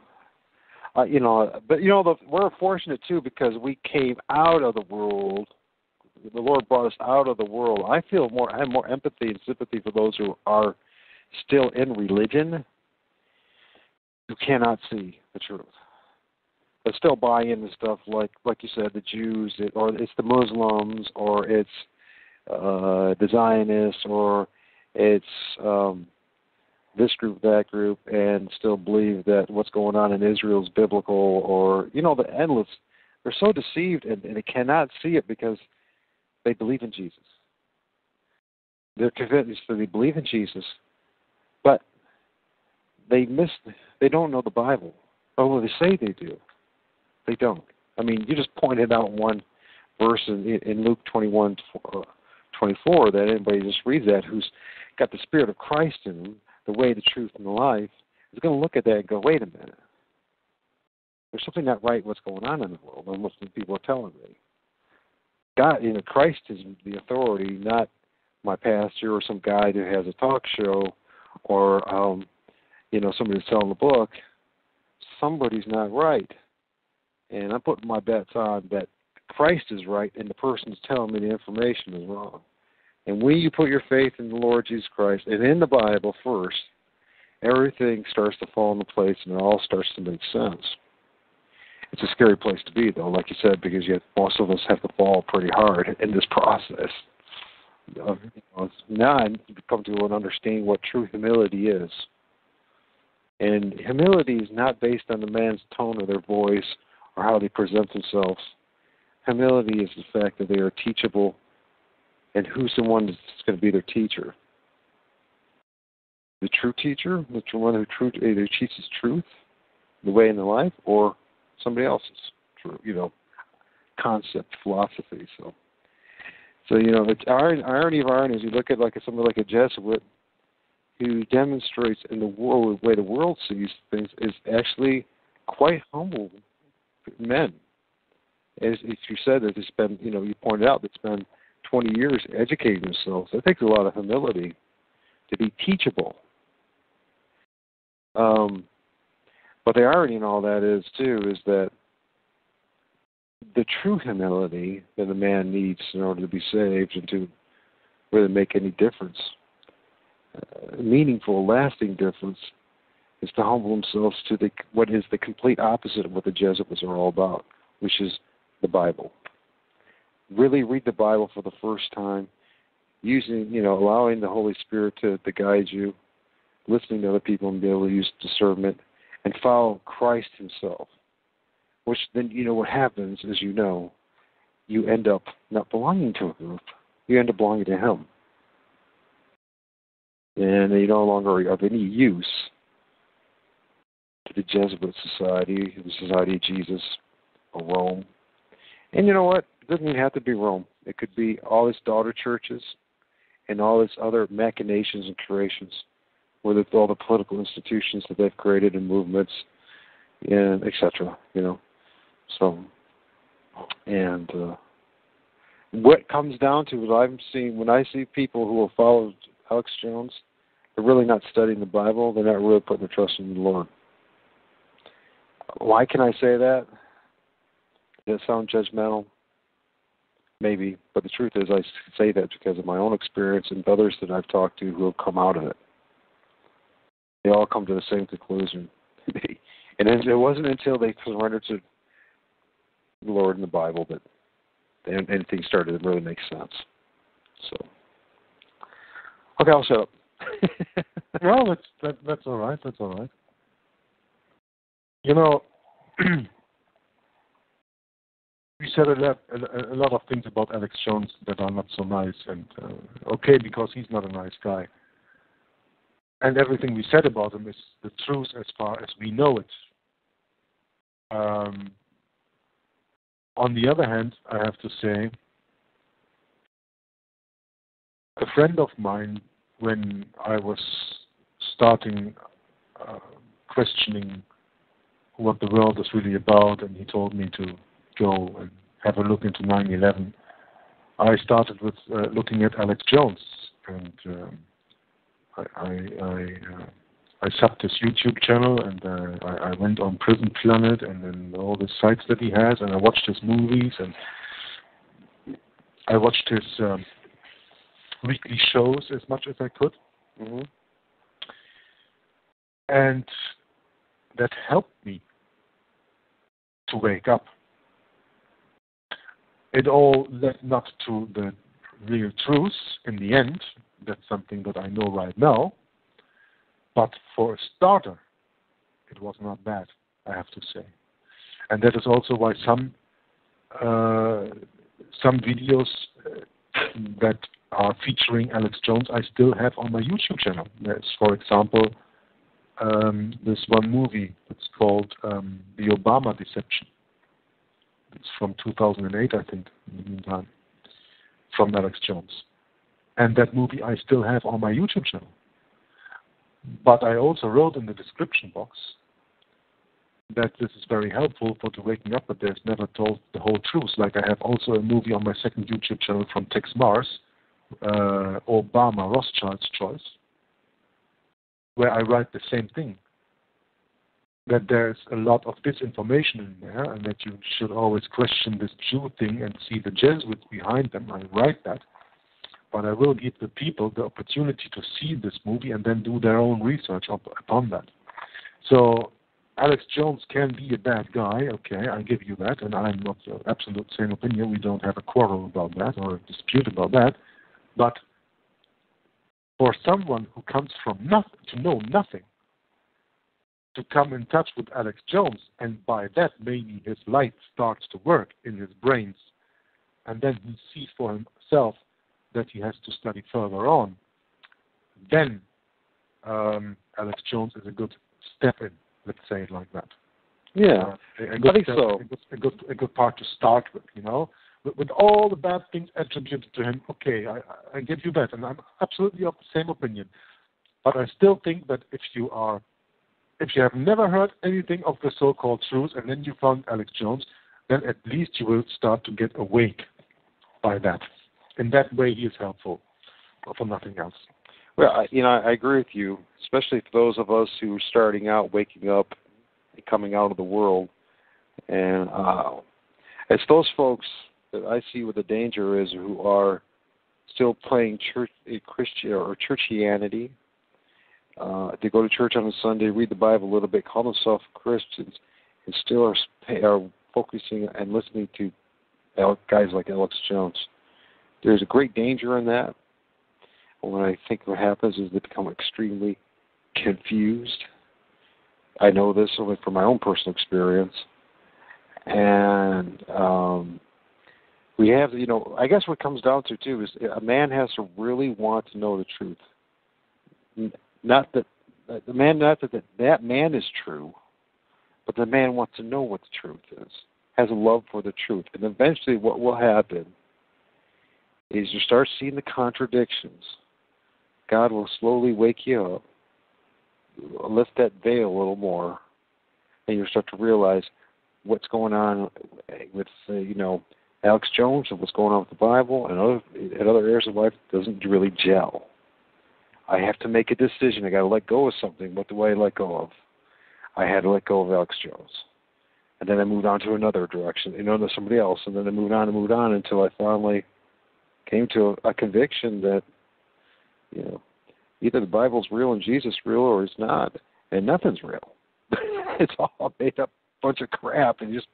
Uh, you know, but you know, the, we're fortunate too because we came out of the world. The Lord brought us out of the world. I feel more. I have more empathy and sympathy for those who are still in religion who cannot see the truth still buy into stuff like like you said the Jews it, or it's the Muslims or it's uh, the Zionists or it's um, this group that group and still believe that what's going on in Israel is biblical or you know the endless they're so deceived and, and they cannot see it because they believe in Jesus. They're convinced that they believe in Jesus, but they miss they don't know the Bible. Although they say they do. They don't. I mean, you just pointed out one verse in, in Luke 21, uh, 24 that anybody just reads that who's got the Spirit of Christ in them, the way, the truth, and the life, is going to look at that and go, wait a minute. There's something not right what's going on in the world, and what people are telling me. God, you know, Christ is the authority, not my pastor or some guy who has a talk show or, um, you know, somebody selling a book. Somebody's not right and I'm putting my bets on that Christ is right and the person's telling me the information is wrong. And when you put your faith in the Lord Jesus Christ and in the Bible first, everything starts to fall into place and it all starts to make sense. It's a scary place to be, though, like you said, because you have, most of us have to fall pretty hard in this [LAUGHS] process. Uh, you know, now I come to an understanding what true humility is. And humility is not based on the man's tone of their voice or how they present themselves. Humility is the fact that they are teachable and who's the one that's going to be their teacher. The true teacher, the one who true, either teaches truth, the way in the life, or somebody else's true, you know, concept, philosophy. So, so you know, the irony of irony is You look at like somebody like a Jesuit who demonstrates in the world the way the world sees things is actually quite humble men. As if you said that it's been, you know, you pointed out that been 20 years educating themselves. That takes a lot of humility to be teachable. Um, but the irony in all that is too is that the true humility that a man needs in order to be saved and to really make any difference, uh, meaningful, lasting difference, is to humble themselves to the what is the complete opposite of what the Jesuits are all about, which is the Bible. Really read the Bible for the first time, using you know allowing the Holy Spirit to, to guide you, listening to other people and be able to use discernment, and follow Christ Himself. Which then you know what happens is you know, you end up not belonging to a group, you end up belonging to Him, and you no longer are of any use to the Jesuit Society, the Society of Jesus, or Rome. And you know what? It doesn't even have to be Rome. It could be all its daughter churches and all its other machinations and creations, with all the political institutions that they've created and movements, and etc. You know, so and uh, what comes down to is I'm seeing when I see people who have followed Alex Jones, they're really not studying the Bible. They're not really putting their trust in the Lord. Why can I say that? Does it sound judgmental? Maybe, but the truth is, I say that because of my own experience and others that I've talked to who have come out of it. They all come to the same conclusion. [LAUGHS] and it wasn't until they surrendered to the Lord in the Bible that anything started to really make sense. So, okay, I'll shut up. [LAUGHS] no, that's that, that's all right. That's all right. You know, [CLEARS THROAT] we said a lot, a, a, lot of things about Alex Jones that are not so nice, and uh, okay, because he's not a nice guy. And everything we said about him is the truth as far as we know it. Um, on the other hand, I have to say, a friend of mine, when I was starting uh, questioning what the world is really about, and he told me to go and have a look into 9/11. I started with uh, looking at Alex Jones, and um, I I I, uh, I subbed his YouTube channel, and uh, I, I went on Prison Planet, and then all the sites that he has, and I watched his movies, and I watched his um, weekly shows as much as I could. Mm-hmm. And that helped me to wake up. It all led not to the real truth in the end. That's something that I know right now. But for a starter, it was not bad, I have to say. And that is also why some uh, some videos uh, that are featuring Alex Jones I still have on my YouTube channel. There's, for example, um, this one movie. It's called um, The Obama Deception. It's from 2008, I think, in the meantime, from Alex Jones. And that movie I still have on my YouTube channel. But I also wrote in the description box that this is very helpful for the waking up, but there's never told the whole truth. Like I have also a movie on my second YouTube channel from Texe Marrs, uh, Obama Rothschild's Choice, where I write the same thing. That there's a lot of disinformation in there, and that you should always question this Jew thing and see the Jesuits behind them. I write that. But I will give the people the opportunity to see this movie and then do their own research up, upon that. So Alex Jones can be a bad guy, okay, I give you that, and I'm of the absolute same opinion. We don't have a quarrel about that or a dispute about that. But for someone who comes from nothing to know nothing to come in touch with Alex Jones, and by that maybe his light starts to work in his brains, and then he sees for himself that he has to study further on, then um, Alex Jones is a good step in. Let's say it like that. Yeah, uh, a, a good I think step, so. A good, a good, a good part to start with, you know with, all the bad things attributed to him, okay, I, I give you that, and I'm absolutely of the same opinion. But I still think that if you are, if you have never heard anything of the so-called truth, and then you found Alex Jones, then at least you will start to get awake by that. In that way, he is helpful, but for nothing else. Well, you know, I agree with you, especially for those of us who are starting out, waking up, coming out of the world, and uh, those folks that I see what the danger is who are still playing church eh, Christian or churchianity. Uh, they go to church on a Sunday, read the Bible a little bit, call themselves Christians, and still are, are focusing and listening to guys like Alex Jones. There's a great danger in that. What I think what happens is they become extremely confused. I know this only from my own personal experience, and um, we have, you know, I guess what comes down to too is a man has to really want to know the truth. Not that the man, not that that man is true, but the man wants to know what the truth is, has a love for the truth, and eventually, what will happen is you start seeing the contradictions. God will slowly wake you up, lift that veil a little more, and you start to realize what's going on with, uh, you know, Alex Jones and what's going on with the Bible and other other areas of life doesn't really gel. I have to make a decision. I got to let go of something. What do I let go of? I had to let go of Alex Jones, and then I moved on to another direction, you know, to somebody else, and then I moved on and moved on until I finally came to a, a conviction that, you know, either the Bible's real and Jesus real or it's not, and nothing's real. [LAUGHS] it's all made up bunch of crap, and just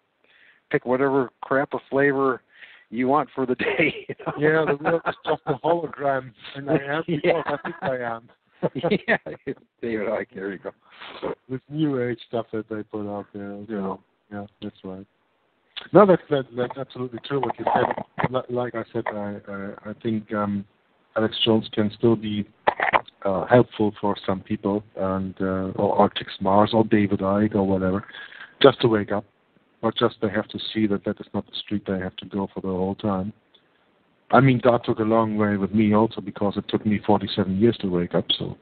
pick whatever crap of flavor you want for the [LAUGHS] day. You know? Yeah, the world is just a hologram, and I am [LAUGHS] yeah. I think I am. [LAUGHS] yeah, David Icke, there you go. This new age stuff that they put out there. You know, yeah, that's right. No, that's that, that's absolutely true. What you said, like I said, I I, I think um, Alex Jones can still be uh, helpful for some people, and uh, or Arctic Mars or David Icke or whatever, just to wake up, or just they have to see that that is not the street they have to go for the whole time. I mean, God took a long way with me also because it took me 47 years to wake up. So.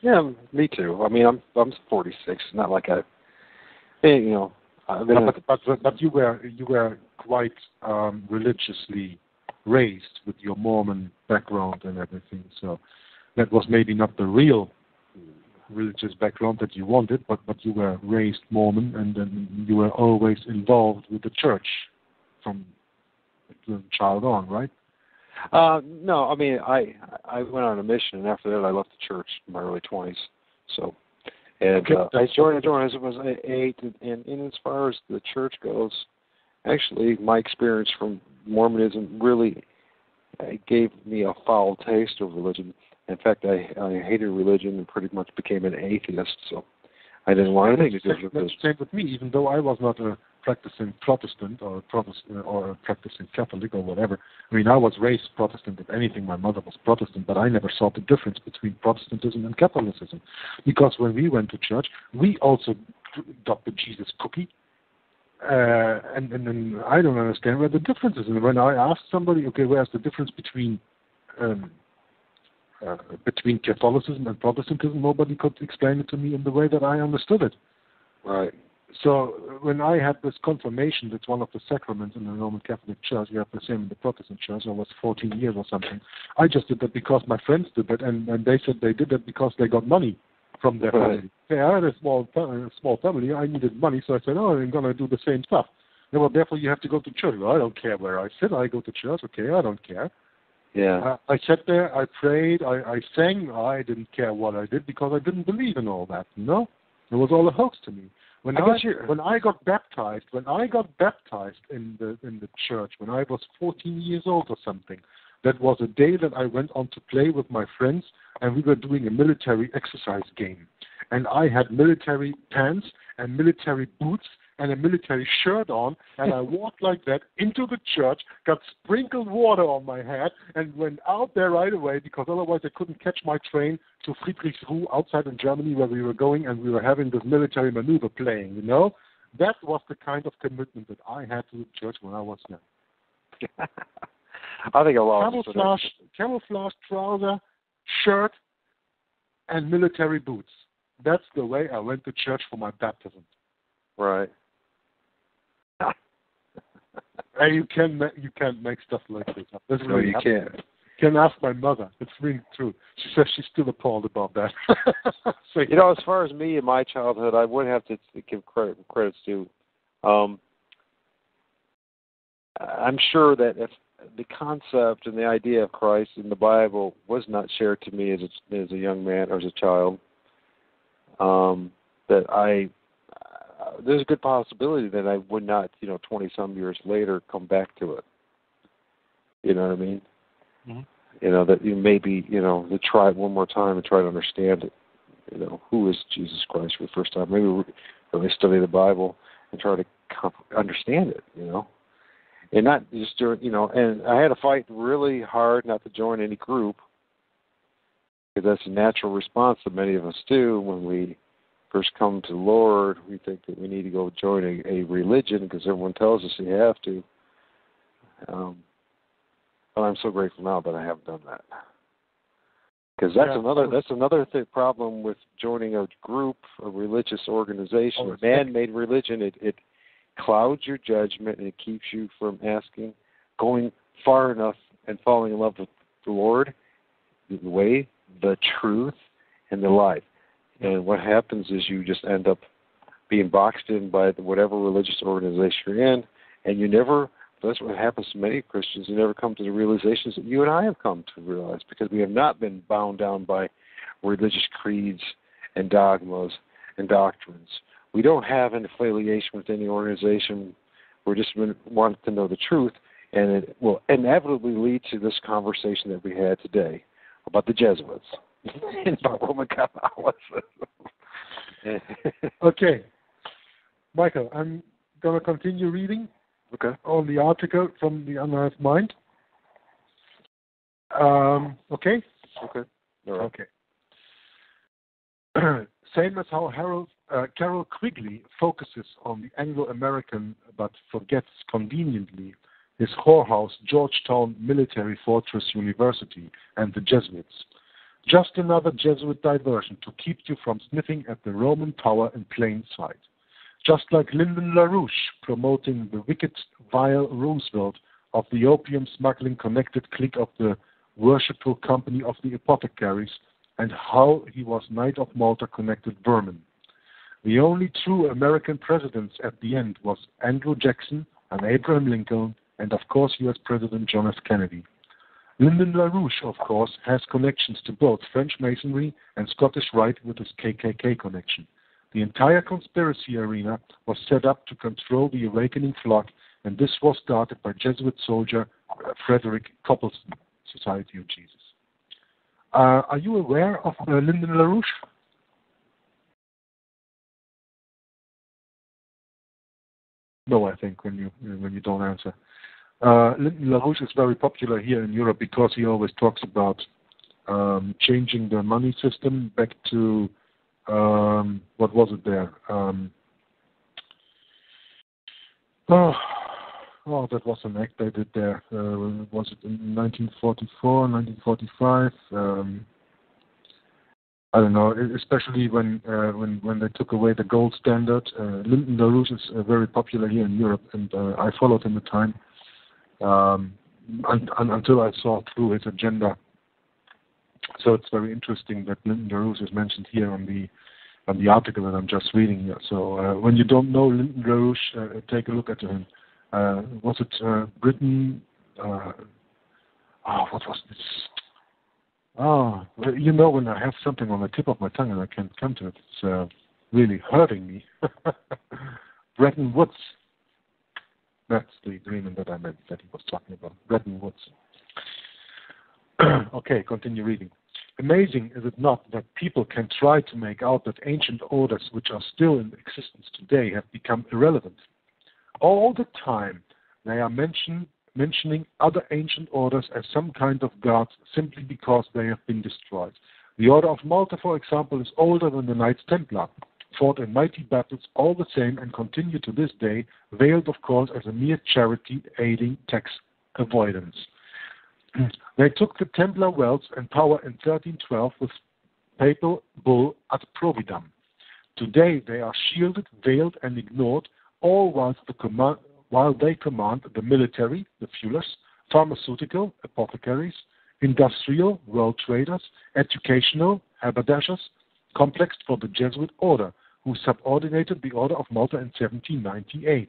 Yeah, me too. I mean, I'm I'm 46. Not like I, you know, I've been. But but, but, but you were you were quite um, religiously raised with your Mormon background and everything. So that was maybe not the real religious background that you wanted, but but you were raised Mormon and then you were always involved with the church from the child on, right? Uh, no, I mean I I went on a mission, and after that I left the church in my early twenties. So, and Okay, uh, I joined I joined as it was eight, and, and, and as far as the church goes, actually my experience from Mormonism really uh, gave me a foul taste of religion. In fact, I I hated religion and pretty much became an atheist. So, I didn't want anything to do with religion. same with me, even though I was not a practicing Protestant or a Protestant or a practicing Catholic or whatever. I mean, I was raised Protestant. If anything, my mother was Protestant, but I never saw the difference between Protestantism and Catholicism, because when we went to church, we also got the Jesus cookie. Uh, and, and then I don't understand where the difference is. And when I asked somebody, okay, where's the difference between um, uh, between Catholicism and Protestantism, nobody could explain it to me in the way that I understood it. Right. So when I had this confirmation, that's one of the sacraments in the Roman Catholic Church. We have the same in the Protestant Church. I was 14 years or something. I just did that because my friends did that, and, and they said they did that because they got money from their Right. family. Yeah, I had a small a small family. I needed money, so I said, "Oh, I'm going to do the same stuff." Well, therefore you have to go to church. Well, I don't care where I sit. I go to church. Okay, I don't care. Yeah. I, I sat there, I prayed, I, I sang. I didn't care what I did because I didn't believe in all that. You know, it was all a hoax to me. When I I, when I got baptized, when I got baptized in the in the church when I was 14 years old or something, that was a day that I went on to play with my friends, and we were doing a military exercise game, and I had military pants and military boots and a military shirt on, and I walked like that into the church, got sprinkled water on my head, and went out there right away because otherwise I couldn't catch my train to Friedrichsruh outside in Germany where we were going, and we were having this military maneuver playing. You know, that was the kind of commitment that I had to the church when I was young. [LAUGHS] I think a lot of us would have- Camouflage, camouflage trouser, shirt, and military boots. That's the way I went to church for my baptism. Right. And you can ma- you can't make stuff like this up. This No, really you can't. Can ask my mother. It's really true. She says she's still appalled about that. [LAUGHS] so, You know, as far as me and my childhood, I would have to give credit credits to. Um, I'm sure that if the concept and the idea of Christ in the Bible was not shared to me as a, as a young man or as a child, um, that I uh, there's a good possibility that I would not, you know, 20 some years later come back to it. You know what I mean? Mhm. You know that you maybe you know to try it one more time and try to understand it. You know who is Jesus Christ for the first time. Maybe re- really study the Bible and try to comp- understand it. You know, and not just doing. You know, and I had to fight really hard not to join any group because that's a natural response that many of us do when we first come to the Lord. We think that we need to go join a, a religion because everyone tells us you have to. Um, but I'm so grateful now that I haven't done that. Because that's Yeah, another that's another th- problem with joining a group, a religious organization, Oh, man-made religion. It it clouds your judgment and it keeps you from asking, going far enough and falling in love with the Lord, the way, the truth, and the life. And what happens is you just end up being boxed in by whatever religious organization you're in, and you never. That's what happens to many Christians. You never come to the realizations that you and I have come to realize because we have not been bound down by religious creeds and dogmas and doctrines. We don't have an affiliation with any organization. We're just been, want to know the truth, and it will inevitably lead to this conversation that we had today about the Jesuits and Roman Catholicism. okay, Michael, I'm gonna continue reading. Okay. on the article from the Unhived Mind. Um, okay? Okay. Right. Okay. [CLEARS THROAT] Same as how Harold, uh, Carroll Quigley focuses on the Anglo-American but forgets conveniently his whorehouse Georgetown Military Fortress University and the Jesuits. Just another Jesuit diversion to keep you from sniffing at the Roman power in plain sight. Just like Lyndon LaRouche promoting the wicked, vile Roosevelt of the opium smuggling connected clique of the worshipful company of the apothecaries and how he was Knight of Malta connected vermin. The only true American presidents at the end was Andrew Jackson and Abraham Lincoln and of course US President John F. Kennedy. Lyndon LaRouche, of course, has connections to both French Masonry and Scottish Rite with his KKK connection. The entire conspiracy arena was set up to control the awakening flock, and this was started by Jesuit soldier Frederick Copleston, Society of Jesus. Uh, are you aware of uh, Lyndon LaRouche? No, I think when you when you don't answer. Uh, LaRouche is very popular here in Europe because he always talks about um, changing the money system back to um, what was it there? Um, oh, oh, that was an act they did there. Uh, was it in 1944, 1945? Um, I don't know, especially when uh, when when they took away the gold standard. Uh, Lyndon LaRouche is uh, very popular here in Europe, and uh, I followed him at the time um, un- un- until I saw through his agenda. So it's very interesting that Lyndon LaRouche is mentioned here on the on the article that I'm just reading here. So uh, when you don't know Lyndon LaRouche, uh, take a look at him. Uh, was it uh, Britain? Uh, oh, what was this? Oh, you know when I have something on the tip of my tongue and I can't come to it, it's uh, really hurting me. [LAUGHS] Bretton Woods. That's the agreement that I meant that he was talking about. Bretton Woods. [CLEARS THROAT] okay, continue reading. Amazing, is it not, that people can try to make out that ancient orders which are still in existence today have become irrelevant? All the time they are mention, mentioning other ancient orders as some kind of gods simply because they have been destroyed. The Order of Malta, for example, is older than the Knights Templar, fought in mighty battles all the same and continue to this day, veiled, of course, as a mere charity aiding tax avoidance. [CLEARS THROAT] They took the Templar wealth and power in 1312 with papal bull ad providam. Today they are shielded, veiled, and ignored, all whilst the command, while they command the military, the fuelers, pharmaceutical, apothecaries, industrial, world traders, educational, haberdashers, complexed for the Jesuit order, who subordinated the Order of Malta in 1798.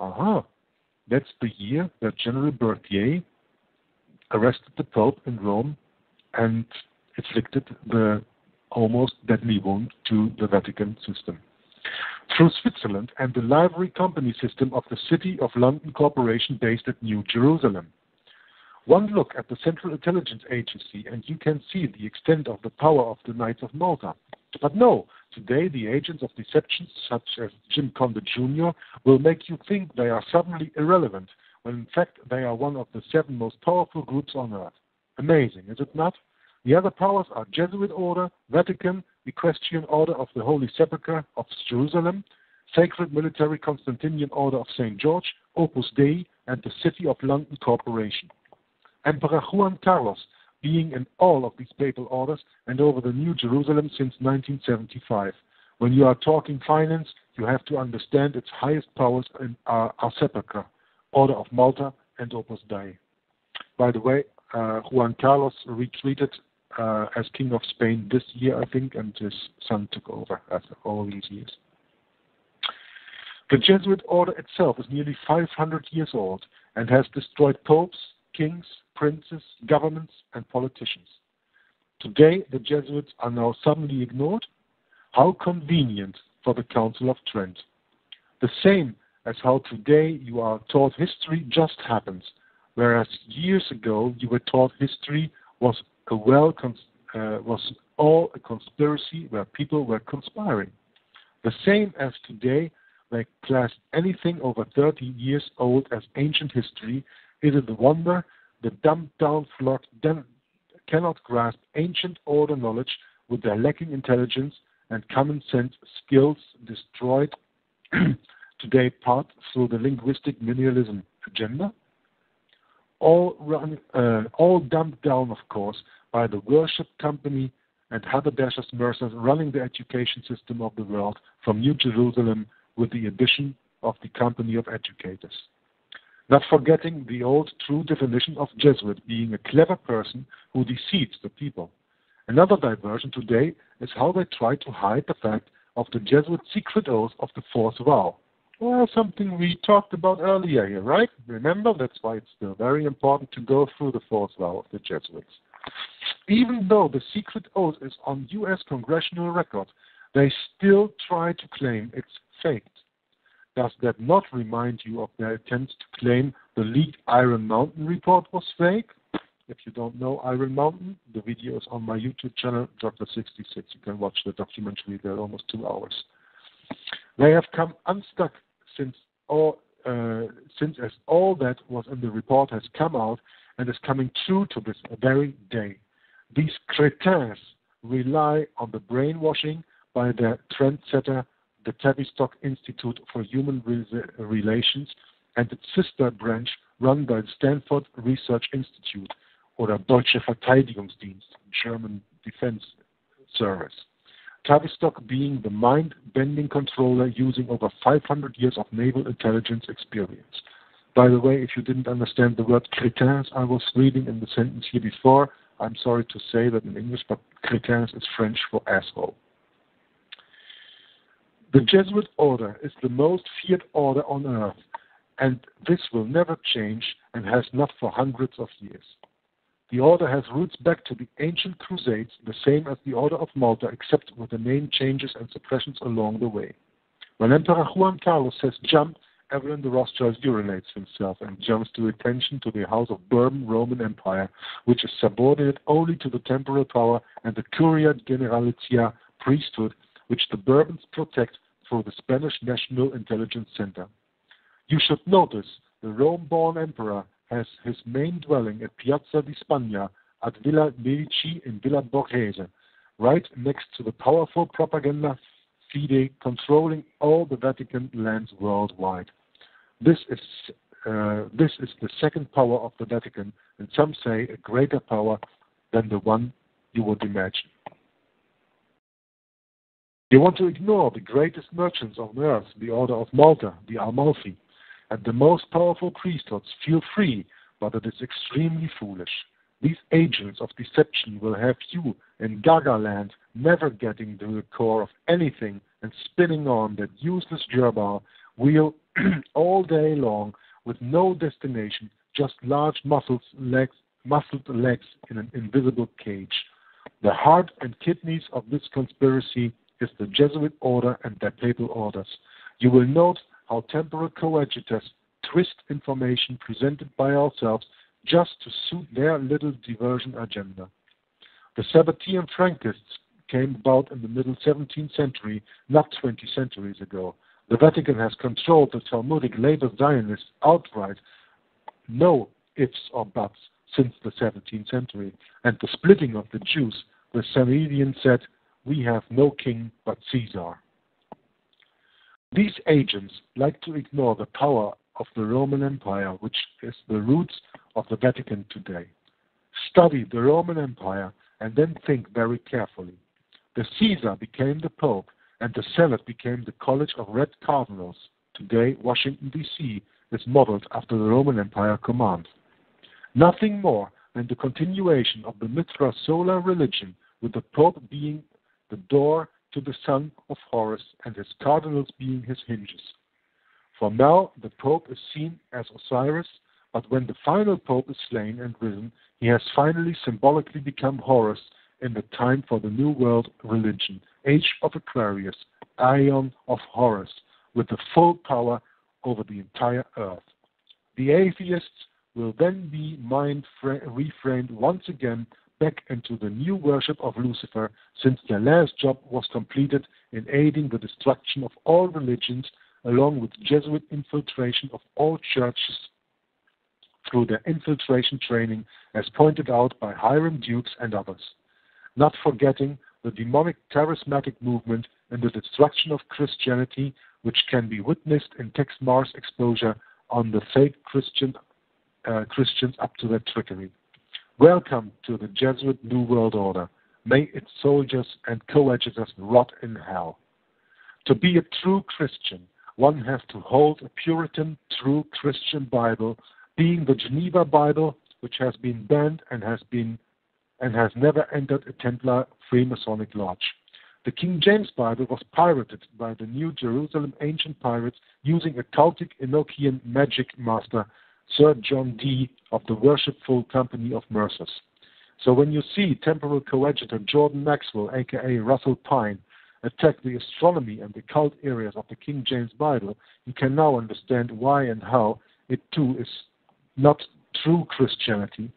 Aha, that's the year that General Berthier arrested the Pope in Rome and inflicted the almost deadly wound to the Vatican system. Through Switzerland and the livery company system of the City of London Corporation based at New Jerusalem. One look at the Central Intelligence Agency and you can see the extent of the power of the Knights of Malta. But no, today the agents of deception, such as Jim Condit Jr., will make you think they are suddenly irrelevant, when in fact they are one of the seven most powerful groups on earth. Amazing, is it not? The other powers are Jesuit Order, Vatican, Equestrian Order of the Holy Sepulchre of Jerusalem, Sacred Military Constantinian Order of St. George, Opus Dei, and the City of London Corporation. Emperor Juan Carlos being in all of these papal orders and over the New Jerusalem since 1975. When you are talking finance, you have to understand its highest powers in are, are Sepulchre, Order of Malta, and Opus Dei. By the way, uh, Juan Carlos retreated uh, as King of Spain this year, I think, and his son took over after all these years. The Jesuit order itself is nearly 500 years old and has destroyed popes, kings, princes, governments, and politicians. Today, the Jesuits are now suddenly ignored. How convenient for the Council of Trent. The same as how today you are taught history just happens, whereas years ago you were taught history was a well uh, was all a conspiracy where people were conspiring. The same as today they class anything over 30 years old as ancient history, is it a wonder the dumbed down flock cannot grasp ancient order knowledge with their lacking intelligence and common sense skills destroyed [CLEARS THROAT] today part through the linguistic minimalism agenda? All, run, uh, all dumbed down, of course, by the worship company and haberdashers mercers running the education system of the world from New Jerusalem with the addition of the company of educators. Not forgetting the old true definition of Jesuit being a clever person who deceives the people. Another diversion today is how they try to hide the fact of the Jesuit secret oath of the fourth vow. Well, something we talked about earlier here, right? Remember, that's why it's still very important to go through the fourth vow of the Jesuits. Even though the secret oath is on U.S. congressional record, they still try to claim it's faked. Does that not remind you of their attempts to claim the leaked Iron Mountain report was fake? If you don't know Iron Mountain, the video is on my YouTube channel, Dr66. You can watch the documentary there, almost two hours. They have come unstuck since all, uh, since as all that was in the report has come out and is coming true to this very day. These crétins rely on the brainwashing by their trendsetter, the Tavistock Institute for Human Relations, and its sister branch run by the Stanford Research Institute, oder Deutsche Verteidigungsdienst, German Defense Service. Tavistock being the mind-bending controller using over 500 years of naval intelligence experience. By the way, if you didn't understand the word crétins I was reading in the sentence here before, I'm sorry to say that in English, but crétins is French for asshole. The Jesuit order is the most feared order on earth, and this will never change and has not for hundreds of years. The order has roots back to the ancient Crusades, the same as the Order of Malta, except with the name changes and suppressions along the way. When Emperor Juan Carlos says jump, Evelyn de Rothschild urinates himself and jumps to attention to the House of Bourbon Roman Empire, which is subordinate only to the temporal power and the Curia Generalitia priesthood, which the Bourbons protect through the Spanish National Intelligence Center. You should notice the Rome-born emperor has his main dwelling at Piazza di Spagna at Villa Medici in Villa Borghese, right next to the powerful propaganda fide controlling all the Vatican lands worldwide. This is uh, this is the second power of the Vatican, and some say a greater power than the one you would imagine. You want to ignore the greatest merchants on earth, the Order of Malta, the Amalfi, and the most powerful priesthoods feel free, but it is extremely foolish. These agents of deception will have you in Gaga land never getting to the core of anything and spinning on that useless gerbil wheel [CLEARS THROAT] all day long with no destination, just large muscles, legs, muscled legs in an invisible cage. The heart and kidneys of this conspiracy is the Jesuit order and their papal orders. You will note how temporal coadjutors twist information presented by ourselves just to suit their little diversion agenda. The Sabbatean Frankists came about in the middle 17th century, not 20 centuries ago. The Vatican has controlled the Talmudic labor Zionists outright, no ifs or buts, since the 17th century. And the splitting of the Jews, the Sanhedrin said, We have no king but Caesar. These agents like to ignore the power of the Roman Empire, which is the roots of the Vatican today. Study the Roman Empire and then think very carefully. The Caesar became the Pope, and the Senate became the College of Red Cardinals. Today, Washington, D.C. is modeled after the Roman Empire command. Nothing more than the continuation of the Mithra solar religion, with the Pope being the door to the son of Horus and his cardinals being his hinges. For now, the Pope is seen as Osiris, but when the final Pope is slain and risen, he has finally symbolically become Horus in the time for the New World religion, Age of Aquarius, Aeon of Horus, with the full power over the entire earth. The atheists will then be mind reframed once again back into the new worship of Lucifer, since their last job was completed in aiding the destruction of all religions along with Jesuit infiltration of all churches through their infiltration training, as pointed out by Hiram Dukes and others. Not forgetting the demonic charismatic movement and the destruction of Christianity, which can be witnessed in Texe Marrs' exposure on the fake Christian, uh, Christians up to their trickery. Welcome to the Jesuit New World Order. May its soldiers and coadjutors rot in hell. To be a true Christian, one has to hold a Puritan, true Christian Bible, being the Geneva Bible, which has been banned and has been and has never entered a Templar Freemasonic lodge. The King James Bible was pirated by the New Jerusalem ancient pirates using a cultic Enochian magic master, Sir John Dee of the Worshipful Company of Mercers. So when you see temporal coadjutor Jordan Maxwell, aka Russell Pine, attack the astronomy and the cult areas of the King James Bible, you can now understand why and how it too is not true Christianity,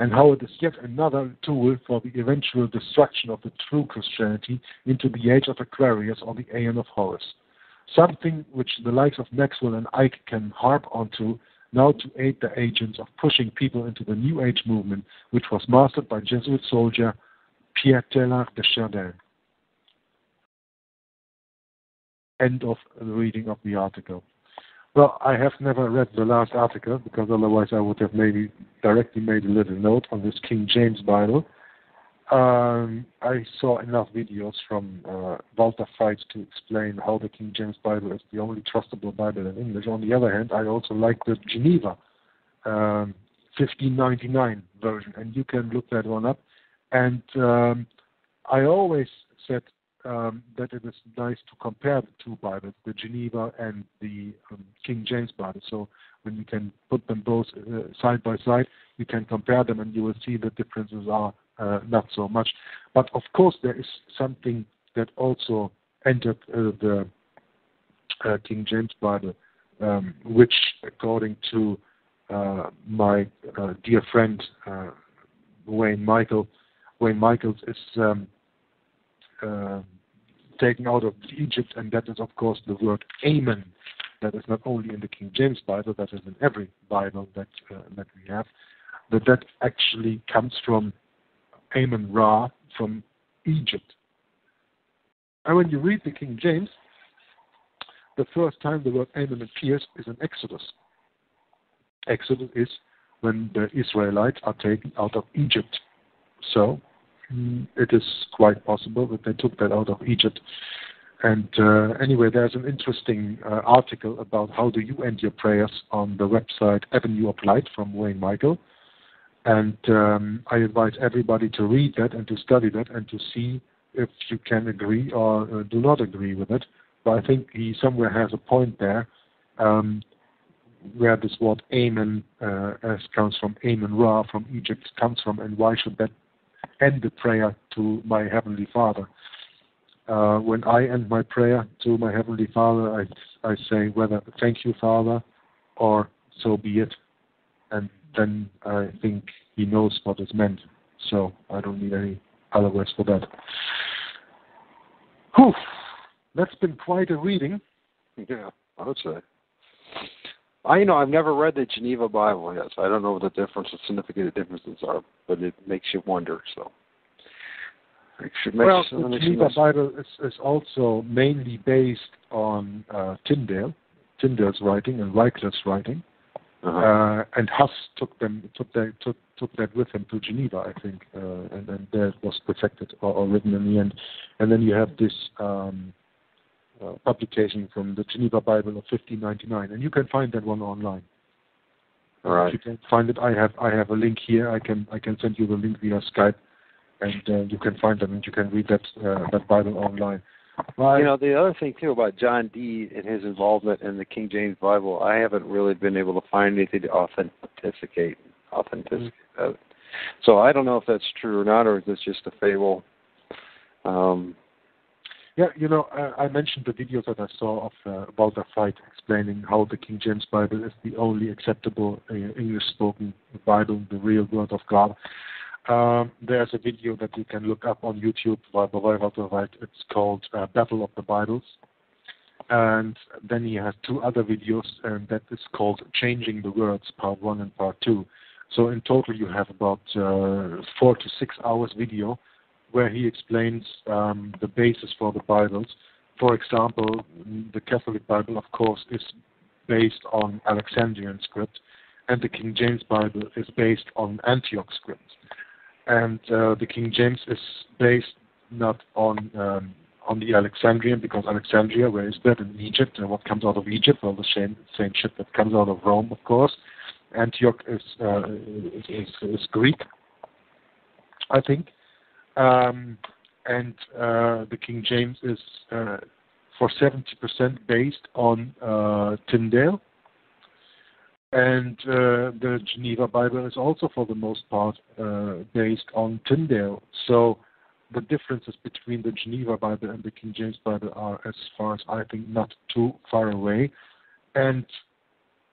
and how it is yet another tool for the eventual destruction of the true Christianity into the age of Aquarius or the Aeon of Horus. Something which the likes of Maxwell and Icke can harp onto now to aid the agents of pushing people into the New Age movement, which was mastered by Jesuit soldier Pierre Teilhard de Chardin. End of the reading of the article. Well, I have never read the last article because otherwise I would have maybe directly made a little note on this King James Bible. Um, I saw enough videos from uh, Walter Veith to explain how the King James Bible is the only trustable Bible in English. On the other hand, I also like the Geneva um, 1599 version, and you can look that one up. And um, I always said um, that it is nice to compare the two Bibles, the Geneva and the um, King James Bible. So when you can put them both uh, side by side, you can compare them, and you will see the differences are not so much. But of course, there is something that also entered uh, the uh, King James Bible, um, which, according to uh, my uh, dear friend Wayne Michael, Wayne Michaels is um, uh, taken out of Egypt, and that is, of course, the word Amen. That is not only in the King James Bible, that is in every Bible that uh, that we have. But that actually comes from Amen Ra from Egypt. And when you read the King James, the first time the word Amen appears is in Exodus. Exodus is when the Israelites are taken out of Egypt. So Mm, it is quite possible that they took that out of Egypt. And uh, anyway, there's an interesting uh, article about how do you end your prayers on the website Avenue of Light from Wayne Michael. And um, I advise everybody to read that and to study that and to see if you can agree or uh, do not agree with it. But I think he somewhere has a point there um, where this word Amen, uh, as comes from Amen Ra from Egypt, comes from, and why should that end the prayer to my Heavenly Father. Uh, when I end my prayer to my Heavenly Father, I, I say whether thank you, Father, or so be it. And then I think He knows what is meant. So I don't need any other words for that. Whew. That's been quite a reading. Yeah, I would say. I you know I've never read the Geneva Bible yet, so I don't know what the difference, the significant differences are, but it makes you wonder. So. well, the Geneva Bible is, is also mainly based on uh, Tyndale, Tyndale's writing and Wycliffe's writing, uh-huh. uh, and Huss took them took that took took that with him to Geneva, I think, uh, and then that was perfected or, or, written in the end. And then you have this um, uh, publication from the Geneva Bible of 1599, and you can find that one online. All right. If you can find it, I have I have a link here. I can I can send you the link via Skype, and uh, you can find them and you can read that uh, that Bible online. Well, you know the other thing too about John Dee and his involvement in the King James Bible, I haven't really been able to find anything to authenticate authenticate. Mm-hmm. So I don't know if that's true or not, or is this just a fable? Um, yeah, you know, I, I mentioned the videos that I saw of uh, Walter Veith explaining how the King James Bible is the only acceptable uh, English-spoken Bible, the real Word of God. Um, there's a video that you can look up on YouTube by Walter Veith. It's called uh, Battle of the Bibles. and then he has two other videos, and that is called Changing the Words, Part 1 and Part 2. So in total, you have about uh, four to six hours video where he explains um, the basis for the Bibles. For example, the Catholic Bible, of course, is based on Alexandrian script, and the King James Bible is based on Antioch script. And uh, the King James is based not on um, on the Alexandrian because Alexandria, where is that in Egypt? And what comes out of Egypt? Well, the same same shit that comes out of Rome, of course. Antioch is uh, is, is, Greek, I think, um, and uh, the King James is uh, for 70% based on uh, Tyndale, and uh, the Geneva Bible is also for the most part uh, based on Tyndale. So the differences between the Geneva Bible and the King James Bible are, as far as I think, not too far away. And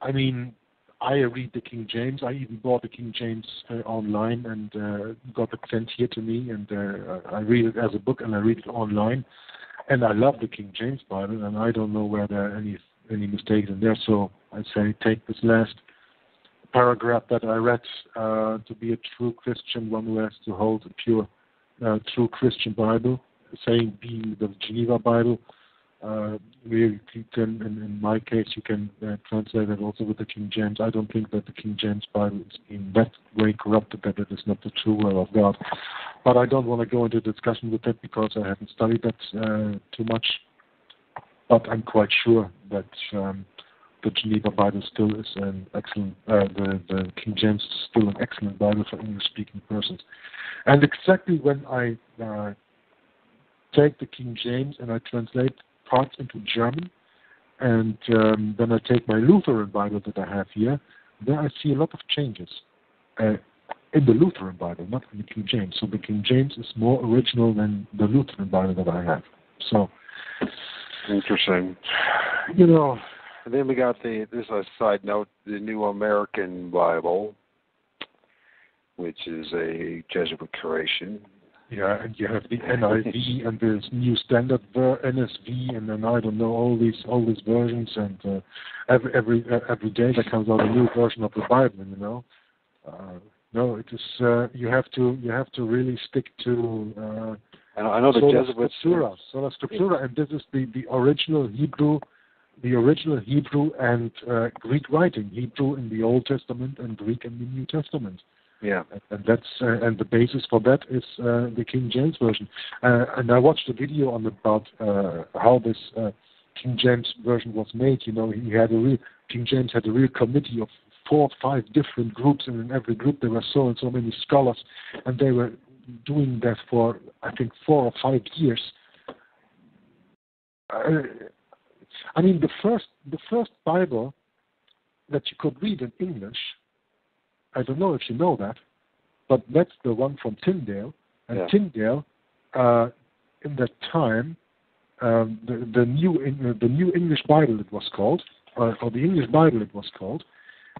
I mean, I read the King James. I even bought the King James uh, online and uh, got it sent here to me, and uh, I read it as a book and I read it online. And I love the King James Bible, and I don't know where there are any any mistakes in there. So I say take this last paragraph that I read uh, to be a true Christian, one who has to hold a pure uh, true Christian Bible, saying being the Geneva Bible. Uh, we can, in, in my case, you can uh, translate it also with the King James. I don't think that the King James Bible is in that way corrupted that it is not the true word of God. But I don't want to go into discussion with that because I haven't studied that uh, too much. But I'm quite sure that um, the Geneva Bible still is an excellent, uh, the, the King James is still an excellent Bible for English-speaking persons. And exactly when I uh, take the King James and I translate parts into German, and um, then I take my Lutheran Bible that I have here, there I see a lot of changes uh, in the Lutheran Bible, not in the King James. So the King James is more original than the Lutheran Bible that I have. So interesting. You know, and then we got the this is a side note, the New American Bible, which is a Jesuit creation. Yeah, and you have the NIV and the New Standard ver- NSV, and then I don't know all these all these versions, and uh, every every uh, every day there comes out a new version of the Bible. You know, uh, no, it is uh, you have to you have to really stick to. Uh, and I know the sola Jesuits. Scriptura, sola Scriptura, and this is the the original Hebrew the original Hebrew and uh, Greek writing, Hebrew in the Old Testament and Greek in the New Testament. Yeah, and that's uh, and the basis for that is uh, the King James version. Uh, and I watched a video on about uh, how this uh, King James version was made. You know, he had a real King James had a real committee of four or five different groups, and in every group there were so and so many scholars, and they were doing that for I think four or five years. Uh, I mean, the first the first Bible that you could read in English, I don't know if you know that, but that's the one from Tyndale. And yeah. Tyndale, uh, in that time, um, the, the new the new English Bible it was called, uh, or the English Bible it was called,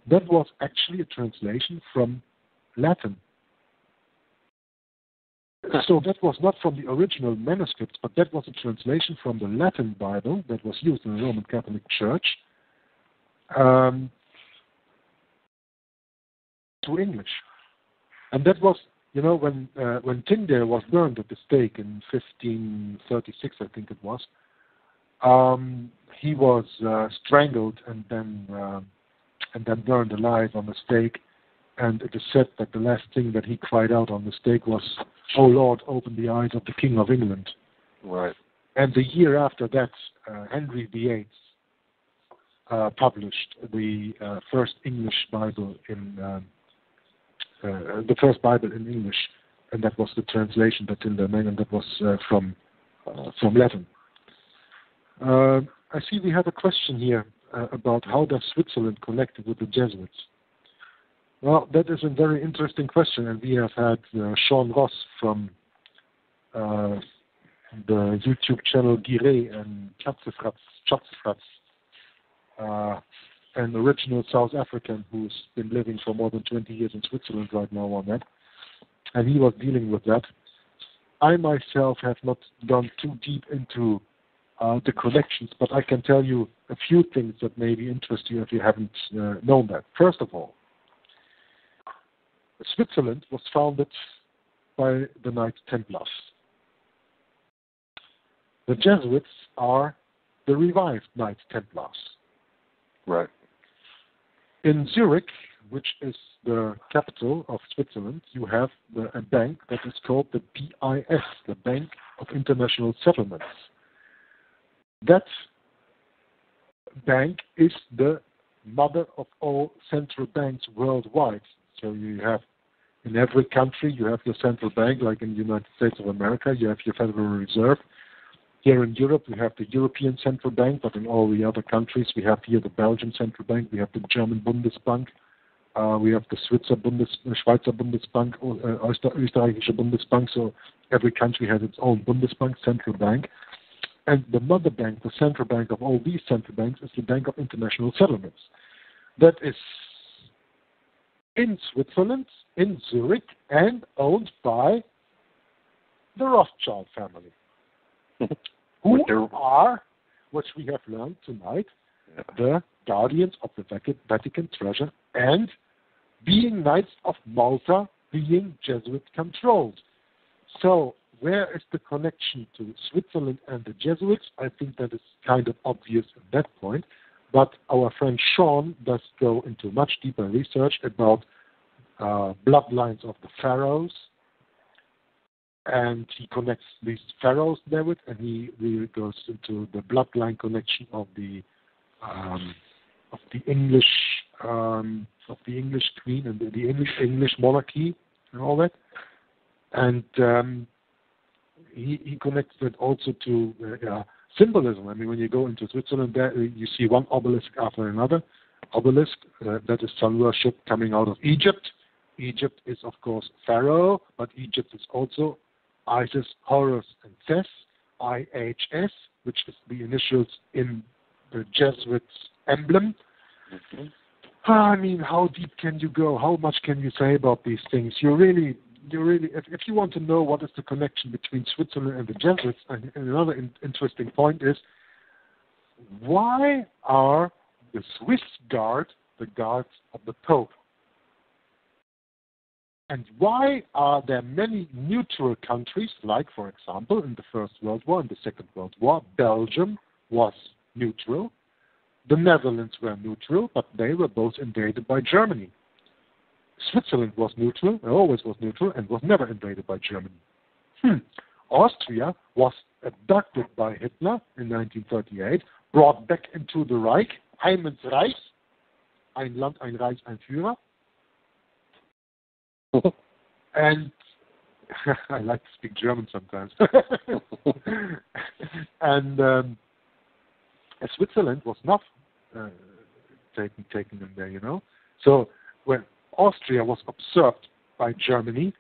that was actually a translation from Latin so that was not from the original manuscripts, but that was a translation from the Latin Bible that was used in the Roman Catholic Church um, to English. And that was, you know, when uh, when Tyndale was burned at the stake in 1536, I think it was. Um, he was uh, strangled and then uh, and then burned alive on the stake and it is said that the last thing that he cried out on the stake was, "Oh Lord, open the eyes of the King of England." Right. And the year after that, uh, Henry VIII uh, published the uh, first English Bible in um, uh, the first Bible in English, and that was the translation that in the main, and that was uh, from uh, from Latin. I see we have a question here about how does Switzerland connect with the Jesuits. Well, that is a very interesting question, and we have had uh, Sean Ross from uh, the YouTube channel Gire and Chatzefratz uh, an original South African who's been living for more than 20 years in Switzerland right now on that, and he was dealing with that. I myself have not gone too deep into uh, the connections, but I can tell you a few things that maybe interest you if you haven't uh, known that. First of all, Switzerland was founded by the Knights Templars. The Jesuits are the revived Knights Templars. Right. In Zurich, which is the capital of Switzerland, you have the, a bank that is called the BIS, the Bank of International Settlements. That bank is the mother of all central banks worldwide. So you have in every country you have your central bank, like in the United States of America, you have your Federal Reserve. Here in Europe, we have the European Central Bank, but in all the other countries, we have here the Belgian Central Bank, we have the German Bundesbank, uh, we have the Switzer Bundes, Schweizer Bundesbank, uh, Österreichische Bundesbank. So every country has its own Bundesbank, central bank. And the mother bank, the central bank of all these central banks, is the Bank of International Settlements. That is in Switzerland, in Zurich, and owned by the Rothschild family, [LAUGHS] who are, which we have learned tonight, the guardians of the Vatican treasure and being Knights of Malta, being Jesuit controlled. So where is the connection to Switzerland and the Jesuits? I think that is kind of obvious at that point. But our friend Sean does go into much deeper research about uh, bloodlines of the pharaohs, and he connects these pharaohs there with, and he really goes into the bloodline connection of the um, of the English um, of the English Queen and the, the English English monarchy and all that, and um, he, he connects it also to uh, symbolism. I mean, when you go into Switzerland, there you see one obelisk after another. Obelisk uh, that is sun worship coming out of Egypt. Egypt is of course Pharaoh, but Egypt is also Isis, Horus, and Ses. IHS, which is the initials in the Jesuits' emblem. Mm-hmm. I mean, how deep can you go? How much can you say about these things? You really you really, if, if you want to know what is the connection between Switzerland and the Jesuits, and, another in, interesting point is why are the Swiss Guard the guards of the Pope? And why are there many neutral countries, like, for example, in the First World War and the Second World War, Belgium was neutral, the Netherlands were neutral, but they were both invaded by Germany. Switzerland was neutral, always was neutral, and was never invaded by Germany. Hmm. Austria was abducted by Hitler in 1938, brought back into the Reich, Heim ins Reich, ein Land, ein Reich, ein Führer. [LAUGHS] and [LAUGHS] I like to speak German sometimes. [LAUGHS] and um, Switzerland was not uh, taken taken in there, you know. So when Austria was usurped by Germany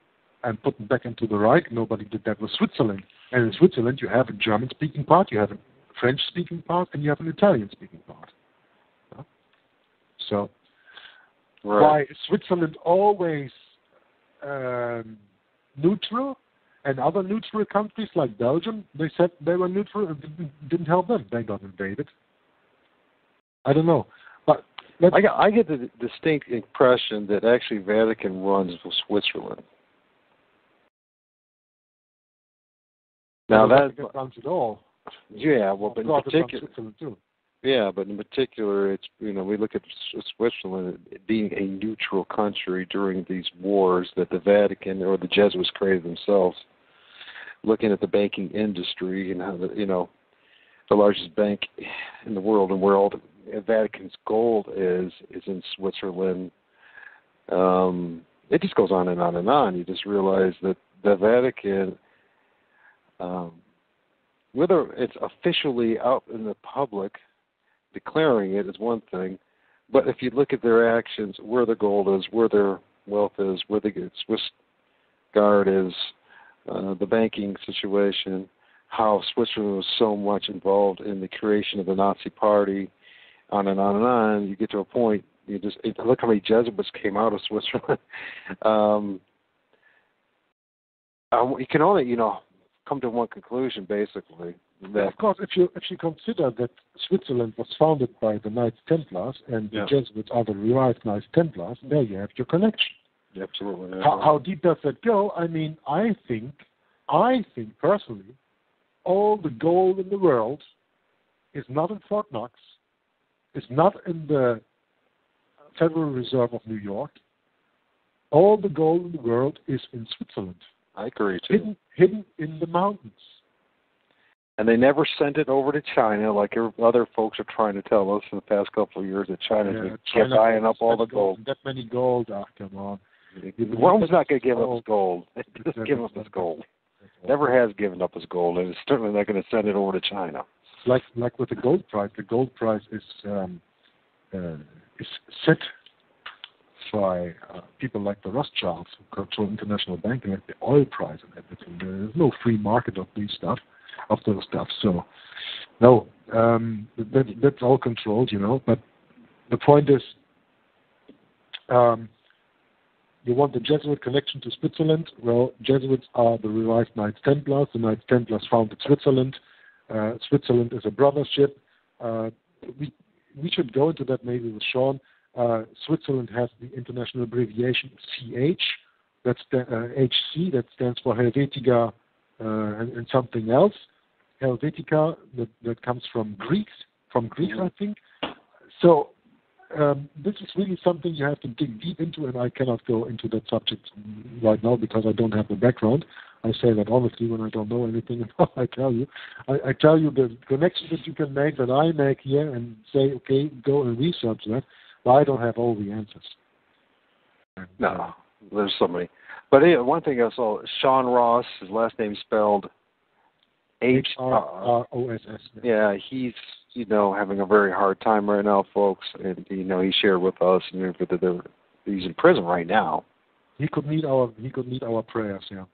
and put back into the Reich. Nobody did that with Switzerland. And in Switzerland, you have a German speaking part, you have a French speaking part, and you have an Italian speaking part. So, right. why is Switzerland always um, neutral? And other neutral countries like Belgium, they said they were neutral and didn't, didn't help them. They got invaded. I don't know. I get, I get the distinct impression that actually Vatican runs Switzerland. Now that runs it all. Yeah, well, but in particular, yeah, but in particular, it's you know we look at Switzerland being a neutral country during these wars that the Vatican or the Jesuits created themselves. Looking at the banking industry and how the you know the largest bank in the world and where all the Vatican's gold is is in Switzerland. Um, it just goes on and on and on. You just realize that the Vatican, um, whether it's officially out in the public declaring it is one thing, but if you look at their actions, where their gold is, where their wealth is, where the Swiss Guard is, uh, the banking situation, how Switzerland was so much involved in the creation of the Nazi Party, on and on and on. You get to a point, you just look how many Jesuits came out of Switzerland. [LAUGHS] um, uh, you can only, you know, come to one conclusion basically that of course, if you if you consider that Switzerland was founded by the Knights Templars and Yeah. the Jesuits are the revived Knights Templars, there you have your connection. absolutely How, how deep does that go? I mean, I think, I think personally, all the gold in the world is not in Fort Knox, is not in the Federal Reserve of New York. All the gold in the world is in Switzerland, I agree too. hidden, hidden in the mountains. And they never sent it over to China like other folks are trying to tell us in the past couple of years that China's Yeah, kept China eyeing up all the spent gold. That many gold, ah, come on. Rome's not going to give up Gold. [LAUGHS] its gold. It doesn't give up its gold. Never has given up its gold, and it's certainly not going to send it over to China. Like like with the gold price, the gold price is um, uh, is set by uh, people like the Rothschilds who control international banking, like the oil price and everything. There's no free market of these stuff, of those stuff. So, no, um, that, that's all controlled, you know. But the point is, um, you want the Jesuit connection to Switzerland? Well, Jesuits are the revived Knights Templars. The Knights Templars founded Switzerland. Uh, Switzerland is a brothership. Uh, we we should go into that maybe with Sean. Uh, Switzerland has the international abbreviation CH, that's the, uh, HC, that stands for Helvetica uh, and, something else. Helvetica, that, comes from Greeks, from Greeks, I think. So um, this is really something you have to dig deep into, and I cannot go into that subject right now because I don't have the background. I say that honestly when I don't know anything [LAUGHS] about. I tell you, I, I tell you the connections that you can make that I make here, and say, okay, go and research that. But I don't have all the answers. And, No, uh, there's so many. But yeah, one thing I saw, Sean Ross, his last name spelled H R R O S S. Yeah, he's you know having a very hard time right now, folks, and you know he shared with us, and you know, that he's in prison right now. He could need our he could need our prayers. Yeah.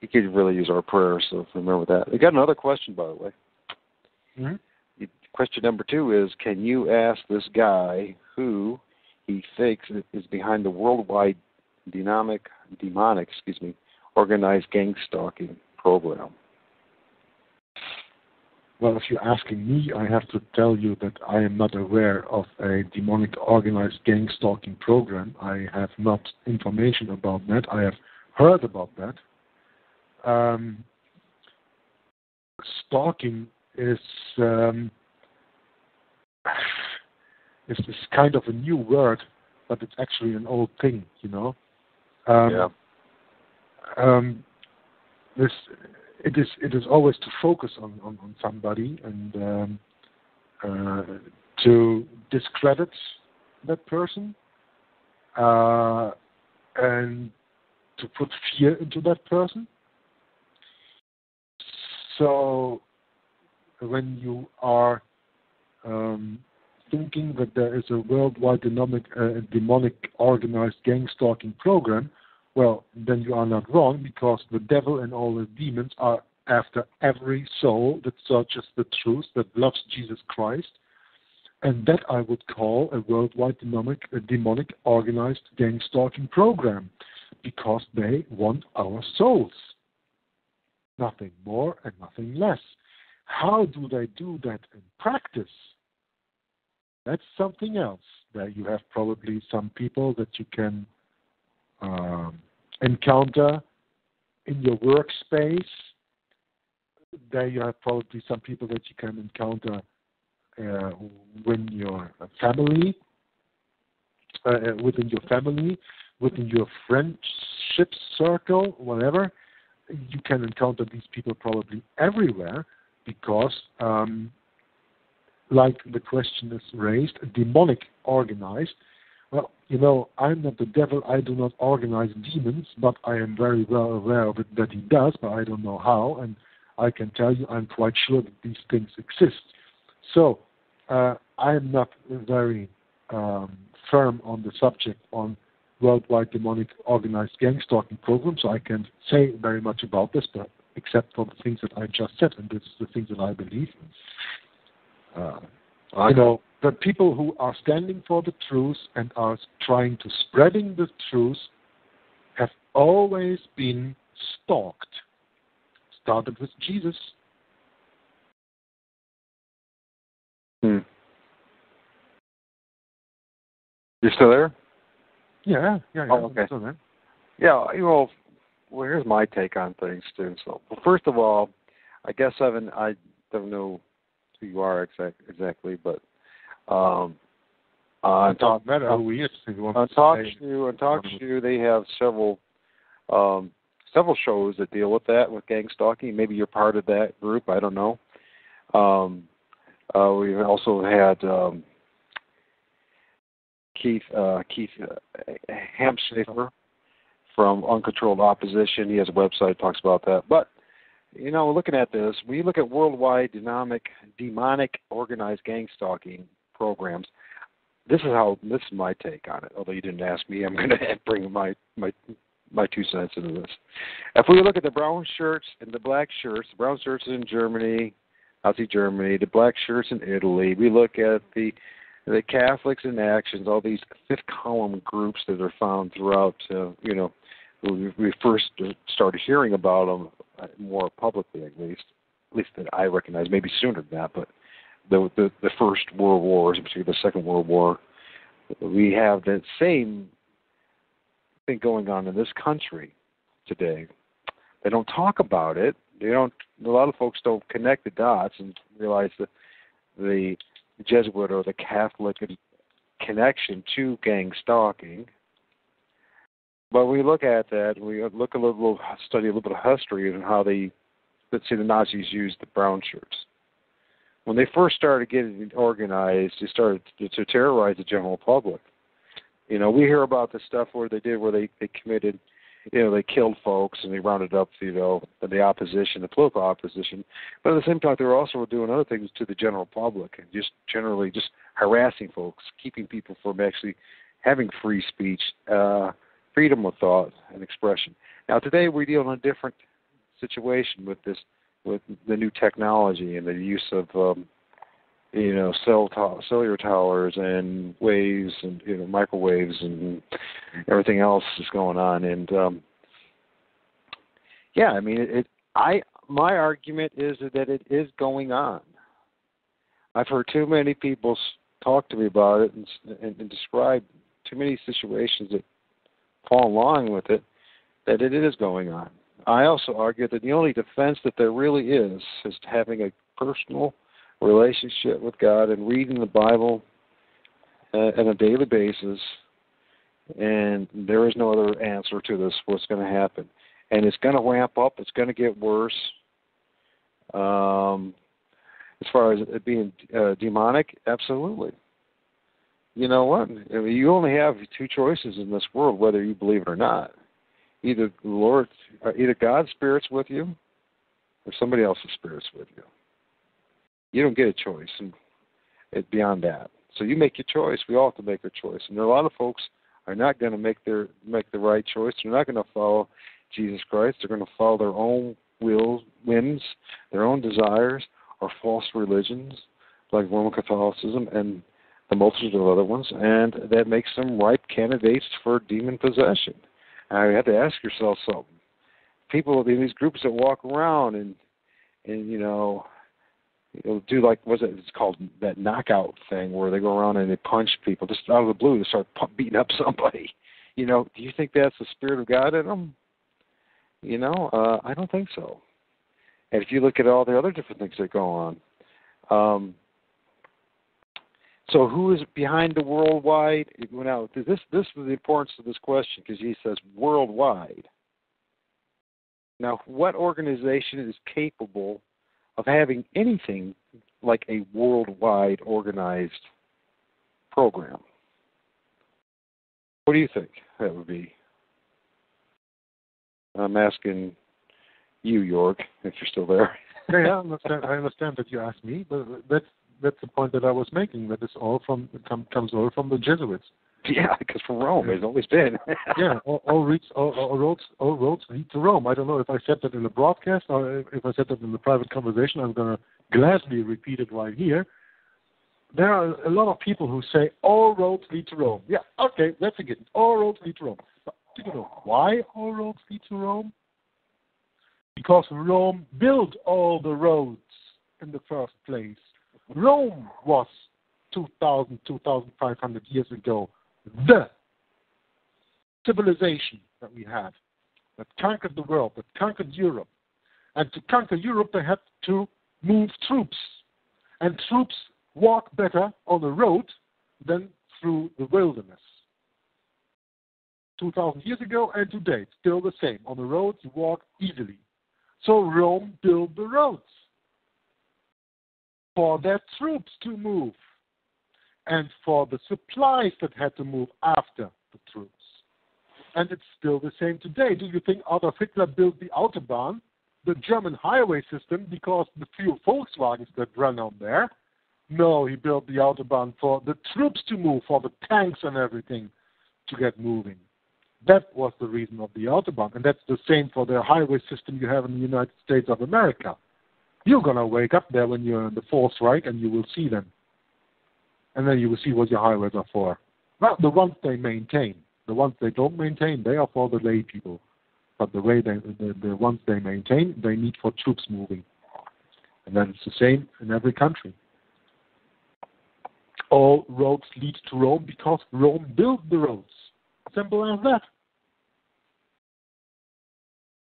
He could really use our prayers, so remember that. We got another question, by the way. hmm Question number two is: Can you ask this guy who he thinks is behind the worldwide demonic, demonic, excuse me, organized gang stalking program? Well, if you're asking me, I have to tell you that I am not aware of a demonic organized gang stalking program. I have not information about that. I have heard about that. Um, stalking is um, is is kind of a new word, but it's actually an old thing, you know. Um, yeah. um, this it is it is always to focus on on, on somebody and um, uh, to discredit that person uh, and to put fear into that person. So when you are um, thinking that there is a worldwide demonic, uh, demonic organized gang stalking program, well, then you are not wrong because the devil and all his demons are after every soul that searches the truth, that loves Jesus Christ. And that I would call a worldwide demonic, a demonic organized gang stalking program because they want our souls. Nothing more and nothing less. How do they do that in practice? That's something else. There you have probably some people that you can um, encounter in your workspace. There you have probably some people that you can encounter uh, when your family, uh, uh, within your family, within your friendship circle, whatever. You can encounter these people probably everywhere because, um, like the question is raised, demonic organized. Well, you know, I'm not the devil. I do not organize demons, but I am very well aware of it that he does, but I don't know how. And I can tell you, I'm quite sure that these things exist. So uh, I am not very um, firm on the subject on worldwide demonic organized gang stalking program, so I can't say very much about this, but except for the things that I just said, and this is the things that I believe. Uh, you know, the people who are standing for the truth and are trying to spreading the truth have always been stalked. Started with Jesus. Hmm. You still there? Yeah, yeah, yeah. Oh, okay. Yeah, you know, well, here's my take on things too. So, well, first of all, I guess Evan, I don't know who you are exact, exactly, but um, on Talk, doesn't matter who is. On to Talk Shoe, on Talk Shoe, they have several um, several shows that deal with that with gang stalking. Maybe you're part of that group. I don't know. Um, uh, we've also had um, Keith uh, Keith uh, from Uncontrolled Opposition. He has a website talks about that. But you know, looking at this, when you look at worldwide demonic, demonic organized gang stalking programs, this is how this is my take on it. Although you didn't ask me, I'm going [LAUGHS] to bring my my my two cents into this. If we look at the brown shirts and the black shirts, the brown shirts in Germany, Nazi Germany, the black shirts in Italy. We look at the the Catholics in actions, all these fifth column groups that are found throughout. Uh, you know, we, we first started hearing about them uh, more publicly, at least, at least that I recognize. Maybe sooner than that, but the the, the first World Wars, in particular the Second World War, we have that same thing going on in this country today. They don't talk about it. They don't. A lot of folks don't connect the dots and realize that the Jesuit or the Catholic connection to gang stalking. But we look at that, we look a little, study a little bit of history and how they, let's say the Nazis used the brown shirts. When they first started getting organized, they started to, to terrorize the general public. You know, we hear about the stuff where they did, where they they committed, you know, they killed folks and they rounded up, you know, the opposition, the political opposition. But at the same time, they were also doing other things to the general public and just generally just harassing folks, keeping people from actually having free speech, uh, freedom of thought and expression. Now today we deal in a different situation with this, with the new technology and the use of um, you know cell to- cellular towers and waves and you know microwaves and everything else is going on. And um yeah i mean it, it i my argument is that it is going on. I've heard too many people talk to me about it and, and, and describe too many situations that fall along with it that it is going on. I also argue that the only defense that there really is is having a personal relationship with God and reading the Bible uh, on a daily basis, and there is no other answer to this. What's going to happen? And it's going to ramp up. It's going to get worse. Um, as far as it being uh, demonic, absolutely. You know what? I mean, you only have two choices in this world, whether you believe it or not. Either the Lord, uh, either God's spirit's with you, or somebody else's spirit's with you you don't get a choice and it beyond that. So you make your choice. We all have to make our choice. And a lot of folks are not going to make their make the right choice. They're not going to follow Jesus Christ. They're going to follow their own wills, whims, their own desires, or false religions like Roman Catholicism and the multitude of other ones, and that makes them ripe candidates for demon possession. Now you have to ask yourself something. People in these groups that walk around and and you know It'll do like what's it? It's called that knockout thing where they go around and they punch people just out of the blue. They start beating up [LAUGHS] somebody. You know, do you think that's the spirit of God in them? You know, uh, I don't think so. And if you look at all the other different things that go on, um, so who is behind the worldwide? Now, this this is the importance of this question because he says worldwide. Now, what organization is capable of having anything like a worldwide organized program. What do you think that would be? I'm asking you, Jörg, if you're still there. yeah, [LAUGHS] yeah, I understand. I understand that you asked me, but that's that's the point that I was making. That is all from come, comes all from the Jesuits. [LAUGHS] Yeah, because from Rome, it's always been. [LAUGHS] yeah, all, all, roads, all, all roads, all roads lead to Rome. I don't know if I said that in the broadcast or if I said that in the private conversation. I'm going to gladly repeat it right here. There are a lot of people who say all roads lead to Rome. Yeah, okay, that's a good. All roads lead to Rome. But do you know why all roads lead to Rome? Because Rome built all the roads in the first place. Rome was 2,000, 2,500 years ago the civilization that we have that conquered the world, that conquered Europe. And to conquer Europe, they had to move troops. And troops walk better on the road than through the wilderness. 2,000 years ago and today, still the same. On the road, you walk easily. So Rome built the roads for their troops to move and for the supplies that had to move after the troops. And it's still the same today. Do you think Adolf Hitler built the Autobahn, the German highway system, because the few Volkswagens that run on there? No, he built the Autobahn for the troops to move, for the tanks and everything to get moving. That was the reason of the Autobahn. And that's the same for the highway system you have in the United States of America. You're going to wake up there when you're in the Fourth Reich and you will see them. And then you will see what your highways are for. Well, the ones they maintain. The ones they don't maintain, they are for the lay people. But the way they, the, the ones they maintain, they need for troops moving. And then it's the same in every country. All roads lead to Rome because Rome built the roads. Simple as that.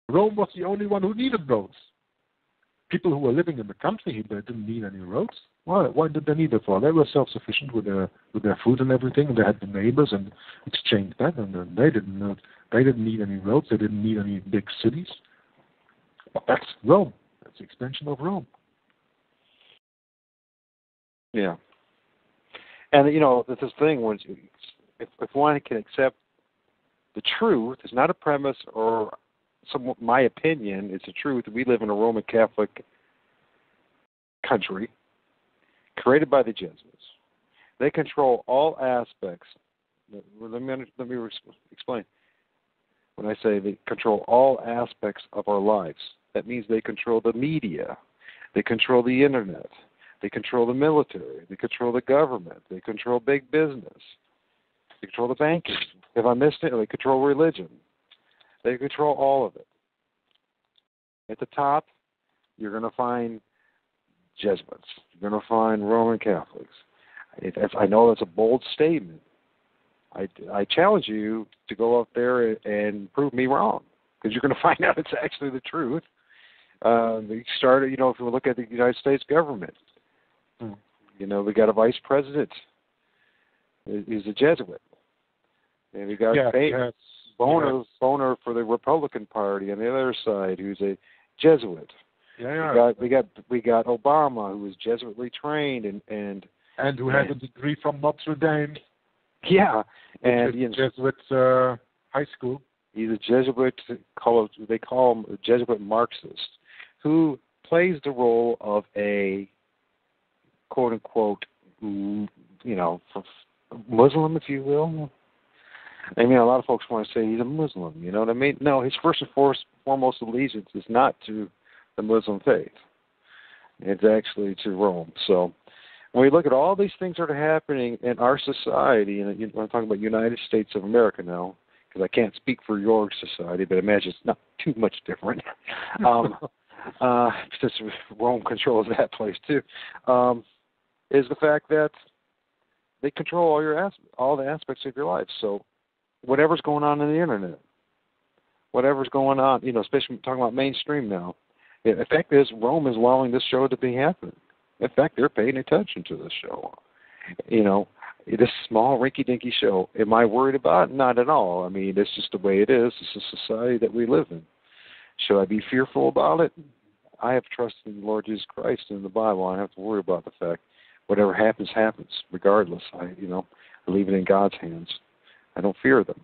Rome was the only one who needed roads. People who were living in the country they didn't need any roads. Why? Why did they need it for? They were self-sufficient with their with their food and everything. They had the neighbors and exchanged that, and they didn't uh, they didn't need any roads. They didn't need any big cities. But that's Rome. That's the extension of Rome. Yeah. And you know, this thing when if if one can accept the truth, it's not a premise or some my opinion, it's the truth. We live in a Roman Catholic country created by the Jesuits. They control all aspects. Let me let me explain. When I say they control all aspects of our lives, that means they control the media, they control the internet, they control the military, they control the government, they control big business, they control the banking. If I missed it, they control religion. They control all of it. At the top, you're going to find Jesuits. You're going to find Roman Catholics. I know that's a bold statement. I, I challenge you to go up there and prove me wrong because you're going [LAUGHS] to find out it's actually the truth. Um, we started, you know, if we look at the United States government, hmm. you know, we got a vice president. He's a Jesuit. And we got yeah, Boner. Boner for the Republican Party on the other side, who's a Jesuit. Yeah, yeah. We got we got we got Obama, who was Jesuitly trained and and and who had a degree from Notre Dame. Yeah, and you Jesuit uh, high school. He's a Jesuit. Call they call him a Jesuit Marxist, who plays the role of a quote unquote, you know, Muslim, if you will. I mean, a lot of folks want to say he's a Muslim. You know what I mean? No, his first and foremost allegiance is not to the Muslim faith. It's actually to Rome. So when we look at all these things that are happening in our society, and I'm talking about United States of America now, because I can't speak for your society, but I imagine it's not too much different. [LAUGHS] um, uh, since Rome controls that place too, um, is the fact that they control all your as- all the aspects of your life. So whatever's going on in the internet, whatever's going on, you know, especially talking about mainstream now. The fact is, Rome is allowing this show to be happening. In fact, they're paying attention to this show. You know, this small, rinky-dinky show. Am I worried about it? Not at all. I mean, it's just the way it is. It's a society that we live in. Should I be fearful about it? I have trust in the Lord Jesus Christ and the Bible. I don't have to worry about the fact whatever happens, happens, regardless. I, you know, I leave it in God's hands. I don't fear them.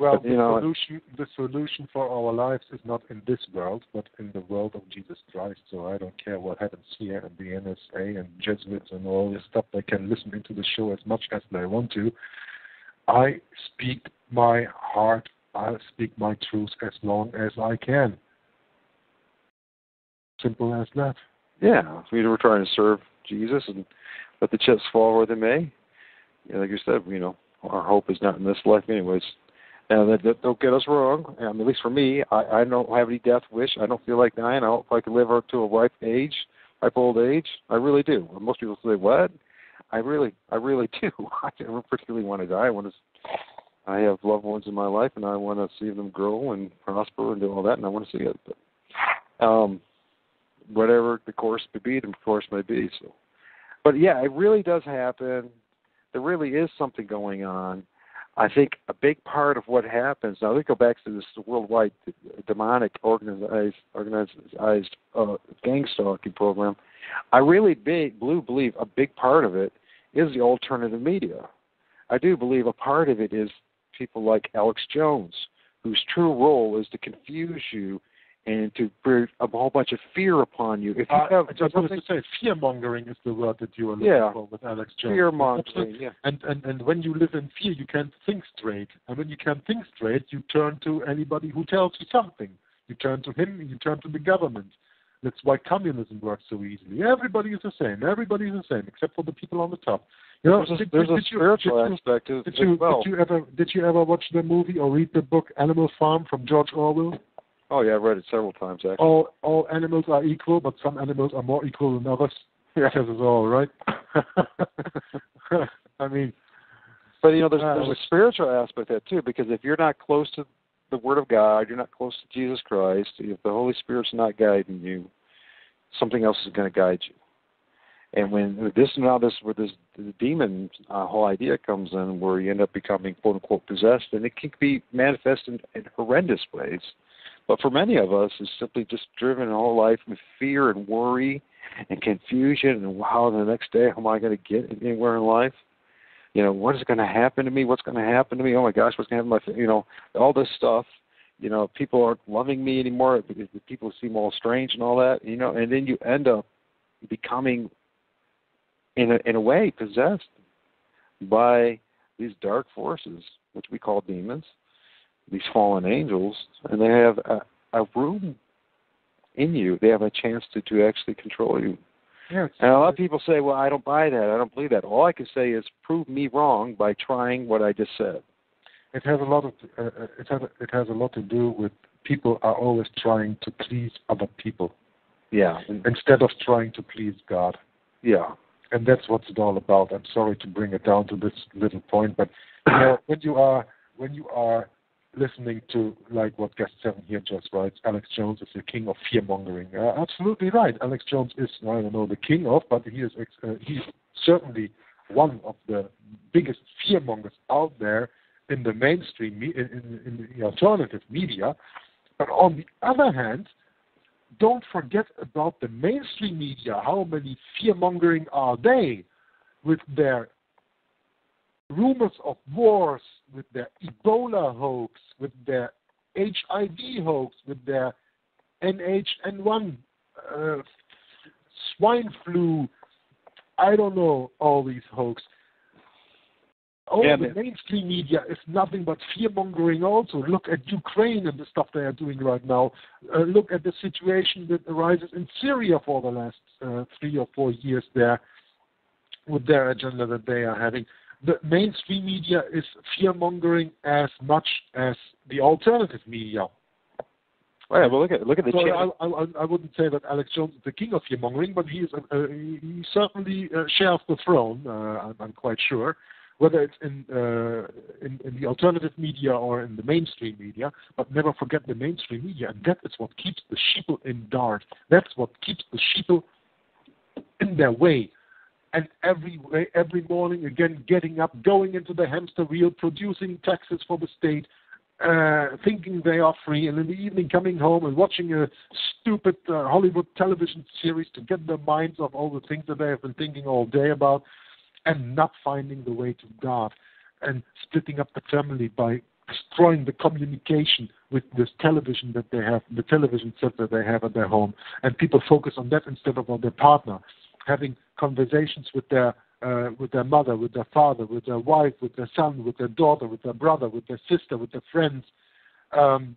Well, but, the know, solution the solution for our lives is not in this world, but in the world of Jesus Christ. So I don't care what happens here in the NSA and Jesuits and all this stuff. They can listen into the show as much as they want to. I speak my heart. I speak my truth as long as I can. Simple as that. Yeah, we were trying to serve Jesus and let the chips fall where they may. Yeah, like you said, you know, our hope is not in this life, anyways. Now, that, that, don't get us wrong. Um, at least for me, I, I don't have any death wish. I don't feel like dying. I hope I can live up to a ripe age ripe old age? I really do. Most people say, "What?" I really, I really [LAUGHS] do. I don't particularly want to die. I want to. I have loved ones in my life, and I want to see them grow and prosper and do all that, and I want to see it. But, um, whatever the course may be, the course may be. So, but yeah, it really does happen. There really is something going on. I think a big part of what happens now. We go back to this worldwide demonic organized organized uh, gang stalking program. I really big, blue believe a big part of it is the alternative media. I do believe a part of it is people like Alex Jones, whose true role is to confuse you and to bring a whole bunch of fear upon you. If you uh, have I just wanted to say, fear mongering is the word that you are looking yeah, for with Alex Jones. Fear mongering, yeah. And, and and when you live in fear, you can't think straight. And when you can't think straight, you turn to anybody who tells you something. You turn to him. You turn to the government. That's why communism works so easily. Everybody is the same. Everybody is the same, except for the people on the top. You know, there's a, did, there's did, a spiritual you, aspect did you, as well. Did you ever did you ever watch the movie or read the book Animal Farm from George Orwell? Oh yeah, I've read it several times actually. All all animals are equal, but some animals are more equal than others. Yeah. Says it all, right? [LAUGHS] I mean, But you know, there's Uh, there's a spiritual aspect to that too, because if you're not close to the Word of God, you're not close to Jesus Christ. If the Holy Spirit's not guiding you, something else is going to guide you. And when this now this where this the demon uh, whole idea comes in, where you end up becoming quote unquote possessed, and it can be manifested in, in horrendous ways. But for many of us, it's simply just driven whole life with fear and worry and confusion, and wow, the next day, how am I going to get anywhere in life? you know, what is going to happen to me? What's going to happen to me? Oh my gosh, what's going to happen to my, you know, all this stuff. You know, people aren't loving me anymore people seem all strange and all that. You know, and then you end up becoming, in a in a way, possessed by these dark forces, which we call demons, these fallen angels, and they have a, a room in you. They have a chance to to actually control you. yeah, And a lot of people say, "Well, I don't buy that. I don't believe that." All I can say is, prove me wrong by trying what I just said. it has a lot of uh, uh, it has it has a lot to do with people are always trying to please other people Yeah, instead of trying to please God. yeah, and that's what it's all about. I'm sorry to bring it down to this little point, but you know, when you are when you are listening to like what guest seven here just writes, Alex Jones is the king of fear mongering. Uh, absolutely right. Alex Jones is I don't know the king of, but he is ex- uh, he's certainly one of the biggest fear mongers out there in the mainstream me- in, in, in the alternative media. But on the other hand, don't forget about the mainstream media. How many fear mongering are they with their rumors of wars, with their Ebola hoax, with their HIV hoax, with their NH1 uh, swine flu? I don't know all these hoax. All Yeah, the but- mainstream media is nothing but fear mongering. Also, look at Ukraine and the stuff they are doing right now. Uh, look at the situation that arises in Syria for the last uh, three or four years there with their agenda that they are having. The mainstream media is fear mongering as much as the alternative media. Oh, yeah. Well, look at look at the So. I, I, I wouldn't say that Alex Jones is the king of fear mongering, but he is uh, he certainly uh, shares the throne. Uh, I'm, I'm quite sure, whether it's in, uh, in in the alternative media or in the mainstream media. But never forget the mainstream media, and that is what keeps the sheeple in dart. That's what keeps the sheeple in their way. And every every morning, again, getting up, going into the hamster wheel, producing taxes for the state, uh, thinking they are free, and in the evening coming home and watching a stupid uh, Hollywood television series to get their minds off all the things that they have been thinking all day about, and not finding the way to God, and splitting up the family by destroying the communication with this television that they have, the television set that they have at their home, and people focus on that instead of on their partner, having conversations with their uh, with their mother, with their father, with their wife, with their son, with their daughter, with their brother, with their sister, with their friends. Um,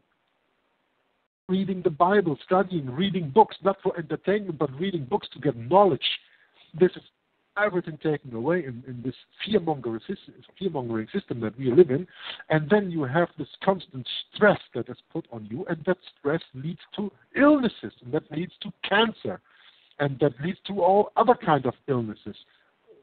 reading the Bible, studying, reading books, not for entertainment, but reading books to get knowledge. This is everything taken away in, in this fear-mongering fear-mongering system that we live in. And then you have this constant stress that is put on you, and that stress leads to illnesses, and that leads to cancer. And that leads to all other kind of illnesses,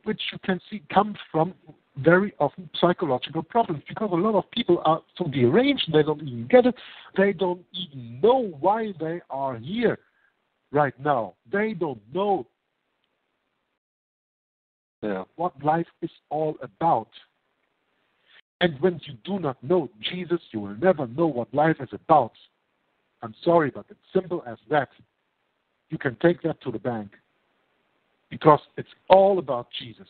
which you can see come from very often psychological problems because a lot of people are so deranged they don't even get it. They don't even know why they are here right now. They don't know Yeah. what life is all about. And when you do not know Jesus, you will never know what life is about. I'm sorry, but it's simple as that. You can take that to the bank because it's all about Jesus.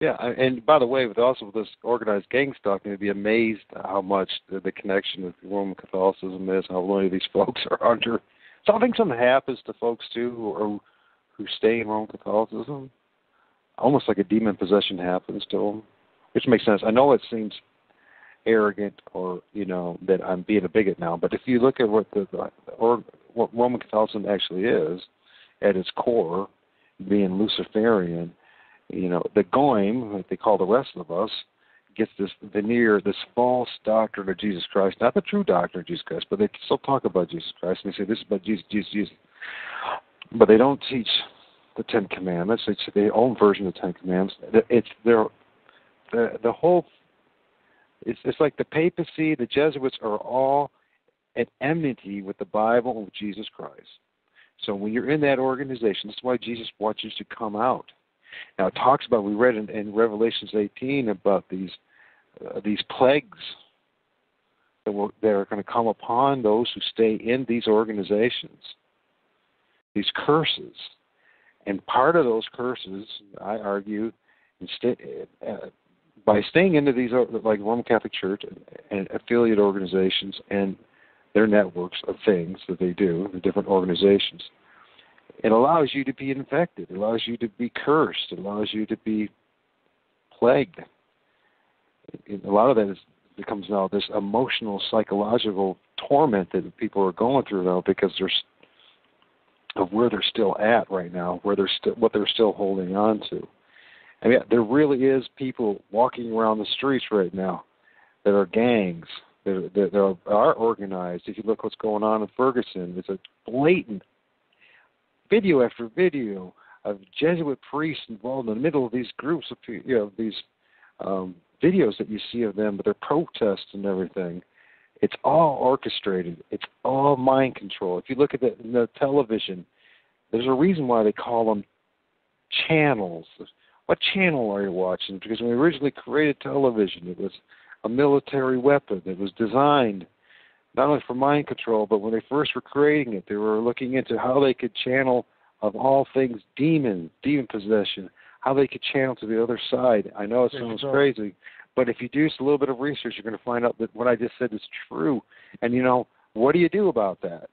Yeah, and by the way, with also this organized gang stuff, you'd be amazed how much the, the connection with Roman Catholicism is. How many of these [LAUGHS] folks are under. So I think something happens to folks too, who are, who stay in Roman Catholicism. Almost like a demon possession happens to them, which makes sense. I know it seems arrogant or you know that I'm being a bigot now, but if you look at what the, the or what Roman Catholicism actually is, at its core, being Luciferian, you know, the goyim, like they call the rest of us, gets this veneer, this false doctrine of Jesus Christ, not the true doctrine of Jesus Christ, but they still talk about Jesus Christ and they say this is about Jesus, Jesus, Jesus. But they don't teach the Ten Commandments. They say their own version of the Ten Commandments. It's their the the whole. It's it's like the papacy, the Jesuits are all at enmity with the Bible and with Jesus Christ. So when you're in that organization, that's why Jesus wants you to come out. Now it talks about we read in, in Revelations 18 about these uh, these plagues that, will, that are going to come upon those who stay in these organizations. These curses, and part of those curses, I argue, instead, uh, by staying into these uh, like Roman Catholic Church and, and affiliate organizations and their networks of things that they do, the different organizations, it allows you to be infected. It allows you to be cursed. It allows you to be plagued. It, a lot of that is, becomes now this emotional, psychological torment that people are going through now because there's of where they're still at right now, where they're still what they're still holding on to. I mean, there really is people walking around the streets right now that are gangs that, that are, organized. If you look what's going on in Ferguson, it's a blatant video after video of Jesuit priests involved in the middle of these groups of you know these um, videos that you see of them, but their protests and everything. It's all orchestrated. It's all mind control. If you look at the, the television, there's a reason why they call them channels. What channel are you watching? Because when we originally created television, it was a military weapon. that was designed not only for mind control, but when they first were creating it, they were looking into how they could channel, of all things, demon, demon possession, how they could channel to the other side. I know it sounds crazy, but if you do just a little bit of research, you're going to find out that what I just said is true. And you know, what do you do about that?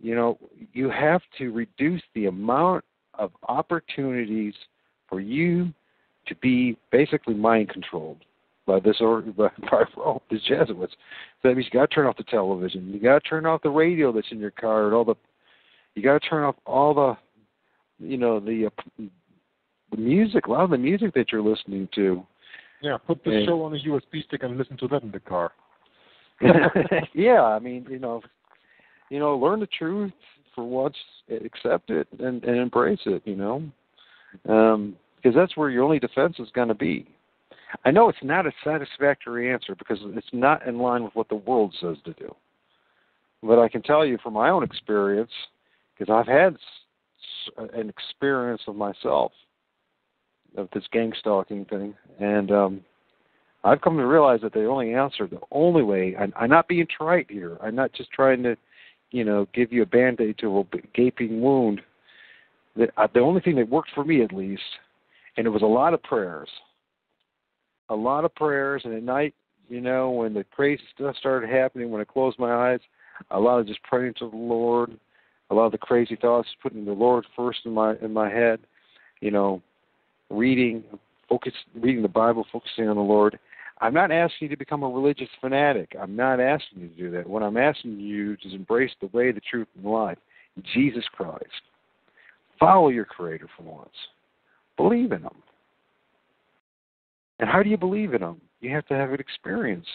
You know, you have to reduce the amount of opportunities for you to be basically mind controlled by this or by, [LAUGHS] by oh, the Jesuits. So that means you got to turn off the television. You got to turn off the radio that's in your car and all the. You got to turn off all the, you know, the uh, the music. A lot of the music that you're listening to. Yeah, put the And- show on a USB stick and listen to that in the car. [LAUGHS] yeah, I mean, you know, you know, learn the truth for once, accept it, and, and embrace it. You know, um, because that's where your only defense is going to be. I know it's not a satisfactory answer because it's not in line with what the world says to do. But I can tell you from my own experience, because I've had an experience of myself of this gang stalking thing, and um, I've come to realize that the only answer, the only way, and I'm not being trite here. I'm not just trying to, you know, give you a band-aid to a gaping wound. The, uh, the only thing that worked for me, at least, and it was a lot of prayers, a lot of prayers, and at night, you know, when the crazy stuff started happening, when I closed my eyes, a lot of just praying to the Lord, a lot of the crazy thoughts, putting the Lord first in my in my head, you know, reading, focus, reading the Bible, focusing on the Lord. I'm not asking you to become a religious fanatic. I'm not asking you to do that. What I'm asking you is embrace the way, the truth, and the life. Jesus Christ. Follow your Creator for once. Believe in Him. And how do you believe in Him? You have to have an experience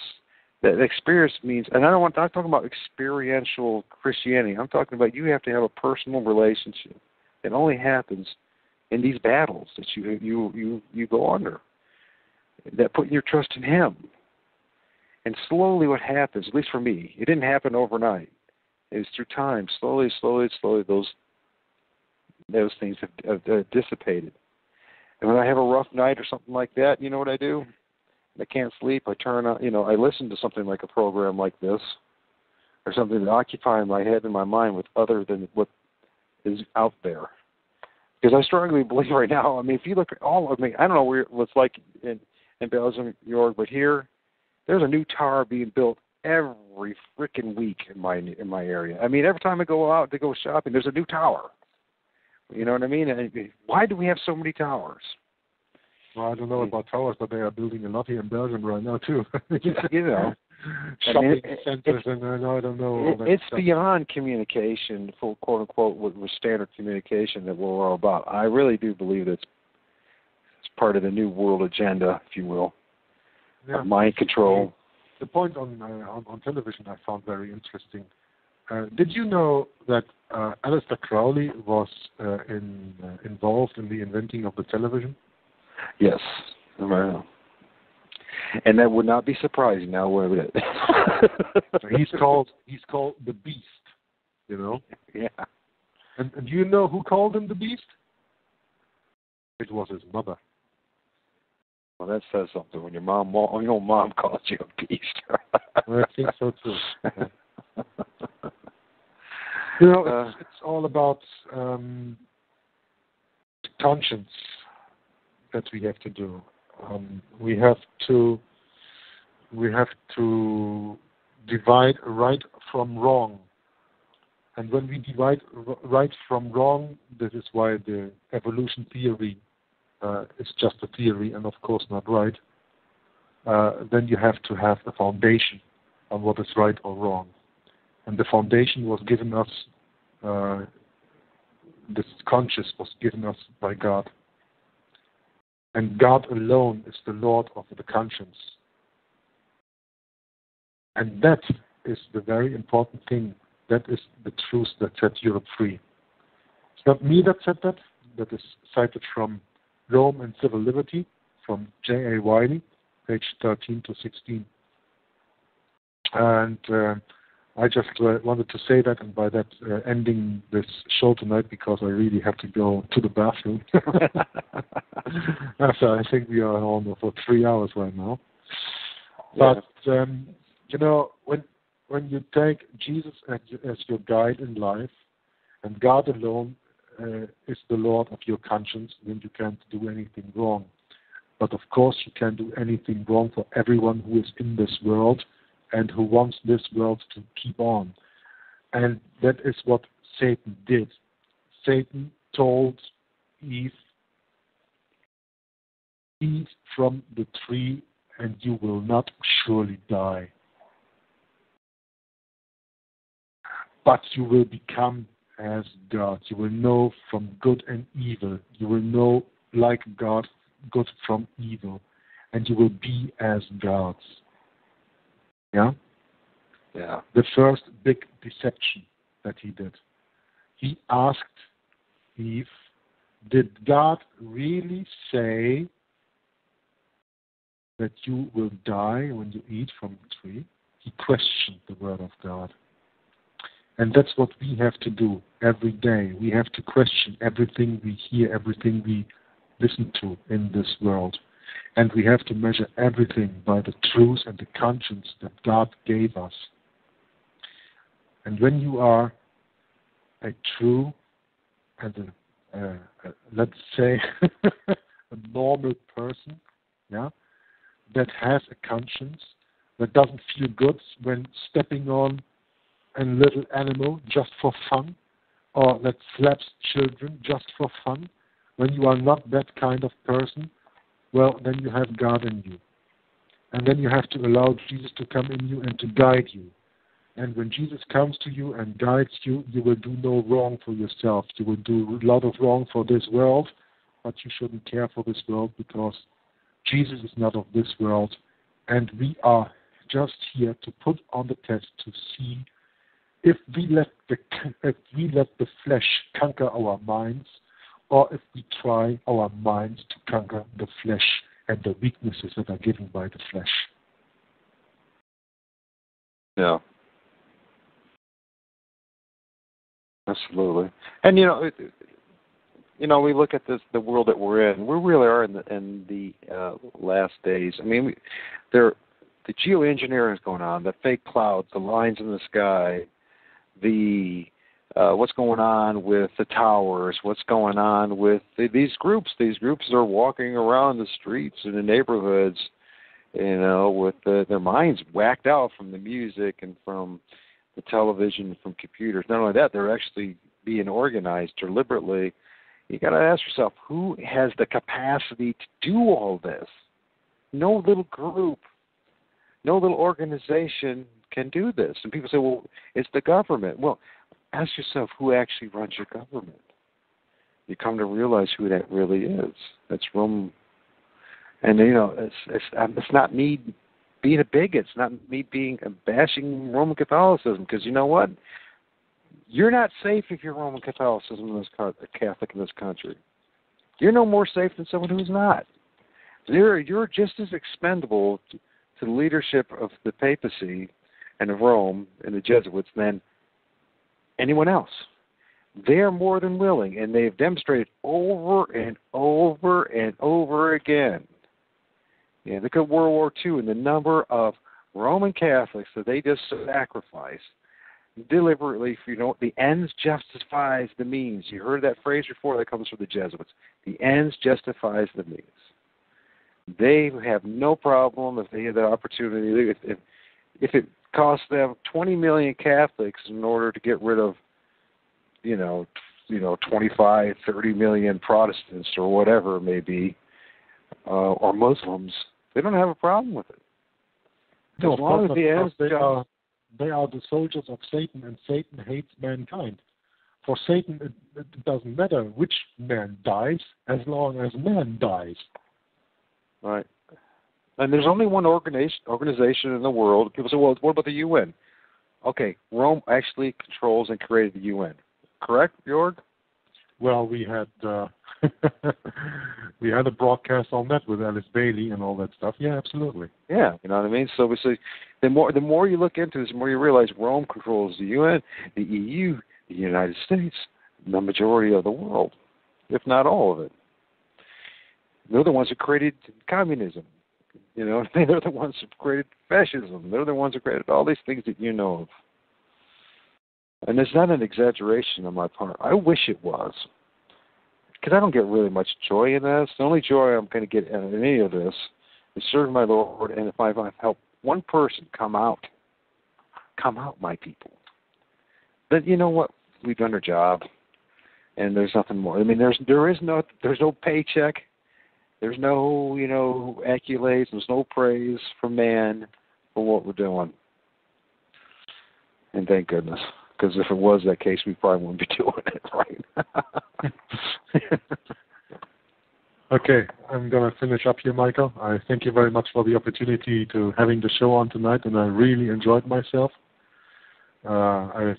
That experience means, and I don't want. I'm talking about experiential Christianity. I'm talking about you have to have a personal relationship. It only happens in these battles that you you you you go under. That putting your trust in Him. And slowly, what happens, at least for me, it didn't happen overnight. It was through time, slowly, slowly, slowly. Those those things have, have, have dissipated. And when I have a rough night or something like that, you know what I do? I can't sleep. I turn on, you know, I listen to something like a program like this, or something that occupies my head and my mind with other than what is out there. Because I strongly [LAUGHS] believe right now. I mean, if you look at all of me, I don't know where what's like in in Belgium, Jörg, but here, there's a new tower being built every freaking week in my in my area. I mean, every time I go out to go shopping, there's a new tower. You know what I mean? Why do we have so many towers? Well, I don't know about towers, but they are building a lot here in Belgium right now too. [LAUGHS] you know, [LAUGHS] shopping it, centers and I don't know. It, it's stuff. beyond communication, for quote unquote, with, with standard communication that we're all about. I really do believe it's it's part of the new world agenda, if you will, yeah. mind control. The point on, uh, on on television I found very interesting. Uh, did you know that uh, Aleister Crowley was uh, in, uh, involved in the inventing of the television? Yes, and that would not be surprising now, would it? [LAUGHS] he's called he's called the Beast. You know. Yeah. And, and do you know who called him the Beast? It was his mother. Well, that says something when your mom, your mom [LAUGHS] calls you a beast. I think so too. [LAUGHS] you know, uh, it's, it's all about um, conscience that we have to do. Um, we have to we have to divide right from wrong. And when we divide right from wrong, this is why the evolution theory uh, is just a theory and of course not right. Uh, then you have to have a foundation on what is right or wrong. And the foundation was given us, uh, this conscious was given us by God. And God alone is the Lord of the conscience. And that is the very important thing. That is the truth that set Europe free. It's not me that said that. That is cited from Rome and Civil Liberty from J.A. Wylie, page 13 to 16. And uh, I just uh, wanted to say that, and by that, uh, ending this show tonight because I really have to go to the bathroom. [LAUGHS] [LAUGHS] so I think we are on for three hours right now. But um, you know, when when you take Jesus as, as your guide in life, and God alone uh, is the Lord of your conscience, then you can't do anything wrong. But of course, you can do anything wrong for everyone who is in this world and who wants this world to keep on. And that is what Satan did. Satan told Eve, Eat from the tree and you will not surely die. But you will become as God. You will know from good and evil. You will know like God, good from evil. And you will be as gods. Yeah? Yeah. The first big deception that he did. He asked Eve, Did God really say that you will die when you eat from the tree? He questioned the word of God. And that's what we have to do every day. We have to question everything we hear, everything we listen to in this world. And we have to measure everything by the truth and the conscience that God gave us. And when you are a true and a, uh, uh, let's say [LAUGHS] a normal person, yeah, that has a conscience, that doesn't feel good when stepping on a little animal just for fun, or that slaps children just for fun, when you are not that kind of person, well, then you have God in you. And then you have to allow Jesus to come in you and to guide you. And when Jesus comes to you and guides you, you will do no wrong for yourself. You will do a lot of wrong for this world, but you shouldn't care for this world because Jesus is not of this world, and we are just here to put on the test to see if we let the if we let the flesh conquer our minds, or if we try our minds to conquer the flesh and the weaknesses that are given by the flesh. Yeah. Absolutely. And you know, it, you know, we look at this the world that we're in. We really are in the in the uh, last days. I mean, we, there the geoengineering is going on, the fake clouds, the lines in the sky, the uh, what's going on with the towers, what's going on with the, these groups. These groups are walking around the streets and the neighborhoods, you know, with the, their minds whacked out from the music and from the television, from computers. Not only that, they're actually being organized deliberately. You got to ask yourself, who has the capacity to do all this? No little group, no little organization can do this. And people say, well, it's the government. Well, ask yourself who actually runs your government. You come to realize who that really is. That's Rome. And you know, it's it's um, it's not me being a bigot. It's not me being bashing Roman Catholicism because you know what? You're not safe if you're Roman Catholicism in this Catholic in this country. You're no more safe than someone who's not. You're you're just as expendable to, to the leadership of the papacy and of Rome and the Jesuits than anyone else. They're more than willing, and they've demonstrated over and over and over again. Yeah, look at World War II and the number of Roman Catholics that they just sacrificed deliberately. You know, the ends justifies the means. You heard that phrase before. That comes from the Jesuits. The ends justifies the means. They have no problem if they have the opportunity. If, if, if it cost them 20 million Catholics in order to get rid of, you know, you know, 25, 30 million Protestants or whatever it may be, uh, or Muslims. They don't have a problem with it. No, as long as the ends they are, they are the soldiers of Satan, and Satan hates mankind. For Satan, it, it doesn't matter which man dies, as long as man dies. Right. And there's only one organization organization in the world. People say, well, what about the UN? Okay, Rome actually controls and created the UN. Correct, Jörg? Well, we had uh, [LAUGHS] we had a broadcast on that with Alice Bailey and all that stuff. Yeah, absolutely. Yeah, you know what I mean. So we say the more the more you look into this, the more you realize Rome controls the UN, the EU, the United States, the majority of the world, if not all of it. They're the ones who created communism. You know, [LAUGHS] they're the ones who created fascism. They're the ones who created all these things that you know of. And it's not an exaggeration on my part. I wish it was. Because I don't get really much joy in this. The only joy I'm going to get in any of this is serving my Lord, and if I help one person come out, come out, my people, then you know what? We've done our job, and there's nothing more. I mean, there's there is no there's no paycheck there's no, you know, accolades. There's no praise for man for what we're doing. And thank goodness, because if it was that case, we probably wouldn't be [LAUGHS] doing it right. [LAUGHS] okay, I'm going to finish up here, Michael. I thank you very much for the opportunity to having the show on tonight, and I really enjoyed myself. Uh, I,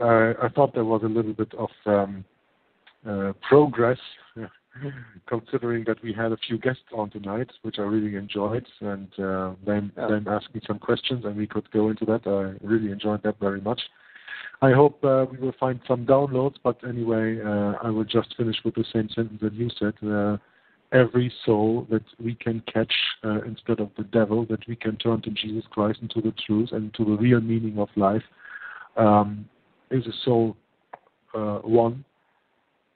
I I thought there was a little bit of um, uh, progress considering that we had a few guests on tonight, which I really enjoyed, and uh, them yeah. them asking some questions, and we could go into that. I really enjoyed that very much. I hope uh, we will find some downloads, but anyway, uh, I will just finish with the same sentence that you said. Uh, every soul that we can catch uh, instead of the devil, that we can turn to Jesus Christ and to the truth and to the real meaning of life, um, is a soul uh, one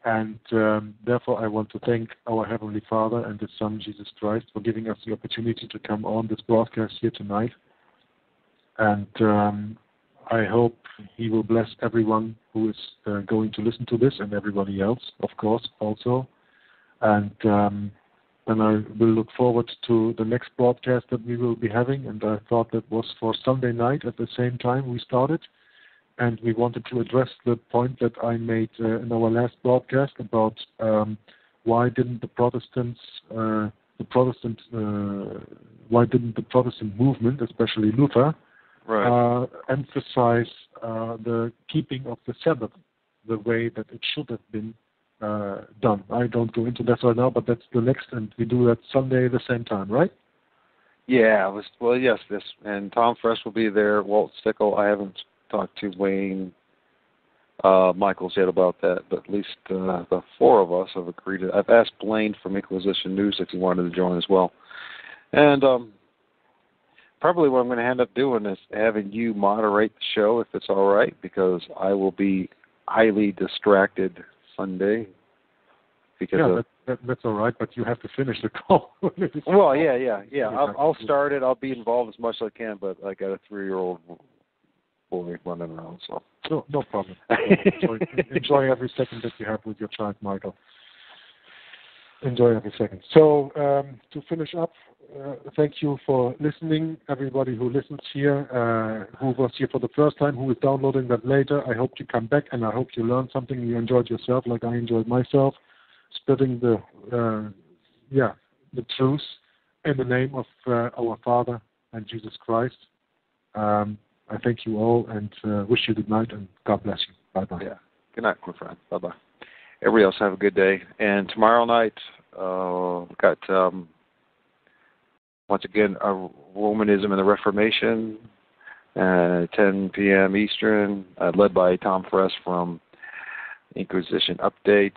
and um, therefore, I want to thank our Heavenly Father and His Son, Jesus Christ, for giving us the opportunity to come on this broadcast here tonight. And um, I hope He will bless everyone who is uh, going to listen to this and everybody else, of course, also. And um, I will look forward to the next broadcast that we will be having. And I thought that was for Sunday night at the same time we started and we wanted to address the point that I made uh, in our last broadcast about um, why didn't the Protestants, uh, the Protestant, uh, why didn't the Protestant movement, especially Luther, Right. uh, emphasize uh, the keeping of the Sabbath the way that it should have been uh, done? I don't go into that right now, but that's the next, and we do that Sunday at the same time, right? Yeah, was well yes, this and Tom Fresh will be there, Walt Stickle. I haven't talked to Wayne uh Michaels yet about that, but at least uh the four of us have agreed to I've asked Blaine from Inquisition News if he wanted to join as well. And um probably what I'm gonna end up doing is having you moderate the show if it's all right, because I will be highly distracted Sunday because yeah, that, that, that's all right, but you have to finish the [LAUGHS] call. Well, yeah, yeah, yeah. [LAUGHS] I'll, I'll start it. I'll be involved as much as I can, but I got a three-year-old boy running around, so. No, no problem. [LAUGHS] enjoy, enjoy every second that you have with your child, Michael. Enjoy every second. So, um, to finish up, uh, thank you for listening, everybody who listens here, uh, who was here for the first time, who is downloading that later. I hope you come back and I hope you learned something. You enjoyed yourself like I enjoyed myself, spreading the, uh, yeah, the truth in the name of uh, our Father and Jesus Christ. Um, I thank you all and uh, wish you good night and God bless you. Bye bye. Yeah. Good night, my friend. Bye bye. Everybody else have a good day. And tomorrow night, uh, we've got um, once again uh, Romanism and the Reformation, uh, 10 p.m. Eastern, uh, led by Tom Fress from Inquisition Update.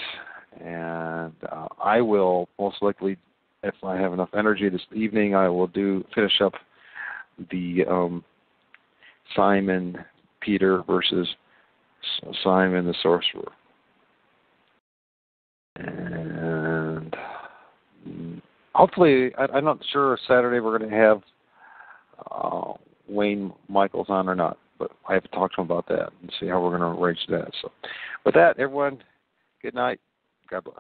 And uh, I will most likely, if I have enough energy this evening, I will do finish up the um, Simon Peter versus Simon the Sorcerer. And hopefully, I, I'm not sure Saturday we're going to have uh, Wayne Michaels on or not, but I have to talk to him about that and see how we're going to arrange that. So, with that, everyone, good night. God bless.